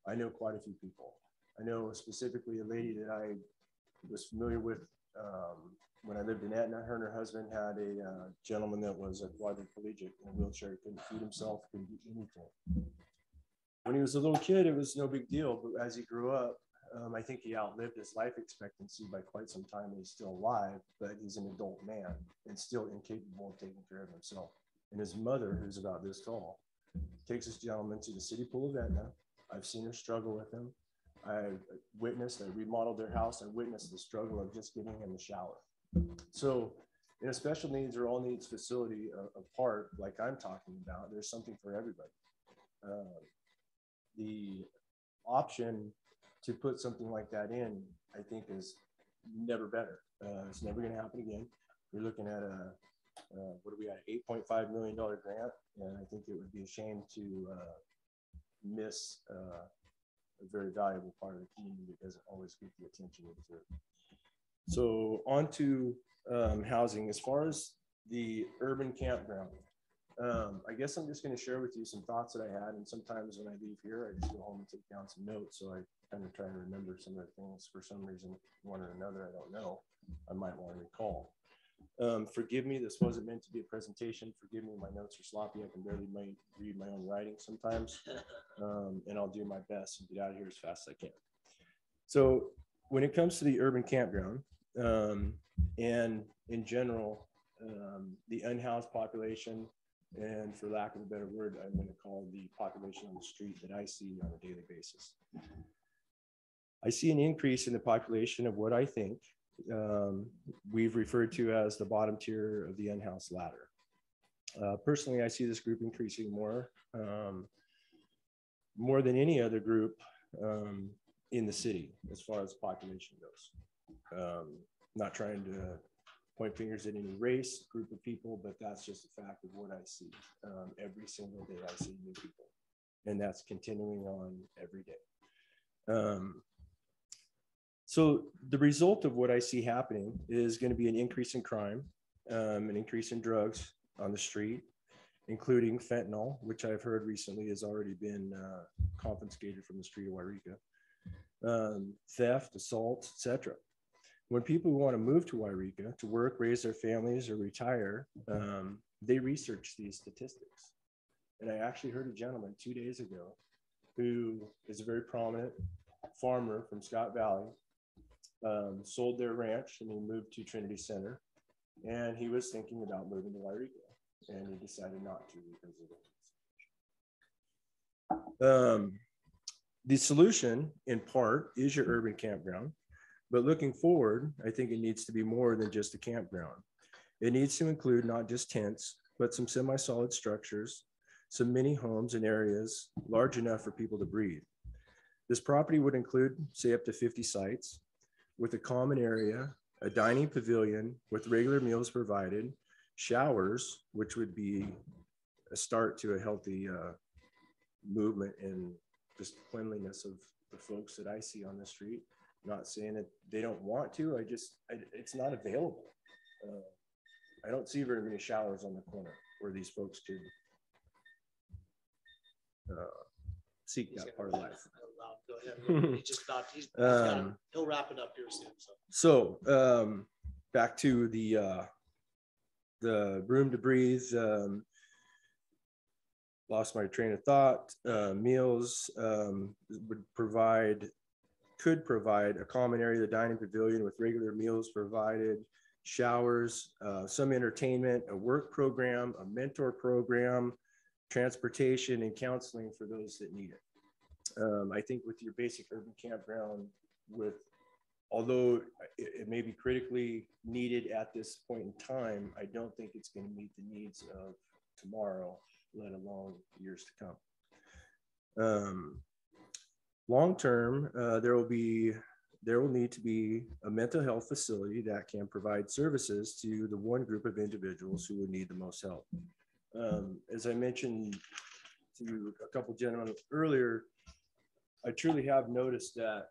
I know quite a few people. I know specifically a lady that I was familiar with um, when I lived in Etna, her and her husband had a uh, gentleman that was a quadriplegic in a wheelchair, He couldn't feed himself, couldn't do anything. When he was a little kid, it was no big deal, but as he grew up, um, I think he outlived his life expectancy by quite some time. He's still alive, but he's an adult man and still incapable of taking care of himself. And his mother, who's about this tall, takes this gentleman to the city pool of Etna. I've seen her struggle with him. I witnessed, I remodeled their house. I witnessed the struggle of just getting in the shower. So in a special needs or all needs facility a, a part like I'm talking about, there's something for everybody. Uh, the option to put something like that in, I think is never better. Uh, it's never going to happen again. We're looking at a, uh, what do we got, eight point five million dollar grant, and I think it would be a shame to uh, miss uh, a very valuable part of the community that doesn't always get the attention it deserves. So on to um, housing. As far as the urban campground, um, I guess I'm just going to share with you some thoughts that I had. And sometimes when I leave here, I just go home and take down some notes. So I kind of try to remember some of the things for some reason, one or another, I don't know. I might want to recall. Um, forgive me, this wasn't meant to be a presentation. Forgive me, my notes are sloppy. I can barely my, read my own writing sometimes. Um, and I'll do my best and get out of here as fast as I can. So when it comes to the urban campground, um, and in general, um, the unhoused population, and for lack of a better word, I'm going to call the population on the street that I see on a daily basis. I see an increase in the population of what I think um, we've referred to as the bottom tier of the unhoused ladder. Uh, personally, I see this group increasing more, um, more than any other group um, in the city as far as population goes. Um, not trying to point fingers at any race, group of people, but that's just a fact of what I see. Um, every single day I see new people, and that's continuing on every day. Um, so the result of what I see happening is going to be an increase in crime, um, an increase in drugs on the street, including fentanyl, which I've heard recently has already been uh, confiscated from the street of Yreka, um, theft, assault, etc when people want to move to Yreka to work, raise their families, or retire, um, they research these statistics. And I actually heard a gentleman two days ago who is a very prominent farmer from Scott Valley, um, sold their ranch and he moved to Trinity Center. And he was thinking about moving to Yreka and he decided not to because of it. Um, the solution, in part, is your urban campground. But looking forward, I think it needs to be more than just a campground. It needs to include not just tents, but some semi-solid structures, some mini homes in areas large enough for people to breathe. This property would include, say, up to 50 sites with a common area, a dining pavilion with regular meals provided, showers, which would be a start to a healthy uh, movement and just cleanliness of the folks that I see on the street not saying that they don't want to. I just, I, it's not available. Uh, I don't see very many showers on the corner where these folks could uh, seek that part of life. He just he's, he's got- Um, he'll wrap it up here soon, so. So um, back to the uh, the room to breathe. Um, lost my train of thought. Uh, meals um, would provide could provide a common area, the dining pavilion with regular meals provided, showers, uh, some entertainment, a work program, a mentor program, transportation and counseling for those that need it. Um, I think with your basic urban campground with although it, it, may be critically needed at this point in time, I don't think it's going to meet the needs of tomorrow, let alone years to come. Um, long term, uh, there will be there will need to be a mental health facility that can provide services to the one group of individuals who would need the most help. Um, as I mentioned to a couple gentlemen earlier, I truly have noticed that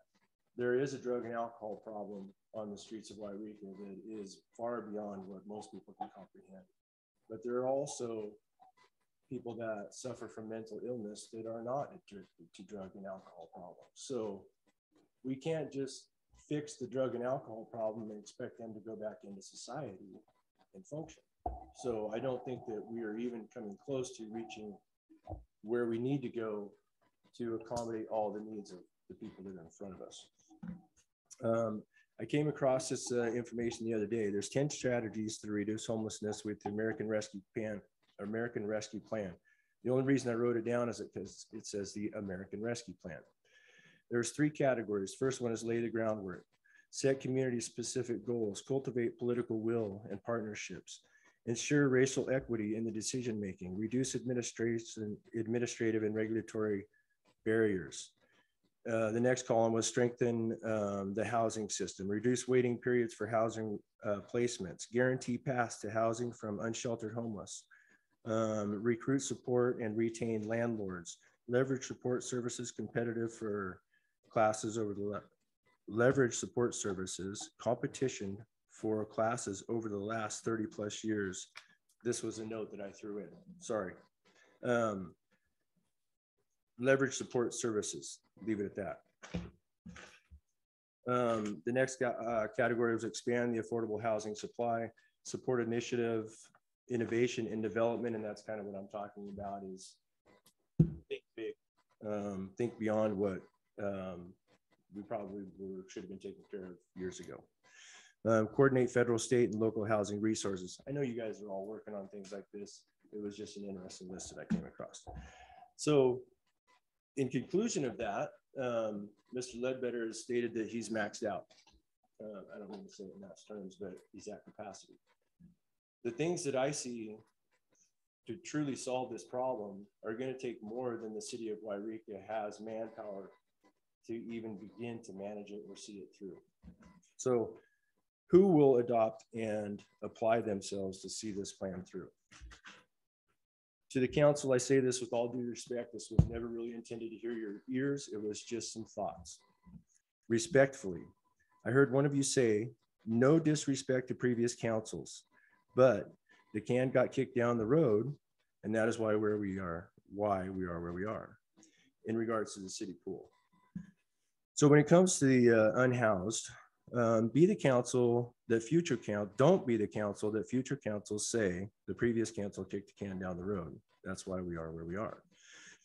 there is a drug and alcohol problem on the streets of Yreka that is far beyond what most people can comprehend. But there are also people that suffer from mental illness that are not addicted to drug and alcohol problems. So we can't just fix the drug and alcohol problem and expect them to go back into society and function. So I don't think that we are even coming close to reaching where we need to go to accommodate all the needs of the people that are in front of us. Um, I came across this uh, information the other day. There's 10 strategies to reduce homelessness with the American Rescue Plan, American Rescue Plan. The only reason I wrote it down is because it says the American Rescue Plan. There's three categories. First one is lay the groundwork, set community specific goals, cultivate political will and partnerships, ensure racial equity in the decision making, reduce administration, administrative and regulatory barriers. Uh, the next column was strengthen um, the housing system, reduce waiting periods for housing uh, placements, guarantee paths to housing from unsheltered homeless, um, recruit support and retain landlords, leverage support services competitive for classes over the le leverage support services, competition for classes over the last 30 plus years. This was a note that I threw in, sorry. Um, leverage support services, leave it at that. Um, the next uh, category was expand the affordable housing supply, support initiative, innovation and development, and that's kind of what I'm talking about is think big, um, think beyond what um, we probably were, should have been taken care of years ago. Um, coordinate federal, state, and local housing resources. I know you guys are all working on things like this. It was just an interesting list that I came across. So in conclusion of that, um, Mr. Ledbetter has stated that he's maxed out. Uh, I don't mean to say it in that terms, but he's at capacity. The things that I see to truly solve this problem are going to take more than the city of Yreka has manpower to even begin to manage it or see it through. So who will adopt and apply themselves to see this plan through. To the council, I say this with all due respect. This was never really intended to hear your ears. It was just some thoughts. Respectfully, I heard one of you say, no disrespect to previous councils, but the can got kicked down the road, and that is why where we are, why we are where we are in regards to the city pool. So when it comes to the uh, unhoused, um, be the council that future count, don't be the council that future councils say the previous council kicked the can down the road. That's why we are where we are.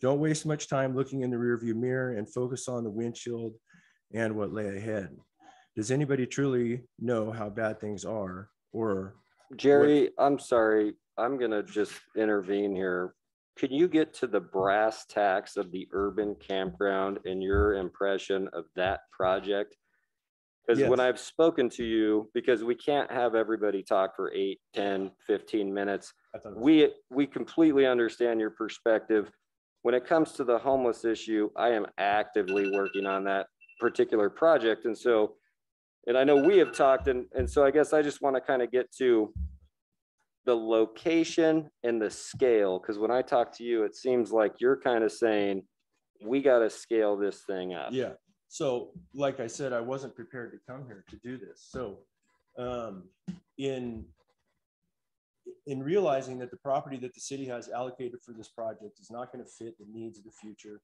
Don't waste much time looking in the rearview mirror and focus on the windshield and what lay ahead. Does anybody truly know how bad things are or? Jerry, I'm sorry. I'm gonna just intervene here. Can you get to the brass tacks of the urban campground and your impression of that project? Because when I've spoken to you, because we can't have everybody talk for eight, 10, 15 minutes. I thought it was- We, we completely understand your perspective. When it comes to the homeless issue, I am actively working on that particular project. And so, and I know we have talked and, and so I guess I just want to kind of get to the location and the scale, because when I talk to you, it seems like you're kind of saying, we got to scale this thing up. Yeah. So like I said, I wasn't prepared to come here to do this. So um, in in realizing that the property that the city has allocated for this project is not going to fit the needs of the future,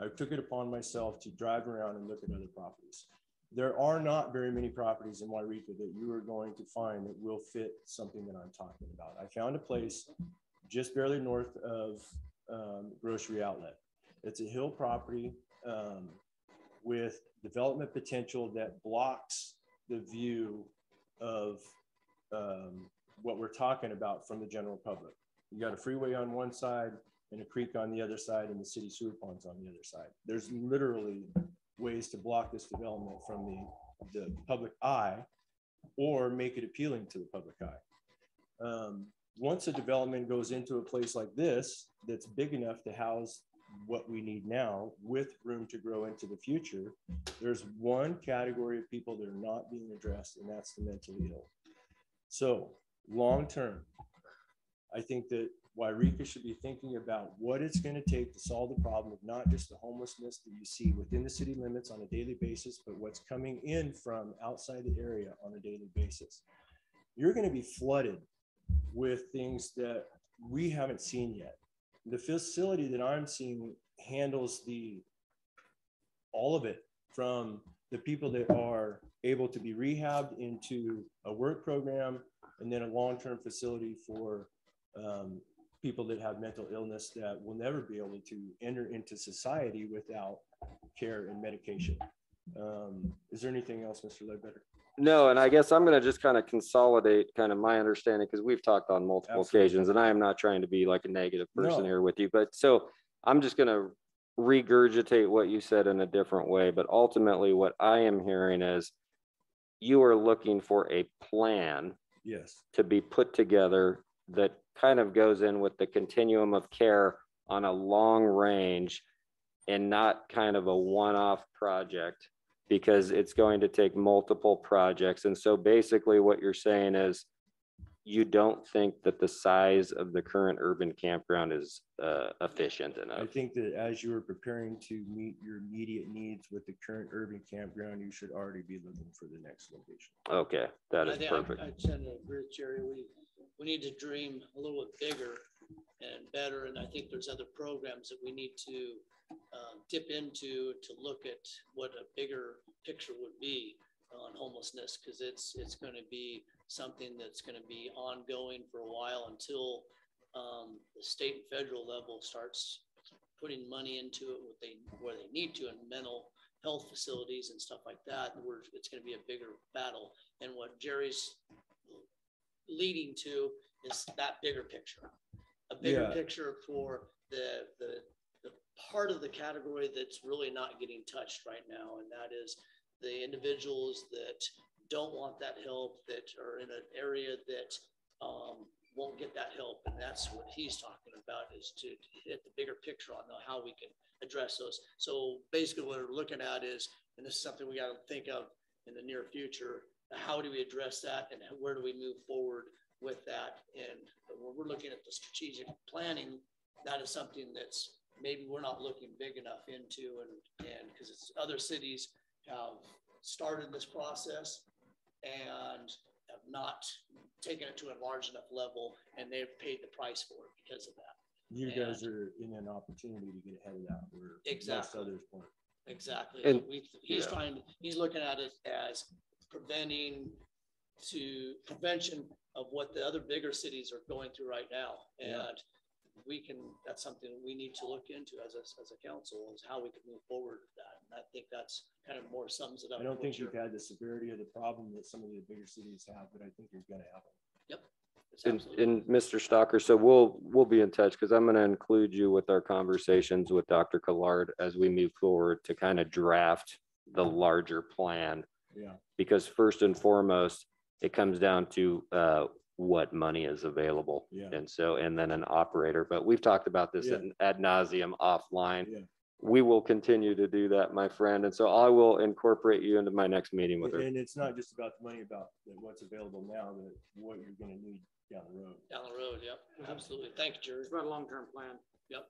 I took it upon myself to drive around and look at other properties. There are not very many properties in Yreka that you are going to find that will fit something that I'm talking about. I found a place just barely north of um, Grocery Outlet. It's a hill property. Um, with development potential that blocks the view of um, what we're talking about from the general public. You got a freeway on one side and a creek on the other side and the city sewer ponds on the other side. There's literally ways to block this development from the, the public eye or make it appealing to the public eye. Um, once a development goes into a place like this, that's big enough to house what we need now with room to grow into the future, there's one category of people that are not being addressed, and that's the mentally ill. So, long term, I think that Yreka should be thinking about what it's going to take to solve the problem of not just the homelessness that you see within the city limits on a daily basis, but what's coming in from outside the area on a daily basis. You're going to be flooded with things that we haven't seen yet the facility that I'm seeing handles the all of it from the people that are able to be rehabbed into a work program and then a long-term facility for um, people that have mental illness that will never be able to enter into society without care and medication. Um, is there anything else, Mr. Ledbetter? No, and I guess I'm gonna just kind of consolidate kind of my understanding, because we've talked on multiple Absolutely. occasions, and I am not trying to be like a negative person No. here with you, but so I'm just gonna regurgitate what you said in a different way, but ultimately what I am hearing is you are looking for a plan Yes, to be put together that kind of goes in with the continuum of care on a long range and not kind of a one-off project because it's going to take multiple projects. And so basically what you're saying is you don't think that the size of the current urban campground is uh, efficient enough. I think that as you are preparing to meet your immediate needs with the current urban campground, you should already be looking for the next location. Okay, that I is think I- perfect. I tend to agree with Jerry. We, we need to dream a little bit bigger and better. And I think there's other programs that we need to uh, dip into to look at what a bigger picture would be on homelessness, because it's, it's going to be something that's going to be ongoing for a while until um, the state and federal level starts putting money into it, what they, where they need to in mental health facilities and stuff like that. It's going to be a bigger battle. And what Jerry's leading to is that bigger picture. A bigger Yeah. picture for the, the, the part of the category that's really not getting touched right now. And that is the individuals that don't want that help, that are in an area that um, won't get that help. And that's what he's talking about is to hit the bigger picture on how we can address those. So basically what we're looking at is, and this is something we got to think of in the near future, how do we address that and where do we move forward with that? And when we're looking at the strategic planning, that is something that's maybe we're not looking big enough into and, and because it's other cities have started this process and have not taken it to a large enough level and they've paid the price for it because of that. You guys are in an opportunity to get ahead of that where most Exactly. others weren't. Exactly. And- We, he's yeah. trying, he's looking at it as preventing to prevention of what the other bigger cities are going through right now. Yeah. And we can, that's something we need to look into as a, as a council is how we can move forward with that. And I think that's kind of more sums it up. I don't think you're- you've had the severity of the problem that some of the bigger cities have, but I think you're gonna have it. it's And, and Mr. Stalker, so we'll, we'll be in touch because I'm going to include you with our conversations with Dr. Collard as we move forward to kind of draft the larger plan. Yeah. Because first and foremost, it comes down to uh, what money is available. Yeah. And so, and then an operator, but we've talked about this Yeah. ad- ad nauseum offline. Yeah. We will continue to do that, my friend. And so I will incorporate you into my next meeting with her. And it's not just about the money, about what's available now, but what you're gonna need down the road. Down the road, yep, absolutely. Thank you, Jerry. It's about a long-term plan. Yep.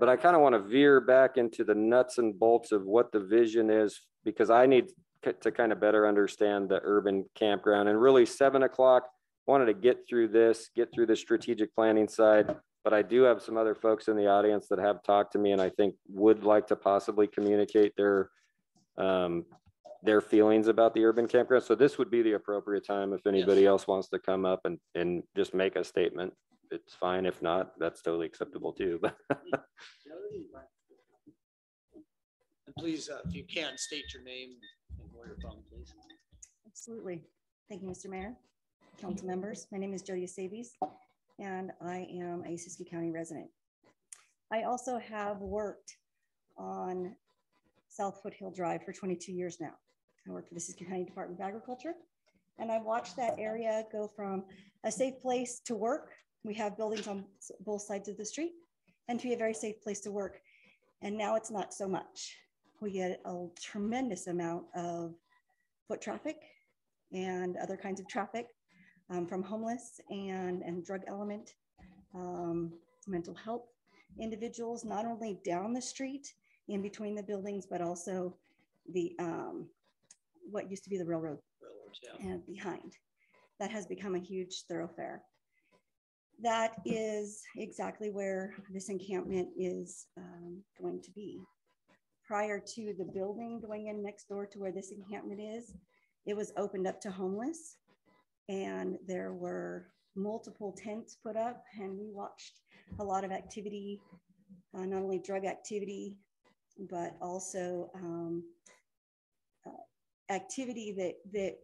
But I kind of want to veer back into the nuts and bolts of what the vision is, because I need c- to kind of better understand the urban campground and really seven o'clock. Wanted to get through this, get through the strategic planning side, but I do have some other folks in the audience that have talked to me and I think would like to possibly communicate their um, their feelings about the urban campground. So this would be the appropriate time if anybody else wants to come up and, and just make a statement. It's fine. If not, that's totally acceptable too, but please, uh, if you can, state your name where you're please. Absolutely. Thank you, Mr. Mayor, council members. My name is Jody Savies, and I am a Siskiyou County resident. I also have worked on South Foothill Drive for 22 years now. I work for the Siskiyou County Department of Agriculture, and I watched that area go from a safe place to work. We have buildings on both sides of the street, and to be a very safe place to work. And now it's not so much. We get a tremendous amount of foot traffic and other kinds of traffic um, from homeless and, and drug element, um, mental health individuals, not only down the street in between the buildings, but also the, um, what used to be the railroad yeah. and behind. That has become a huge thoroughfare. That is exactly where this encampment is um, going to be. Prior to the building going in next door to where this encampment is, it was opened up to homeless. And there were multiple tents put up and we watched a lot of activity, uh, not only drug activity, but also um, uh, activity that, that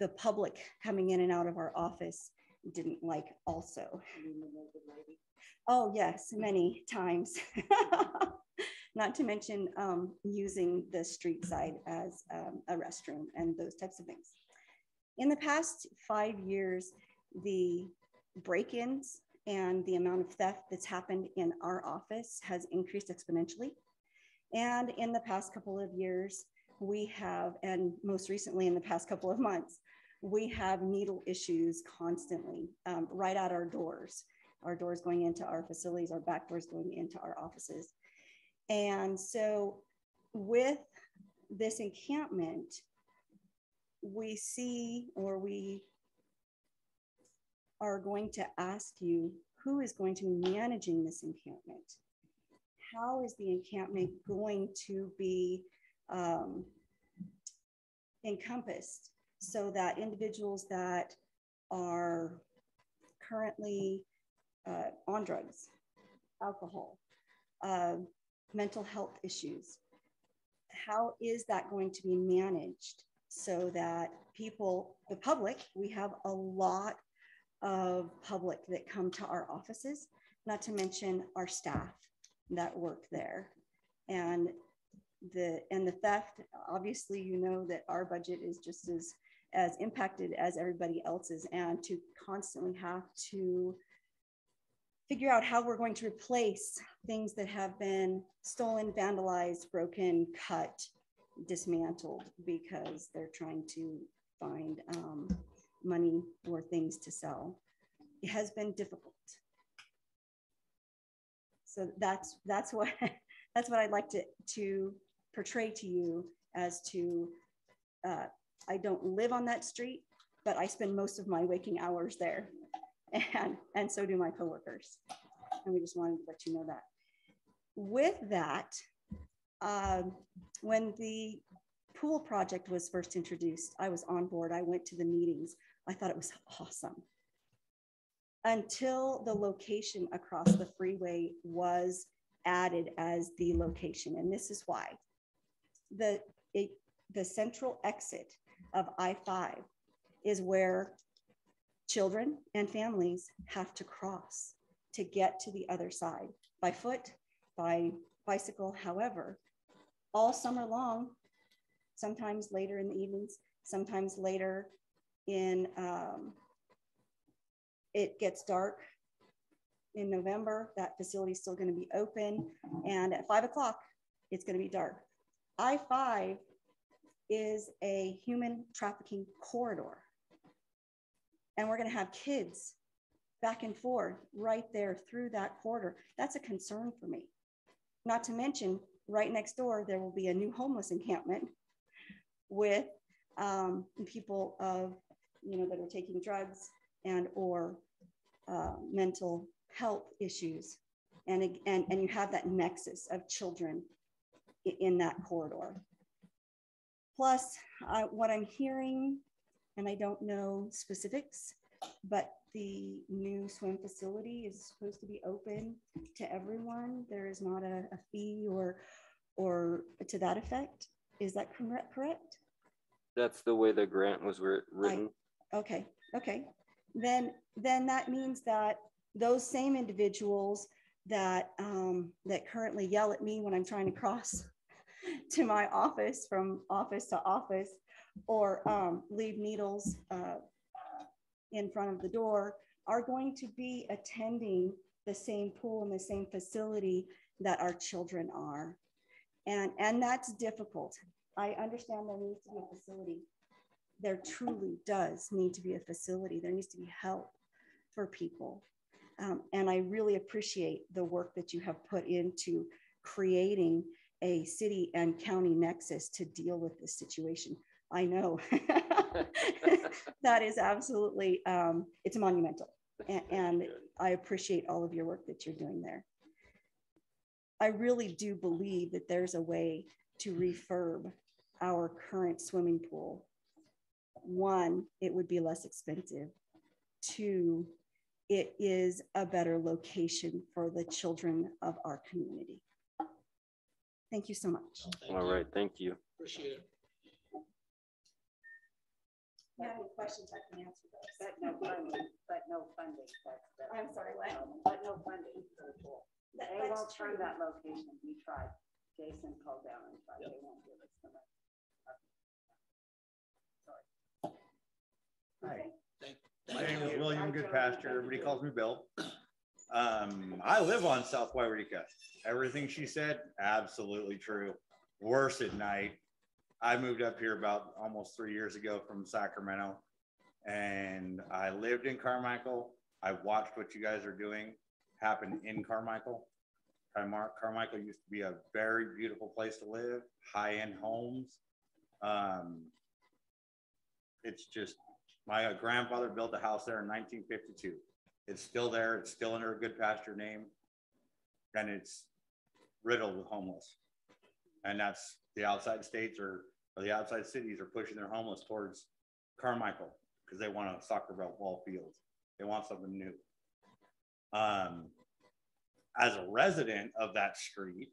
the public coming in and out of our office didn't like also. Oh, yes, many times. Not to mention um, using the street side as um, a restroom and those types of things. In the past five years, the break-ins and the amount of theft that's happened in our office has increased exponentially. And in the past couple of years, we have, and most recently in the past couple of months, we have needle issues constantly um, right at our doors. Our doors going into our facilities, our back doors going into our offices. And so with this encampment, we see or we are going to ask you who is going to be managing this encampment? How is the encampment going to be um, encompassed so that individuals that are currently uh, on drugs, alcohol, uh, mental health issues, how is that going to be managed so that people, the public, we have a lot of public that come to our offices, not to mention our staff that work there. And the and the theft, obviously you know that our budget is just as as impacted as everybody else's and to constantly have to figure out how we're going to replace things that have been stolen, vandalized, broken, cut, dismantled because they're trying to find um, money or things to sell. It has been difficult. So that's that's what that's what I'd like to to portray to you as to uh, I don't live on that street, but I spend most of my waking hours there, and and so do my coworkers. And we just wanted to let you know that. With that, um, when the pool project was first introduced, I was on board. I went to the meetings. I thought it was awesome. Until the location across the freeway was added as the location. And this is why. The, it, the central exit of I-5 is where children and families have to cross to get to the other side by foot, by bicycle, however. All summer long, sometimes later in the evenings, sometimes later in, um, it gets dark in November, that facility is still gonna be open. And at five o'clock, it's gonna be dark. I-5 is a human trafficking corridor. And we're gonna have kids back and forth right there through that corridor. That's a concern for me. Not to mention, right next door, there will be a new homeless encampment with um, people of, you know, that are taking drugs and or uh, mental health issues. And, and, and you have that nexus of children in that corridor. Plus, uh, what I'm hearing, and I don't know specifics, but the new swim facility is supposed to be open to everyone. There is not a, a fee or, or to that effect. Is that correct? Correct? That's the way the grant was written. I, okay. Okay. Then, then that means that those same individuals that um, that currently yell at me when I'm trying to cross to my office from office to office, or um, leave needles uh, in front of the door, are going to be attending the same pool and the same facility that our children are. And, and that's difficult. I understand there needs to be a facility. There truly does need to be a facility. There needs to be help for people. Um, and I really appreciate the work that you have put into creating a city and county nexus to deal with this situation. I know that is absolutely, um, it's monumental. And, and I appreciate all of your work that you're doing there. I really do believe that there's a way to refurb our current swimming pool. One, it would be less expensive. Two, it is a better location for the children of our community. Thank you so much. All right, thank you. Appreciate it. If you have any questions, I can answer those. But no funding, but no funding. That's the- I'm sorry, what? But no funding for the pool. That- They that's won't turn that location. We tried. Jason called down and tried. They won't give us the money. Hi, Thank- my name is you. William Goodpasture. Everybody calls me Bill. Um, I live on South Yreka. Everything she said, absolutely true. Worse at night. I moved up here about almost three years ago from Sacramento. And I lived in Carmichael. I watched what you guys are doing happen in Carmichael. Carmichael used to be a very beautiful place to live, high-end homes. Um, it's just my grandfather built a house there in 1952. It's still there. It's still under a Goodpasture name, and it's riddled with homeless. And that's the outside states or, or the outside cities are pushing their homeless towards Carmichael because they want a soccer ball field. They want something new. Um, as a resident of that street,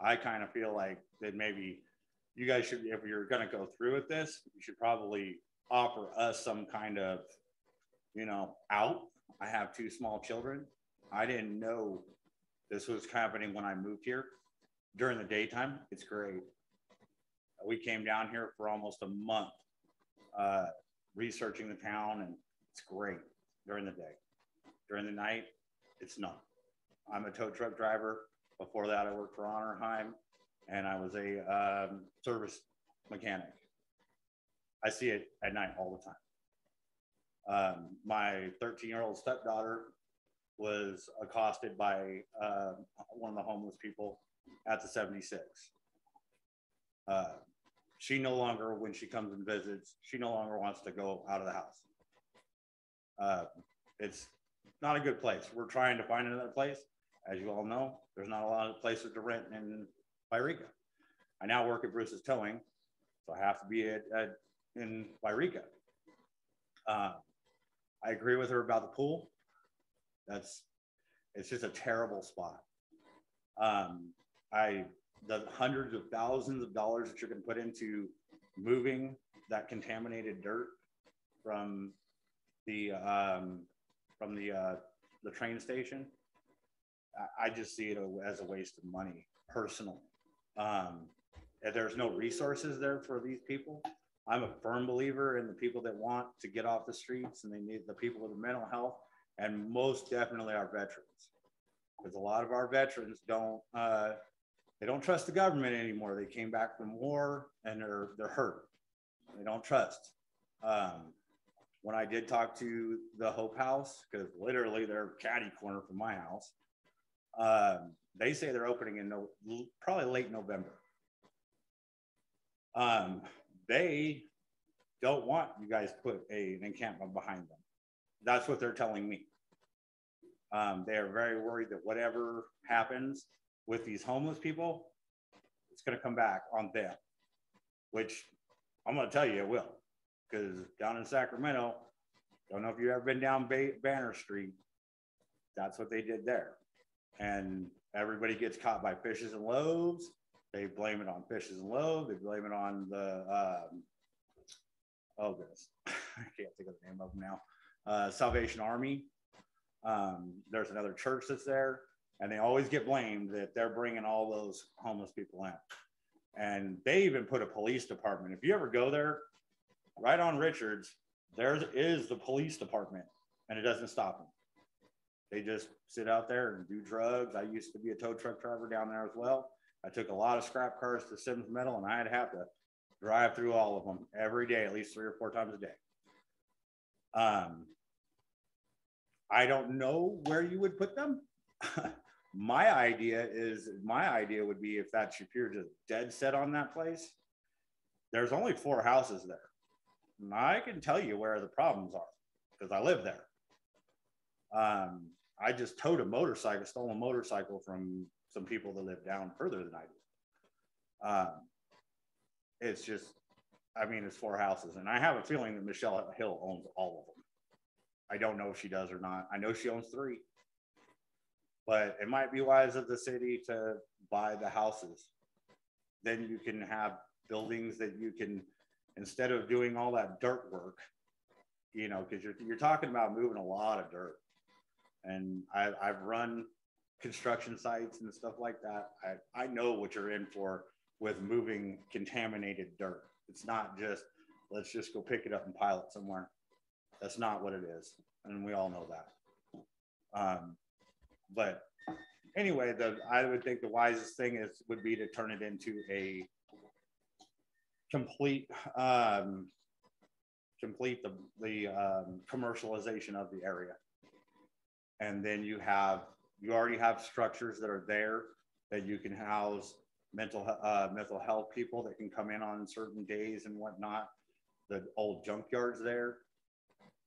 I kind of feel like that maybe you guys should, if you're going to go through with this, you should probably offer us some kind of, you know, out. I have two small children. I didn't know this was happening when I moved here. During the daytime, it's great. We came down here for almost a month, uh, researching the town, and it's great during the day. During the night, it's not. I'm a tow truck driver. Before that, I worked for Honorheim, and I was a um, service mechanic. I see it at night all the time. Um, my 13 year old stepdaughter was accosted by uh, one of the homeless people at the 76. Uh, she no longer, when she comes and visits, she no longer wants to go out of the house. Uh, it's not a good place. We're trying to find another place. As you all know, there's not a lot of places to rent in Yreka. I now work at Bruce's Towing, so I have to be at, at in Yreka. Uh, I agree with her about the pool. That's it's just a terrible spot. Um, I the hundreds of thousands of dollars that you're going to put into moving that contaminated dirt from the um, from the uh, the train station. I, I just see it as a waste of money personally. Um, if there's no resources there for these people, I'm a firm believer in the people that want to get off the streets and they need the people with mental health and most definitely our veterans. Because a lot of our veterans don't uh, they don't trust the government anymore. They came back from war and they're they're hurt. They don't trust. Um, when I did talk to the Hope House, because literally they're caddy corner from my house, um, they say they're opening in no, probably late November. Um, they don't want you guys to put a, an encampment behind them. That's what they're telling me. Um, they are very worried that whatever happens with these homeless people, it's going to come back on them, which I'm going to tell you it will. Because down in Sacramento, don't know if you've ever been down ba- Banner Street, that's what they did there. And everybody gets caught by fishes and loaves. They blame it on fishes and loaves. They blame it on the, um, oh goodness, I can't think of the name of them now. Uh, Salvation Army. Um, there's another church that's there, and they always get blamed that they're bringing all those homeless people in. And they even put a police department. If you ever go there, right on Richards, there is the police department, and it doesn't stop them. They just sit out there and do drugs. I used to be a tow truck driver down there as well. I took a lot of scrap cars to Sims Metal, and I'd have to drive through all of them every day, at least three or four times a day. Um, I don't know where you would put them. my idea is my idea would be if that you're just dead set on that place, there's only four houses there. And I can tell you where the problems are because I live there. Um, I just towed a motorcycle, stole a motorcycle from some people that live down further than I do. Um, it's just, I mean, it's four houses, and I have a feeling that Michelle Hill owns all of them. I don't know if she does or not. I know she owns three. But it might be wise of the city to buy the houses. Then you can have buildings that you can, instead of doing all that dirt work, you know, because you're, you're talking about moving a lot of dirt. And I, I've run construction sites and stuff like that. I, I know what you're in for with moving contaminated dirt. It's not just, let's just go pick it up and pile it somewhere. That's not what it is. And we all know that. Um, but anyway, the, I would think the wisest thing is, would be to turn it into a complete, um, complete the, the, um, commercialization of the area. And then you have, you already have structures that are there that you can house mental, uh, mental health people that can come in on certain days and whatnot. The old junkyards there.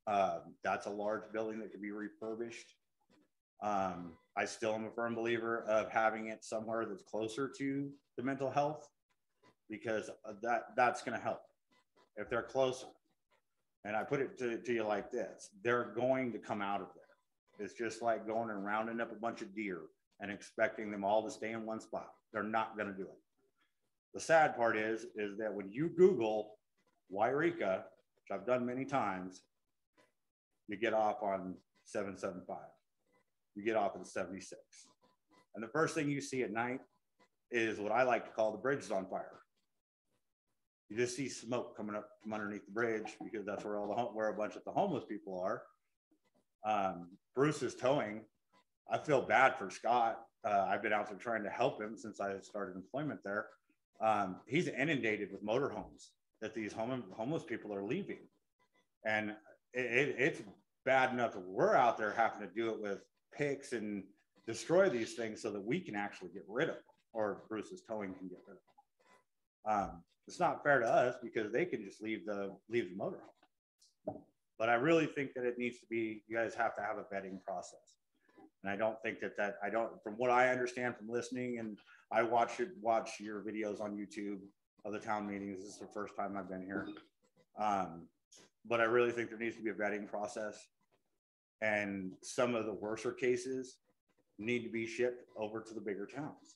Uh, that's a large building that could be refurbished. Um, I still am a firm believer of having it somewhere that's closer to the mental health because that that's going to help if they're closer. And I put it to, to you like this: they're going to come out of there. It's just like going and rounding up a bunch of deer and expecting them all to stay in one spot. They're not going to do it. The sad part is, is that when you Google Yreka, which I've done many times, you get off on 775. You get off at the 76. And the first thing you see at night is what I like to call the bridge is on fire. You just see smoke coming up from underneath the bridge because that's where all the where a bunch of the homeless people are. Um, Bruce is towing. I feel bad for Scott. Uh, I've been out there trying to help him since I started employment there. Um, he's inundated with motorhomes that these home, homeless people are leaving, and it, it, it's bad enough that we're out there having to do it with picks and destroy these things so that we can actually get rid of them, or Bruce's towing can get rid of them. Um, it's not fair to us because they can just leave the leave the motorhome. But I really think that it needs to be. You guys have to have a vetting process, and I don't think that that I don't. From what I understand from listening, and I watch it watch your videos on YouTube of the town meetings. This is the first time I've been here. Um, but I really think there needs to be a vetting process. And some of the worser cases need to be shipped over to the bigger towns.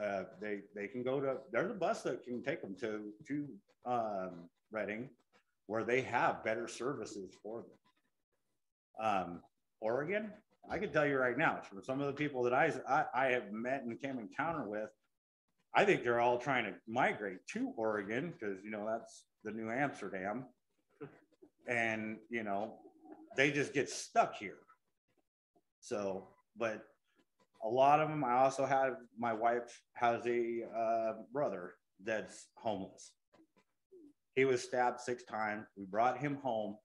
Uh, they they can go to there's a bus that can take them to to um, Redding, where they have better services for them. Um, Oregon, I can tell you right now, from some of the people that I, I I have met and came encounter with, I think they're all trying to migrate to Oregon because you know that's the new Amsterdam and you know they just get stuck here. So but a lot of them i also have my wife has a uh, brother that's homeless. He was stabbed six times. We brought him home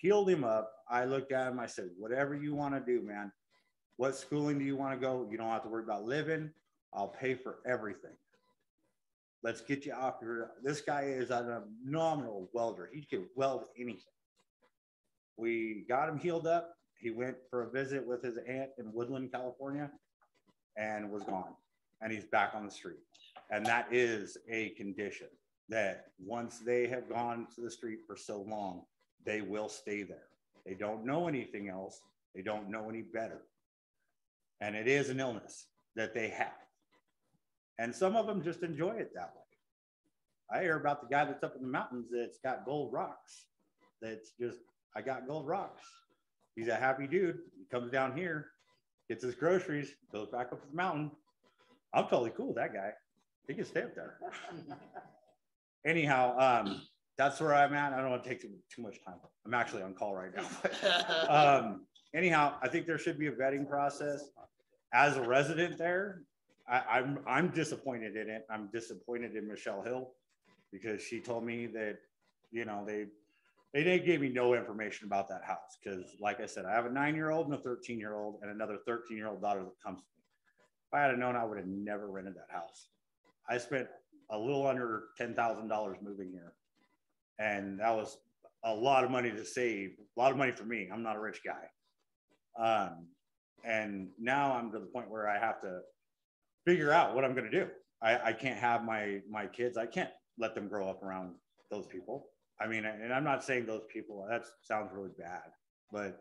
healed him up. I looked at him. I said whatever you want to do man. What schooling do you want to go? You don't have to worry about living. I'll pay for everything. Let's get you off your. This guy is a phenomenal welder. He can weld anything. We got him healed up. He went for a visit with his aunt in Woodland, California, and was gone. And he's back on the street. And that is a condition that once they have gone to the street for so long, they will stay there. They don't know anything else. They don't know any better. And it is an illness that they have. And some of them just enjoy it that way. I hear about the guy that's up in the mountains that's got gold rocks. That's just, I got gold rocks. He's a happy dude. He comes down here, gets his groceries, goes back up the mountain. I'm totally cool with that guy. He can stay up there. Anyhow, um, that's where I'm at. I don't want to take too, too much time. I'm actually on call right now. But, um, anyhow, I think there should be a vetting process. As a resident there, I, I'm I'm disappointed in it. I'm disappointed in Michelle Hill because she told me that you know they they they gave me no information about that house because like I said, I have a nine year old and a 13 year old and another 13 year old daughter that comes to me. If I had known, I would have never rented that house. I spent a little under ten thousand dollars moving here, and that was a lot of money to save. A lot of money for me. I'm not a rich guy. Um, and now I'm to the point where I have to figure out what I'm gonna do. I, I can't have my, my kids, I can't let them grow up around those people. I mean, and I'm not saying those people, that sounds really bad, but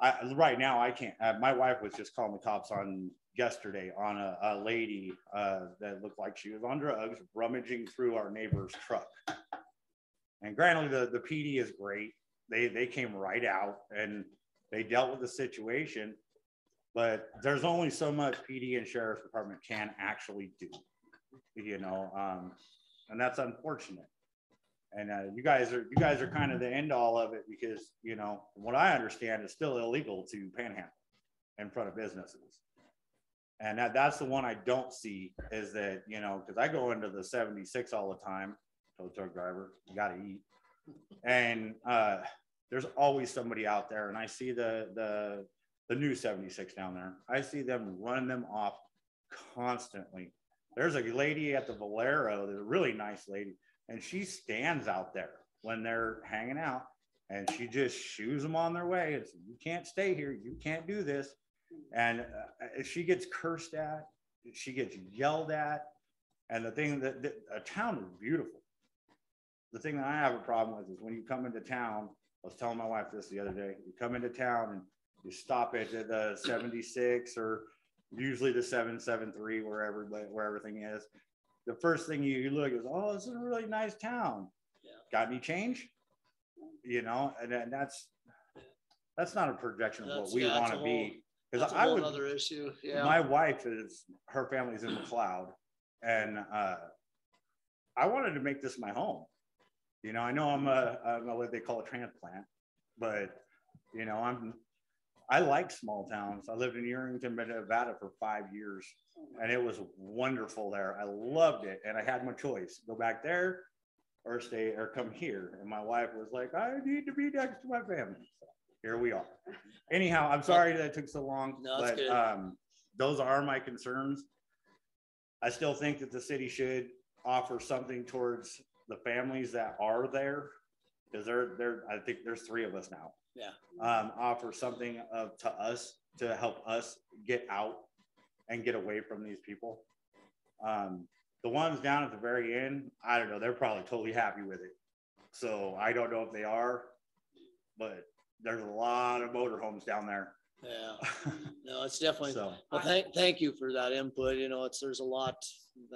I, right now I can't, uh, my wife was just calling the cops on yesterday on a, a lady, uh, that looked like she was on drugs rummaging through our neighbor's truck. And granted, the, the PD is great. They, they came right out and they dealt with the situation. But there's only so much PD and sheriff's department can actually do, you know, um, and that's unfortunate. And uh, you guys are you guys are kind of the end all of it because you know what I understand it's still illegal to panhandle in front of businesses. And that, that's the one I don't see is that, you know, because I go into the 76 all the time, tow truck driver, you got to eat. And uh, there's always somebody out there. And I see the, the, the new 76 down there. I see them running them off constantly. There's a lady at the Valero, there's a really nice lady, and she stands out there when they're hanging out and she just shoos them on their way. It's, you can't stay here. You can't do this and uh, she gets cursed at, she gets yelled at, and the thing that, that a town is beautiful. The thing that I have a problem with is when you come into town. I was telling my wife this the other day. You come into town and you stop at the 76 or usually the 773 wherever where everything is. The first thing you, look is, oh, this is a really nice town. Yeah. Got any change? You know, and, and that's that's not a projection of That's- what we yeah, want to be. Because I would, other issue. Yeah. my wife is, her family's in the cloud. And uh, I wanted to make this my home. You know, I know I'm a, I'm a what they call a transplant, but, you know, I'm, I like small towns. I lived in Yerington, Nevada for five years and it was wonderful there. I loved it. And I had my choice, go back there or stay or come here. And my wife was like, I need to be next to my family. So here we are. Anyhow, I'm sorry that it took so long, No, but good. um, those are my concerns. I still think that the city should offer something towards the families that are there. Cause there, there, I think there's three of us now. Yeah. Um, offer something of, to us to help us get out and get away from these people. Um, the ones down at the very end, I don't know, they're probably totally happy with it. So I don't know if they are, but there's a lot of motorhomes down there. Yeah. No, it's definitely, So, well, thank, thank you for that input. You know, it's, there's a lot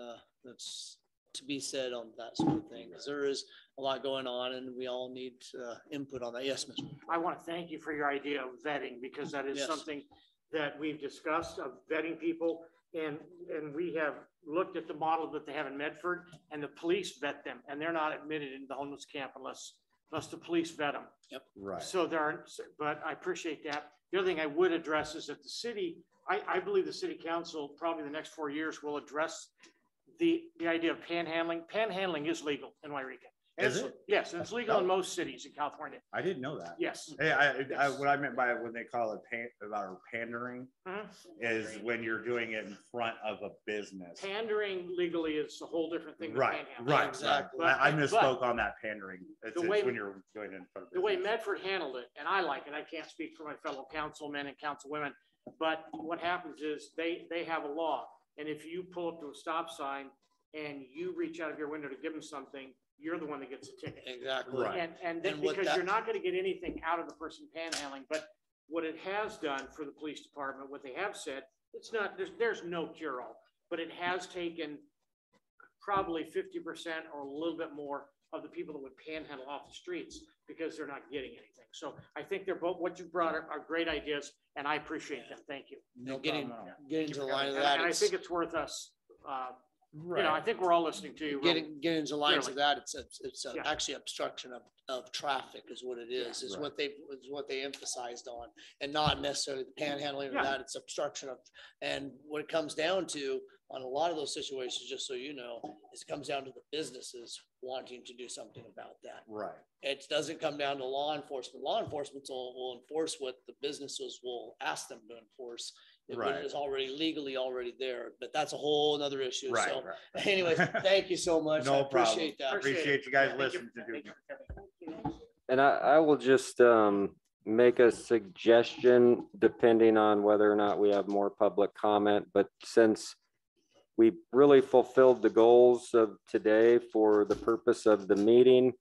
uh, that's to be said on that sort of thing. Cause there is a lot going on and we all need uh, input on that. Yes, Mr. I want to thank you for your idea of vetting because that is Yes. something that we've discussed of vetting people. And, and we have looked at the model that they have in Medford and the police vet them and they're not admitted into the homeless camp unless, unless the police vet them. Yep. Right. So there aren't, but I appreciate that. The other thing I would address is that the city, I, I believe the city council, probably the next four years, will address the, the idea of panhandling. Panhandling is legal in Yreka. Is it's- it? Yes, it's legal in most cities in California. I didn't know that. Yes. Hey, I, I, what I meant by when they call it pan, about pandering Mhm. is when you're doing it in front of a business. Pandering legally is a whole different thing. Right, right. Exactly. I I misspoke on that pandering. It's, The way- when you're doing it in front of. the way. Medford handled it, and I like it, I can't speak for my fellow councilmen and councilwomen, but what happens is they, they have a law. And if you pull up to a stop sign and you reach out of your window to give them something, you're the one that gets the ticket. Exactly. Right. And, and then And because that- you're not gonna get anything out of the person panhandling, but what it has done for the police department, what they have said, it's not, there's, there's no cure-all, but it has taken probably fifty percent or a little bit more of the people that would panhandle off the streets because they're not getting anything. So I think they're both, what you brought are, are great ideas, and I appreciate them. Thank you. And getting, problem at all. getting to the line of and that, I think it's worth us, uh, you know, I think we're all listening to you. getting, getting into lines of that, it's, it's, it's uh, Yeah. actually obstruction of, of traffic is what it is, is Right. what they, is what they emphasized on. And not necessarily the panhandling Yeah. of that, it's obstruction of, and what it comes down to on a lot of those situations, just so you know, is it comes down to the businesses wanting to do something about that. Right. It doesn't come down to law enforcement. Law enforcement will, will enforce what the businesses will ask them to enforce. If Right. it is already legally already there, but that's a whole nother issue. Right, So right. anyways, thank you so much. I No problem. appreciate that. Appreciate Appreciate you guys Yeah, thank you. listening to do. Thank you for coming. And I, I will just, um, make a suggestion depending on whether or not we have more public comment, but since we really fulfilled the goals of today for the purpose of the meeting,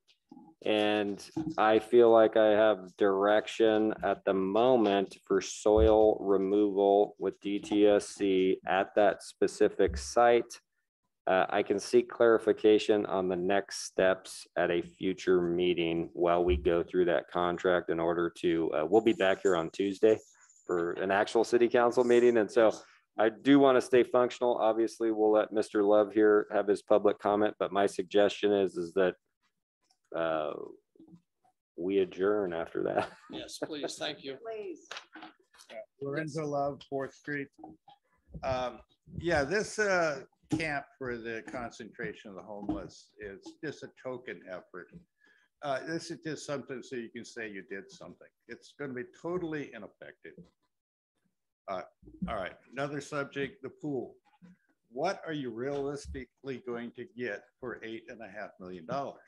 and I feel like I have direction at the moment for soil removal with DTSC at that specific site. Uh, I can seek clarification on the next steps at a future meeting while we go through that contract in order to, uh, we'll be back here on Tuesday for an actual city council meeting. And so I do want to stay functional. Obviously, we'll let Mr. Love here have his public comment, but my suggestion is, is that uh, we adjourn after that. Yes, please, thank you. Please. Lorenzo Love, Fourth Street. Um, yeah, this, uh, camp for the concentration of the homeless is just a token effort. Uh, this is just something so you can say you did something. It's gonna be totally ineffective. Uh, all right, another subject, the pool. What are you realistically going to get for eight and a half million dollars?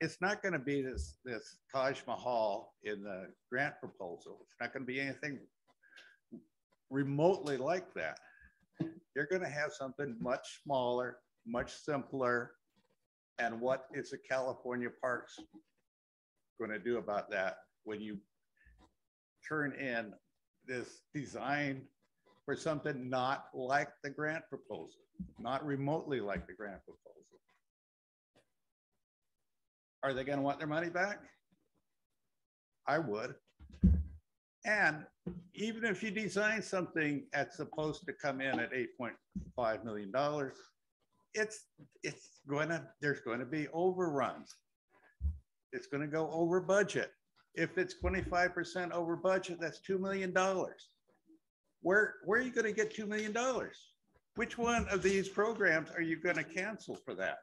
It's not gonna be this, this Taj Mahal in the grant proposal. It's not gonna be anything remotely like that. You're gonna have something much smaller, much simpler. And what is the California Parks gonna do about that when you turn in this design for something not like the grant proposal, not remotely like the grant proposal? Are they gonna want their money back? I would. And even if you design something that's supposed to come in at eight point five million dollars, it's, it's gonna, there's gonna be overruns. It's gonna go over budget. If it's twenty-five percent over budget, that's two million dollars. Where, where are you gonna get two million dollars? Which one of these programs are you gonna cancel for that?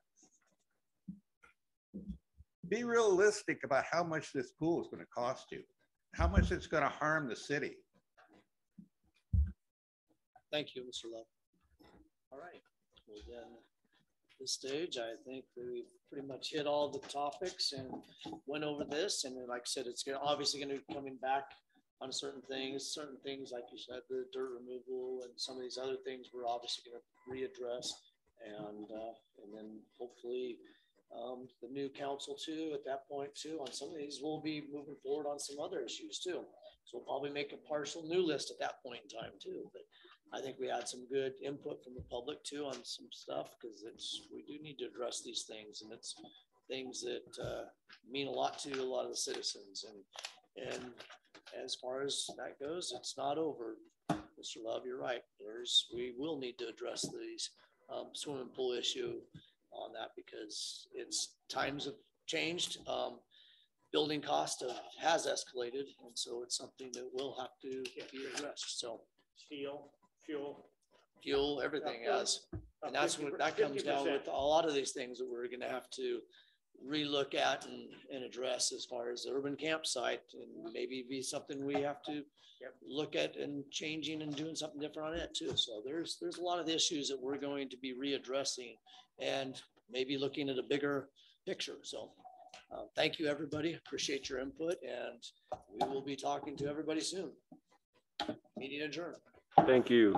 Be realistic about how much this pool is gonna cost you how much it's gonna harm the city. Thank you, Mr. Love. All right, well then, this stage, I think we've pretty much hit all the topics and went over this. And like I said, it's obviously gonna be coming back on certain things, certain things, like you said, the dirt removal and some of these other things, we're obviously gonna readdress. And, uh, and then hopefully, um, the new council too, at that point too, on some of these, we'll be moving forward on some other issues too. So we'll probably make a partial new list at that point in time too, but I think we had some good input from the public too on some stuff, because it's, we do need to address these things and it's things that, uh, mean a lot to a lot of the citizens and, and as far as that goes, it's not over. Mr. Love, you're right. There's, we will need to address these, um, swimming pool issue on that because it's times have changed. Um, building cost of, has escalated, and so it's something that will have to be addressed. So Steel, fuel. fuel, everything has, and that's what that comes down with a lot of these things that we're gonna have to relook at and, and address as far as the urban campsite and maybe be something we have to look at and changing and doing something different on it too. So there's, there's a lot of issues that we're going to be readdressing and maybe looking at a bigger picture. So uh, thank you, everybody. Appreciate your input and we will be talking to everybody soon. Meeting adjourned. Thank you.